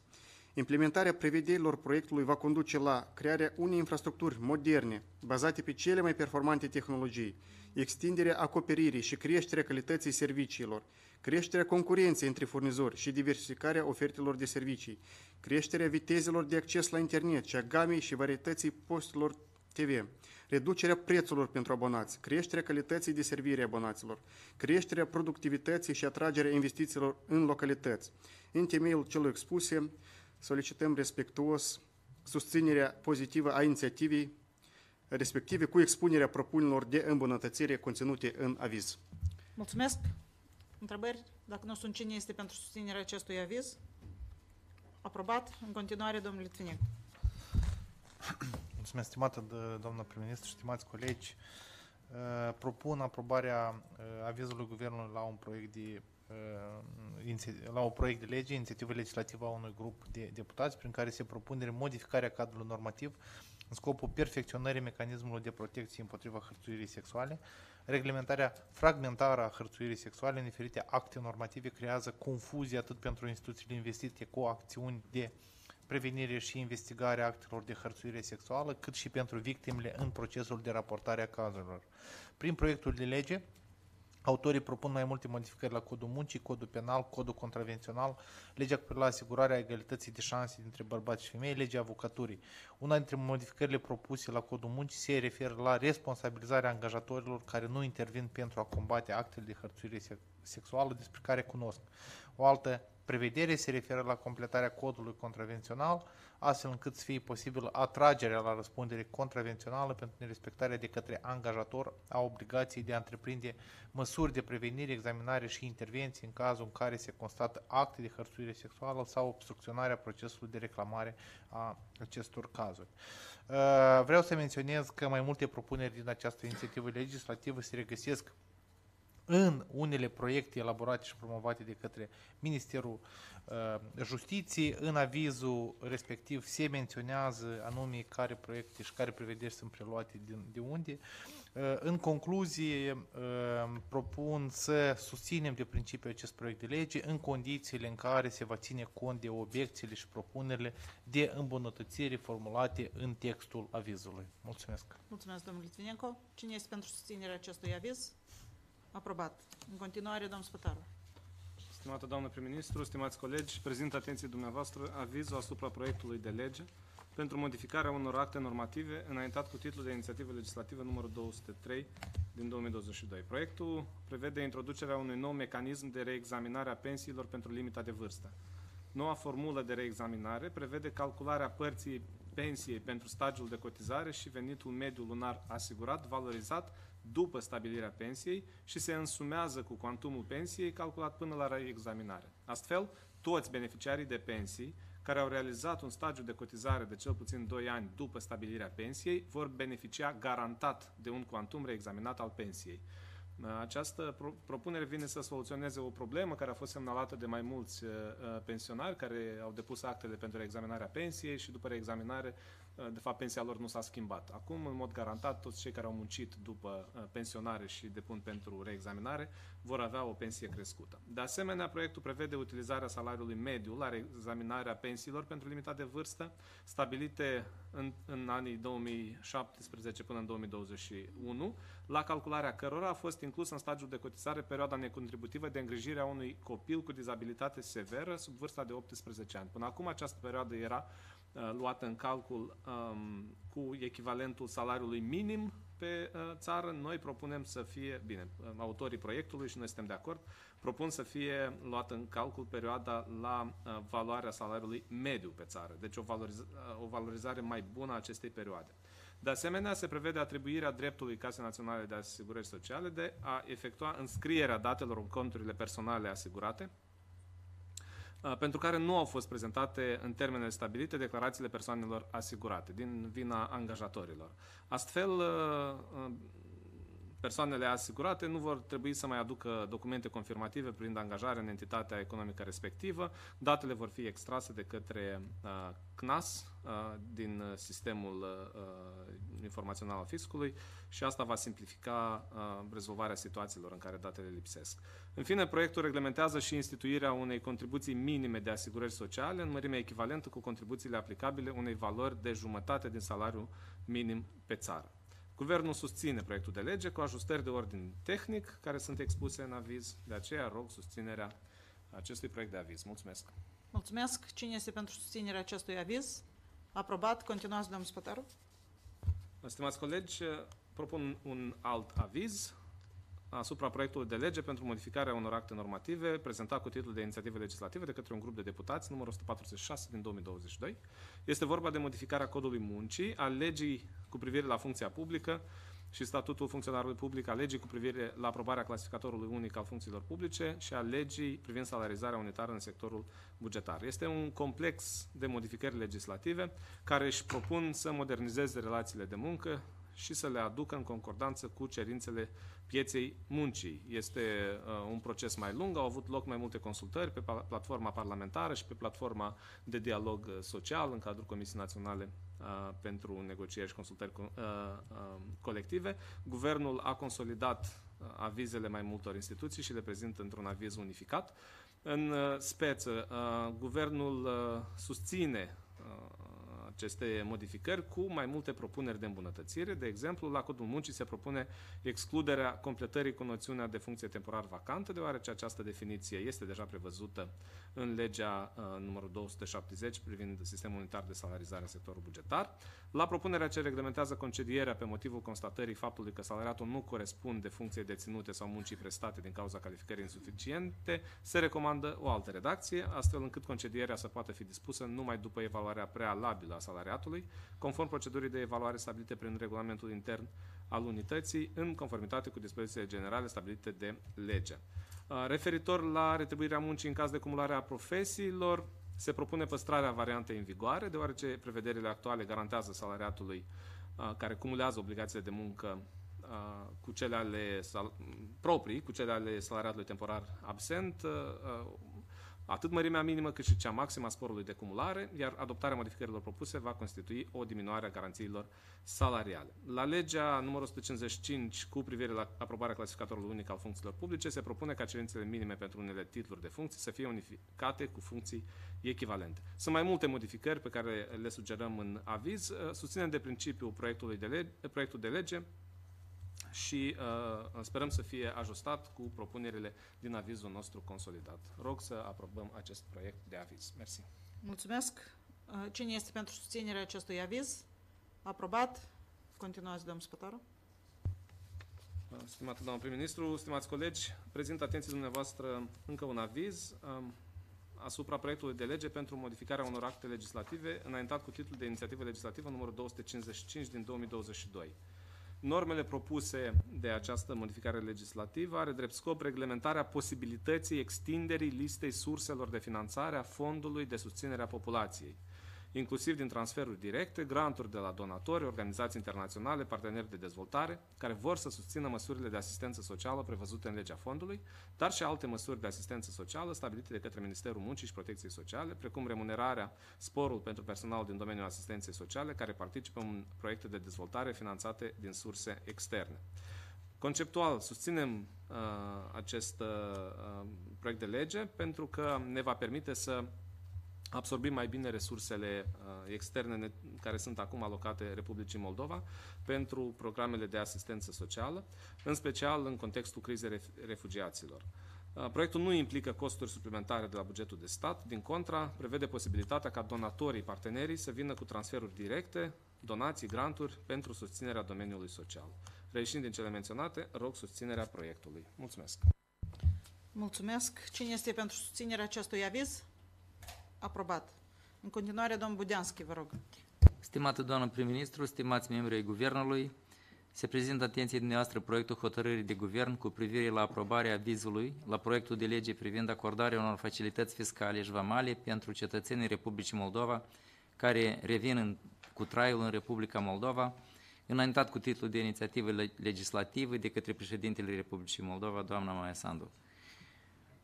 Implementarea prevederilor proiectului va conduce la crearea unei infrastructuri moderne, bazate pe cele mai performante tehnologii, extinderea acoperirii și creșterea calității serviciilor, creșterea concurenței între furnizori și diversificarea ofertelor de servicii, creșterea vitezelor de acces la internet și a gamei și varietății postelor TV, reducerea prețurilor pentru abonați, creșterea calității de servire a abonaților, creșterea productivității și atragerea investițiilor în localități. În temeiul celor expuse, solicităm respectuos susținerea pozitivă a inițiativei respective cu expunerea propunerilor de îmbunătățire conținute în aviz. Mulțumesc. Întrebări? Dacă nu sunt, cine este pentru susținerea acestui aviz? Aprobat. În continuare, domnul Litvinic. Mulțumesc, stimată doamnă prim-ministru, stimați colegi. Propun aprobarea avizului Guvernului la un proiect de la un proiect de lege, inițiativă legislativă a unui grup de deputați, prin care se propune modificarea cadrului normativ în scopul perfecționării mecanismului de protecție împotriva hărțuirii sexuale. Reglementarea fragmentară a hărțuirii sexuale în diferite acte normative creează confuzie atât pentru instituțiile investite cu acțiuni de prevenire și investigare a actelor de hărțuire sexuală, cât și pentru victimele în procesul de raportare a cazurilor. Prin proiectul de lege, Autorii propun mai multe modificări la codul muncii, codul penal, codul contravențional, legea cu la asigurarea egalității de șanse dintre bărbați și femei, legea avocaturii. Una dintre modificările propuse la codul muncii se referă la responsabilizarea angajatorilor care nu intervin pentru a combate actele de hărțuire sexuală despre care cunosc. O altă prevedere se referă la completarea codului contravențional, astfel încât să fie posibil atragerea la răspundere contravențională pentru nerespectarea de către angajator a obligației de a întreprinde măsuri de prevenire, examinare și intervenții în cazul în care se constată acte de hărțuire sexuală sau obstrucționarea procesului de reclamare a acestor cazuri. Uh, vreau să menționez că mai multe propuneri din această inițiativă legislativă se regăsesc în unele proiecte elaborate și promovate de către Ministerul uh, Justiției. În avizul respectiv se menționează anume care proiecte și care prevederi sunt preluate din, de unde. Uh, în concluzie, uh, propun să susținem de principiu acest proiect de lege în condițiile în care se va ține cont de obiecțiile și propunerile de îmbunătățire formulate în textul avizului. Mulțumesc! Mulțumesc, domnul Litvinenko. Cine este pentru susținerea acestui aviz? Aprobat. În continuare, domnul Spătaru. Stimată doamnă prim-ministru, stimați colegi, prezint atenție dumneavoastră avizul asupra proiectului de lege pentru modificarea unor acte normative înaintat cu titlul de inițiativă legislativă numărul 203 din 2022. Proiectul prevede introducerea unui nou mecanism de reexaminare a pensiilor pentru limita de vârstă. Noua formulă de reexaminare prevede calcularea părții pensiei pentru stagiul de cotizare și venitul mediu lunar asigurat, valorizat după stabilirea pensiei și se însumează cu cuantumul pensiei calculat până la reexaminare. Astfel, toți beneficiarii de pensii care au realizat un stagiu de cotizare de cel puțin 2 ani după stabilirea pensiei vor beneficia garantat de un cuantum reexaminat al pensiei. Această propunere vine să soluționeze o problemă care a fost semnalată de mai mulți uh, uh, pensionari care au depus actele pentru reexaminarea pensiei și după reexaminare Uh, de fapt pensia lor nu s-a schimbat. Acum, în mod garantat, toți cei care au muncit după uh, pensionare și depun pentru reexaminare vor avea o pensie crescută. De asemenea, proiectul prevede utilizarea salariului mediu la reexaminarea pensiilor pentru limita de vârstă, stabilite în, în anii 2017 până în 2021, la calcularea cărora a fost inclus în stagiul de cotizare perioada necontributivă de îngrijire a unui copil cu dizabilitate severă sub vârsta de 18 ani. Până acum această perioadă era uh, luată în calcul um, cu echivalentul salariului minim pe uh, țară. Noi propunem să fie, bine, uh, autorii proiectului și noi suntem de acord, propun să fie luată în calcul perioada la uh, valoarea salariului mediu pe țară. Deci o, valoriz- uh, o valorizare mai bună a acestei perioade. De asemenea, se prevede atribuirea dreptului Casei Naționale de Asigurări Sociale de a efectua înscrierea datelor în conturile personale asigurate, uh, pentru care nu au fost prezentate în termenele stabilite declarațiile persoanelor asigurate, din vina angajatorilor. Astfel, uh, uh, persoanele asigurate nu vor trebui să mai aducă documente confirmative privind angajarea în entitatea economică respectivă. Datele vor fi extrase de către uh, CNAS uh, din sistemul uh, informațional al fiscului și asta va simplifica uh, rezolvarea situațiilor în care datele lipsesc. În fine, proiectul reglementează și instituirea unei contribuții minime de asigurări sociale în mărime echivalentă cu contribuțiile aplicabile unei valori de jumătate din salariul minim pe țară. Guvernul susține proiectul de lege cu ajustări de ordin tehnic care sunt expuse în aviz, de aceea rog susținerea acestui proiect de aviz. Mulțumesc! Mulțumesc. Cine este pentru susținerea acestui aviz? Aprobat. Continuați, domnul Spătaru. Stimați colegi, propun un alt aviz asupra proiectului de lege pentru modificarea unor acte normative prezentat cu titlul de inițiative legislative de către un grup de deputați, numărul 146 din 2022. Este vorba de modificarea codului muncii, a legii cu privire la funcția publică și statutul funcționarului public, a legii cu privire la aprobarea clasificatorului unic al funcțiilor publice și a legii privind salarizarea unitară în sectorul bugetar. Este un complex de modificări legislative care își propun să modernizeze relațiile de muncă și să le aducă în concordanță cu cerințele pieței muncii. Este uh, un proces mai lung, au avut loc mai multe consultări pe platforma parlamentară și pe platforma de dialog uh, social în cadrul Comisiei Naționale uh, pentru negocieri și consultări co- uh, uh, colective. Guvernul a consolidat uh, avizele mai multor instituții și le prezintă într-un aviz unificat. În uh, speță, uh, guvernul uh, susține uh, aceste modificări cu mai multe propuneri de îmbunătățire. De exemplu, la Codul Muncii se propune excluderea completării cu noțiunea de funcție temporar vacantă, deoarece această definiție este deja prevăzută în legea uh, numărul 270 privind sistemul unitar de salarizare în sectorul bugetar. La propunerea ce reglementează concedierea pe motivul constatării faptului că salariatul nu corespunde funcției deținute sau muncii prestate din cauza calificării insuficiente, se recomandă o altă redacție, astfel încât concedierea să poată fi dispusă numai după evaluarea prealabilă a salariatului, conform procedurii de evaluare stabilite prin regulamentul intern al unității, în conformitate cu dispozițiile generale stabilite de lege. Uh, referitor la retribuirea muncii în caz de cumulare a profesiilor, se propune păstrarea variantei în vigoare, deoarece prevederile actuale garantează salariatului uh, care cumulează obligațiile de muncă uh, cu cele ale proprii, cu cele ale salariatului temporar absent, atât mărimea minimă cât și cea maximă a sporului de cumulare, iar adoptarea modificărilor propuse va constitui o diminuare a garanțiilor salariale. La legea numărul 155 cu privire la aprobarea clasificatorului unic al funcțiilor publice se propune ca cerințele minime pentru unele titluri de funcții să fie unificate cu funcții echivalente. Sunt mai multe modificări pe care le sugerăm în aviz. Susținem de principiu proiectului de lege, proiectul de lege și uh, sperăm să fie ajustat cu propunerile din avizul nostru consolidat. Rog să aprobăm acest proiect de aviz. Mersi. Mulțumesc. Uh, cine este pentru susținerea acestui aviz? Aprobat. Continuați, domnul Spătaru. Uh, stimată doamnă prim-ministru, stimați colegi, prezint atenție dumneavoastră încă un aviz um, asupra proiectului de lege pentru modificarea unor acte legislative înaintat cu titlul de inițiativă legislativă numărul 255 din 2022. Normele propuse de această modificare legislativă are drept scop reglementarea posibilității extinderii listei surselor de finanțare a Fondului de Susținere a Populației inclusiv din transferuri directe, granturi de la donatori, organizații internaționale, parteneri de dezvoltare, care vor să susțină măsurile de asistență socială prevăzute în legea fondului, dar și alte măsuri de asistență socială stabilite de către Ministerul Muncii și Protecției Sociale, precum remunerarea, sporul pentru personal din domeniul asistenței sociale, care participă în proiecte de dezvoltare finanțate din surse externe. Conceptual, susținem uh, acest uh, proiect de lege pentru că ne va permite să absorbim mai bine resursele uh, externe care sunt acum alocate Republicii Moldova pentru programele de asistență socială, în special în contextul crizei refugiaților. Uh, Proiectul nu implică costuri suplimentare de la bugetul de stat, din contra, prevede posibilitatea ca donatorii, partenerii să vină cu transferuri directe, donații, granturi pentru susținerea domeniului social. Reieșind din cele menționate, rog susținerea proiectului. Mulțumesc! Mulțumesc. Cine este pentru susținerea acestui aviz? Aprobat. În continuare, domnul Budeanski, vă rog. Stimată doamnă prim-ministru, stimați membri ai Guvernului, se prezintă atenției dumneavoastră proiectul hotărârii de guvern cu privire la aprobarea avizului la proiectul de lege privind acordarea unor facilități fiscale și vamale pentru cetățenii Republicii Moldova care revin în, cu traiul în Republica Moldova, înaintat cu titlul de inițiativă le- legislativă de către președintele Republicii Moldova, doamna Maia Sandu.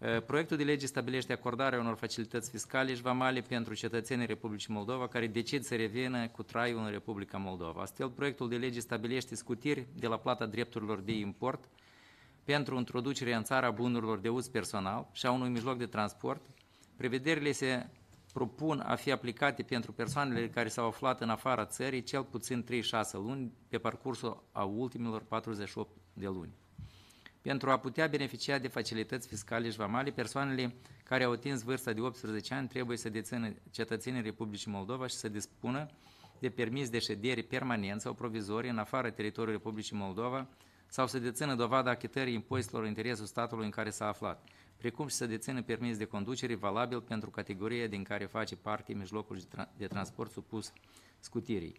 Uh, Proiectul de lege stabilește acordarea unor facilități fiscale și vamale pentru cetățenii Republicii Moldova care decid să revină cu traiul în Republica Moldova. Astfel, proiectul de lege stabilește scutiri de la plata drepturilor de import pentru introducerea în țara bunurilor de uz personal și a unui mijloc de transport. Prevederile se propun a fi aplicate pentru persoanele care s-au aflat în afara țării cel puțin 36 luni pe parcursul a ultimilor 48 de luni. Pentru a putea beneficia de facilități fiscale și vamale, persoanele care au atins vârsta de 18 ani trebuie să dețină cetățenii Republicii Moldova și să dispună de permis de ședere permanent sau provizorii în afara teritoriului Republicii Moldova sau să dețină dovada achitării impozitelor în interesul statului în care s-a aflat, precum și să dețină permis de conducere valabil pentru categoria din care face parte mijlocul de tra- de transport supus scutirii.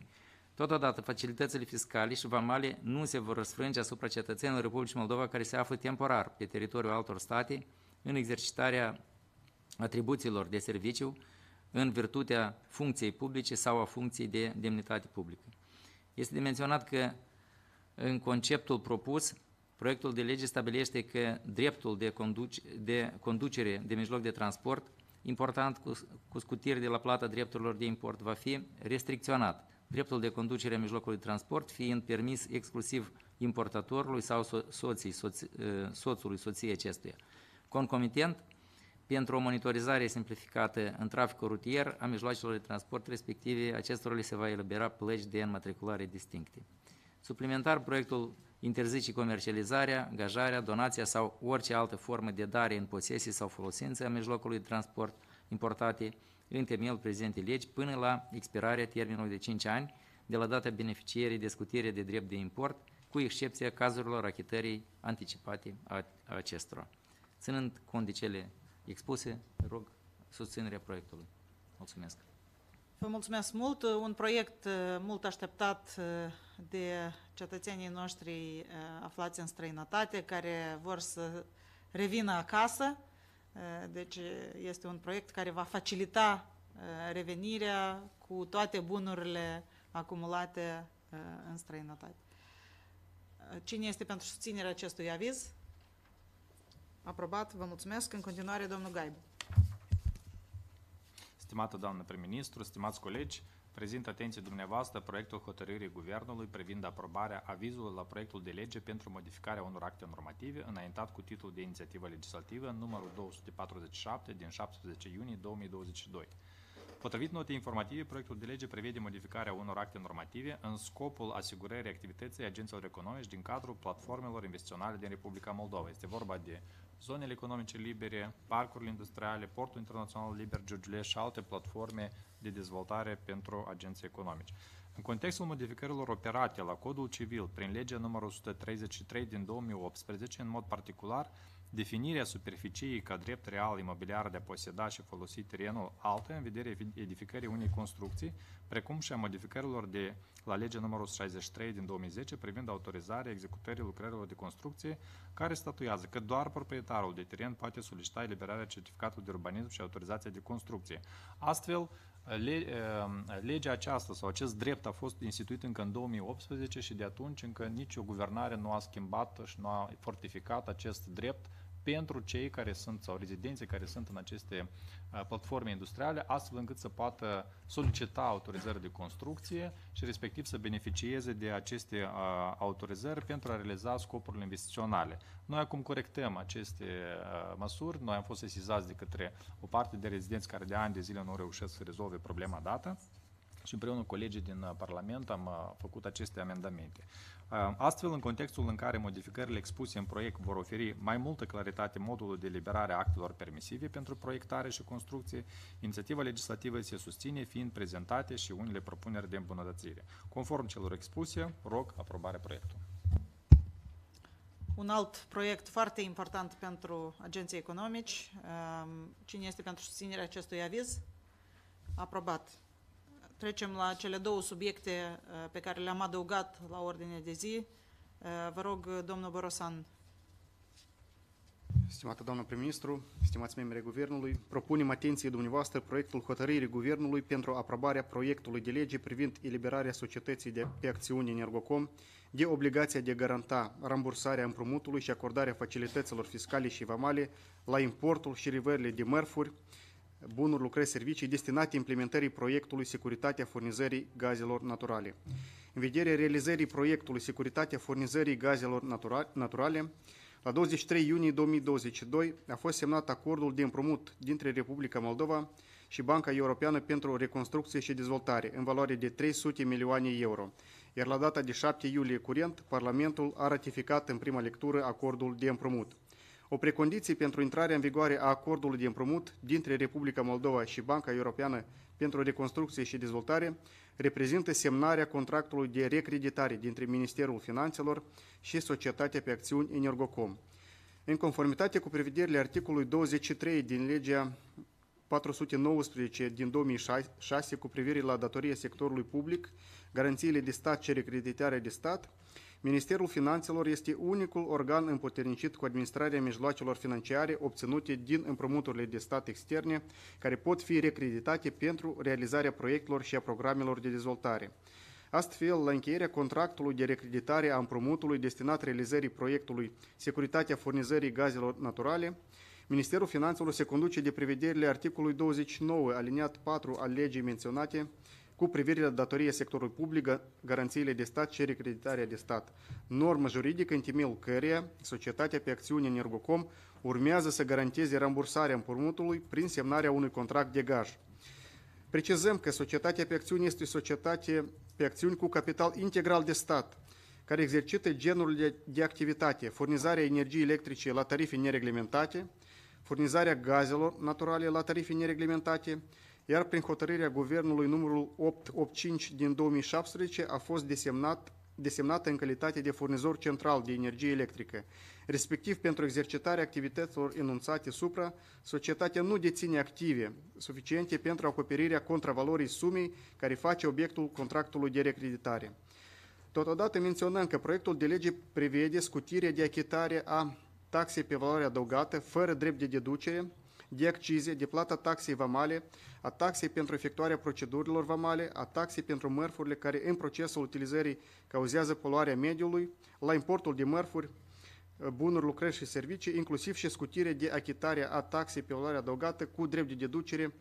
Totodată, facilitățile fiscale și vamale nu se vor răsfrânge asupra cetățenilor Republicii Moldova care se află temporar pe teritoriul altor state în exercitarea atribuțiilor de serviciu în virtutea funcției publice sau a funcției de demnitate publică. Este de menționat că în conceptul propus, proiectul de lege stabilește că dreptul de, conduce, de conducere de mijloc de transport, important cu, cu scutiri de la plata drepturilor de import, va fi restricționat. Dreptul de conducere a mijlocului de transport fiind permis exclusiv importatorului sau so- soții, soț, eh, soțului, soției acestuia. Concomitent, pentru o monitorizare simplificată în traficul rutier a mijloacelor de transport respective, acestora li se va elibera plăci de înmatriculare distincte. Suplimentar, proiectul interzice comercializarea, angajarea, donația sau orice altă formă de dare în posesie sau folosință a mijlocului de transport importate în temeiul prezentei legi până la expirarea termenului de 5 ani de la data beneficierii de scutire de drept de import, cu excepția cazurilor achitării anticipate a a acestora. Ținând cont de cele expuse, rog susținerea proiectului. Mulțumesc. Vă mulțumesc mult. Un proiect uh, mult așteptat uh, de cetățenii noștri uh, aflați în străinătate, care vor să revină acasă. Uh, Deci este un proiect care va facilita uh, revenirea cu toate bunurile acumulate uh, în străinătate. Uh, Cine este pentru susținerea acestui aviz? Aprobat, vă mulțumesc. În continuare, domnul Gaibu. Stimată doamnă prim-ministru, stimați colegi, prezint atenție dumneavoastră proiectul hotărârii Guvernului privind aprobarea avizului la proiectul de lege pentru modificarea unor acte normative înaintat cu titlul de inițiativă legislativă numărul 247 din 17 iunie 2022. Potrivit notei informative, proiectul de lege prevede modificarea unor acte normative în scopul asigurării activității agenților economici din cadrul platformelor investiționale din Republica Moldova. Este vorba de zonele economice libere, parcurile industriale, portul internațional liber Giurgiulești și alte platforme de dezvoltare pentru agenții economici. În contextul modificărilor operate la Codul Civil prin legea numărul 133 din 2018, în mod particular, definirea superficiei ca drept real imobiliar de a poseda și folosi terenul altă în vederea edificării unei construcții, precum și a modificărilor de la legea numărul 63 din 2010 privind autorizarea executării lucrărilor de construcție, care statuiază că doar proprietarul de teren poate solicita eliberarea certificatului de urbanism și autorizația de construcție. Astfel, Le, eh, legea aceasta sau acest drept a fost instituit încă în 2018 și de atunci încă nicio guvernare nu a schimbat și nu a fortificat acest drept pentru cei care sunt sau rezidenții care sunt în aceste uh, platforme industriale, astfel încât să poată solicita autorizări de construcție și respectiv să beneficieze de aceste uh, autorizări pentru a realiza scopurile investiționale. Noi acum corectăm aceste uh, măsuri, noi am fost sesizați de către o parte de rezidenți care de ani de zile nu reușesc să rezolve problema dată și împreună cu colegii din uh, Parlament am uh, făcut aceste amendamente. Uh, Astfel, în contextul în care modificările expuse în proiect vor oferi mai multă claritate modului de liberare a actelor permisive pentru proiectare și construcție, inițiativa legislativă se susține fiind prezentate și unele propuneri de îmbunătățire. Conform celor expuse, rog aprobarea proiectului. Un alt proiect foarte important pentru agenții economici. Um, Cine este pentru susținerea acestui aviz? Aprobat. Trecem la cele două subiecte uh, pe care le-am adăugat la ordine de zi. Uh, Vă rog, domnul Borosan. Stimată doamnă prim-ministru, stimați membri ai Guvernului, propunem atenției dumneavoastră proiectul hotărârii Guvernului pentru aprobarea proiectului de lege privind eliberarea societății de pe acțiuni Energocom de obligația de a garanta rambursarea împrumutului și acordarea facilităților fiscale și vamale la importul și livrările de mărfuri, bunuri, lucrări, servicii destinate implementării proiectului Securitatea furnizării gazelor naturale. În vederea realizării proiectului Securitatea furnizării gazelor natura- naturale, la 23 iunie 2022 a fost semnat acordul de împrumut dintre Republica Moldova și Banca Europeană pentru Reconstrucție și Dezvoltare, în valoare de 300 milioane euro, iar la data de 7 iulie curent, Parlamentul a ratificat în prima lectură acordul de împrumut. O precondiție pentru intrarea în vigoare a acordului de împrumut dintre Republica Moldova și Banca Europeană pentru Reconstrucție și Dezvoltare reprezintă semnarea contractului de recreditare dintre Ministerul Finanțelor și Societatea pe Acțiuni Energocom. În conformitate cu prevederile articolului 23 din legea 419 din 2006 cu privire la datoria sectorului public, garanțiile de stat și recreditarea de stat, Ministerul Finanțelor este unicul organ împuternicit cu administrarea mijloacelor financiare obținute din împrumuturile de stat externe, care pot fi recreditate pentru realizarea proiectelor și a programelor de dezvoltare. Astfel, la încheierea contractului de recreditare a împrumutului destinat realizării proiectului Securitatea furnizării gazelor naturale, Ministerul Finanțelor se conduce de prevederile articolului 29, aliniat 4 al legii menționate, cu privire la datoria sectorului public, garanțiile de stat și recreditarea de stat, normă juridică în temeiul căreia societatea pe acțiune Energocom urmează să garanteze rambursarea împrumutului prin semnarea unui contract de gaj. Precizăm că societatea pe acțiuni este o societate pe acțiuni cu capital integral de stat, care exercită genul de, de activitate, furnizarea energiei electrice la tarife nereglementate, furnizarea gazelor naturale la tarife nereglementate, iar prin hotărârea Guvernului numărul 885 din 2017 a fost desemnat, desemnată în calitate de furnizor central de energie electrică. Respectiv, pentru exercitarea activităților enunțate supra, societatea nu deține active suficiente pentru acoperirea contravalorii sumei care face obiectul contractului de recreditare. Totodată menționăm că proiectul de lege prevede scutirea de achitare a taxei pe valoare adăugată, fără drept de deducere, de accize, de plata taxei vamale, a taxei pentru efectuarea procedurilor vamale, a taxei pentru mărfurile care în procesul utilizării cauzează poluarea mediului, la importul de mărfuri, bunuri, lucrări și servicii, inclusiv și scutire de achitare a taxei pe valoare adăugată cu drept de deducere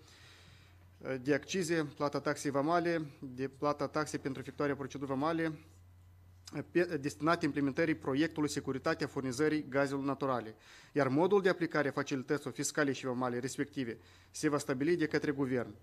de accize, plata taxei vamale, de plata taxei pentru efectuarea procedurilor vamale, destinate implementării proiectului Securitatea furnizării gazelor naturale, iar modul de aplicare a facilităților fiscale și vamale respective se va stabili de către guvern.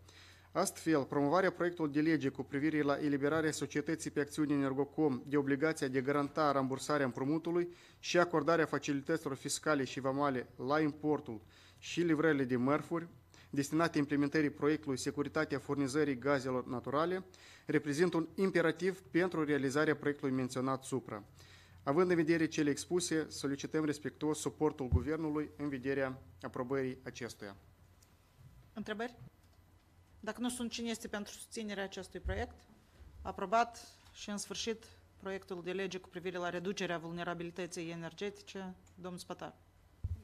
Astfel, promovarea proiectului de lege cu privire la eliberarea societății pe acțiuni Energocom de obligația de garanta rambursarea împrumutului și acordarea facilităților fiscale și vamale la importul și livrările de mărfuri destinate implementării proiectului Securitatea furnizării gazelor naturale, reprezintă un imperativ pentru realizarea proiectului menționat supra. Având în vedere cele expuse, solicităm respectuos suportul Guvernului în vederea aprobării acestuia. Întrebări? Dacă nu sunt, cine este pentru susținerea acestui proiect? Aprobat și, în sfârșit, proiectul de lege cu privire la reducerea vulnerabilității energetice, domnul Spătar.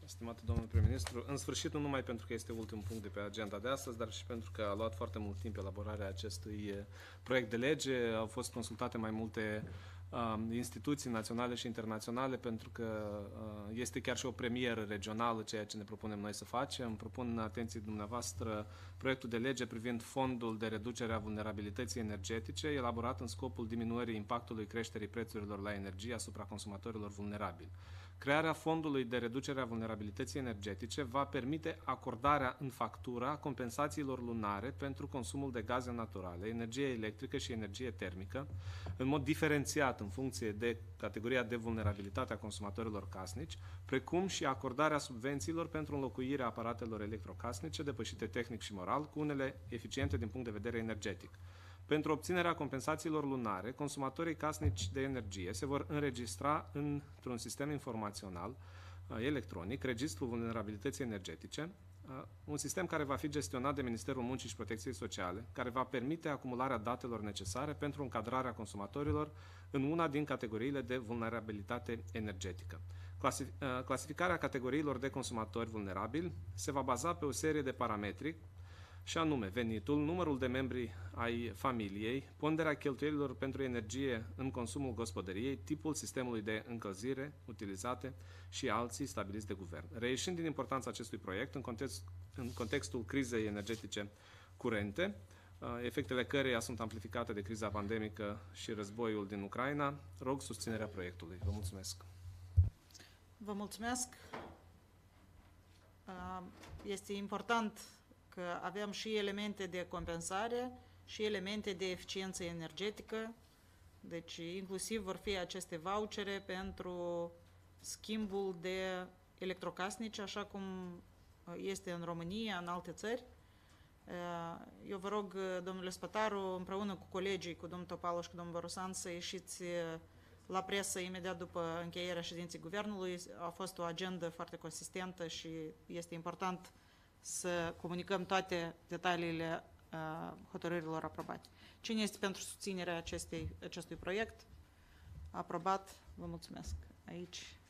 Stimată domnul prim-ministru, în sfârșit nu numai pentru că este ultimul punct de pe agenda de astăzi, dar și pentru că a luat foarte mult timp elaborarea acestui eh, proiect de lege, au fost consultate mai multe um, instituții naționale și internaționale, pentru că uh, este chiar și o premieră regională ceea ce ne propunem noi să facem. Propun în atenție dumneavoastră proiectul de lege privind fondul de reducere a vulnerabilității energetice, elaborat în scopul diminuării impactului creșterii prețurilor la energie asupra consumatorilor vulnerabili. Crearea fondului de reducere a vulnerabilității energetice va permite acordarea în factură a compensațiilor lunare pentru consumul de gaze naturale, energie electrică și energie termică, în mod diferențiat în funcție de categoria de vulnerabilitate a consumatorilor casnici, precum și acordarea subvențiilor pentru înlocuirea aparatelor electrocasnice depășite tehnic și moral cu unele eficiente din punct de vedere energetic. Pentru obținerea compensațiilor lunare, consumatorii casnici de energie se vor înregistra într-un sistem informațional uh, electronic, Registrul Vulnerabilității Energetice, uh, un sistem care va fi gestionat de Ministerul Muncii și Protecției Sociale, care va permite acumularea datelor necesare pentru încadrarea consumatorilor în una din categoriile de vulnerabilitate energetică. Clasif- uh, clasificarea categoriilor de consumatori vulnerabili se va baza pe o serie de parametri și anume venitul, numărul de membri ai familiei, ponderea cheltuielilor pentru energie în consumul gospodăriei, tipul sistemului de încălzire utilizate și alții stabiliți de guvern. Reieșind din importanța acestui proiect în, context, în contextul crizei energetice curente, uh, efectele căreia sunt amplificate de criza pandemică și războiul din Ucraina, rog susținerea proiectului. Vă mulțumesc! Vă mulțumesc! Uh, Este important că avem și elemente de compensare și elemente de eficiență energetică, deci inclusiv vor fi aceste vouchere pentru schimbul de electrocasnice, așa cum uh, este în România, în alte țări. Uh, Eu vă rog, uh, domnule Spătaru, împreună cu colegii, cu domnul Topalu și cu domnul Borusan, să ieșiți la presă imediat după încheierea ședinței guvernului. A fost o agendă foarte consistentă și este important să comunicăm toate detaliile uh, hotărârilor aprobate. Cine este pentru susținerea acestei, acestui proiect? Aprobat. Vă mulțumesc. Aici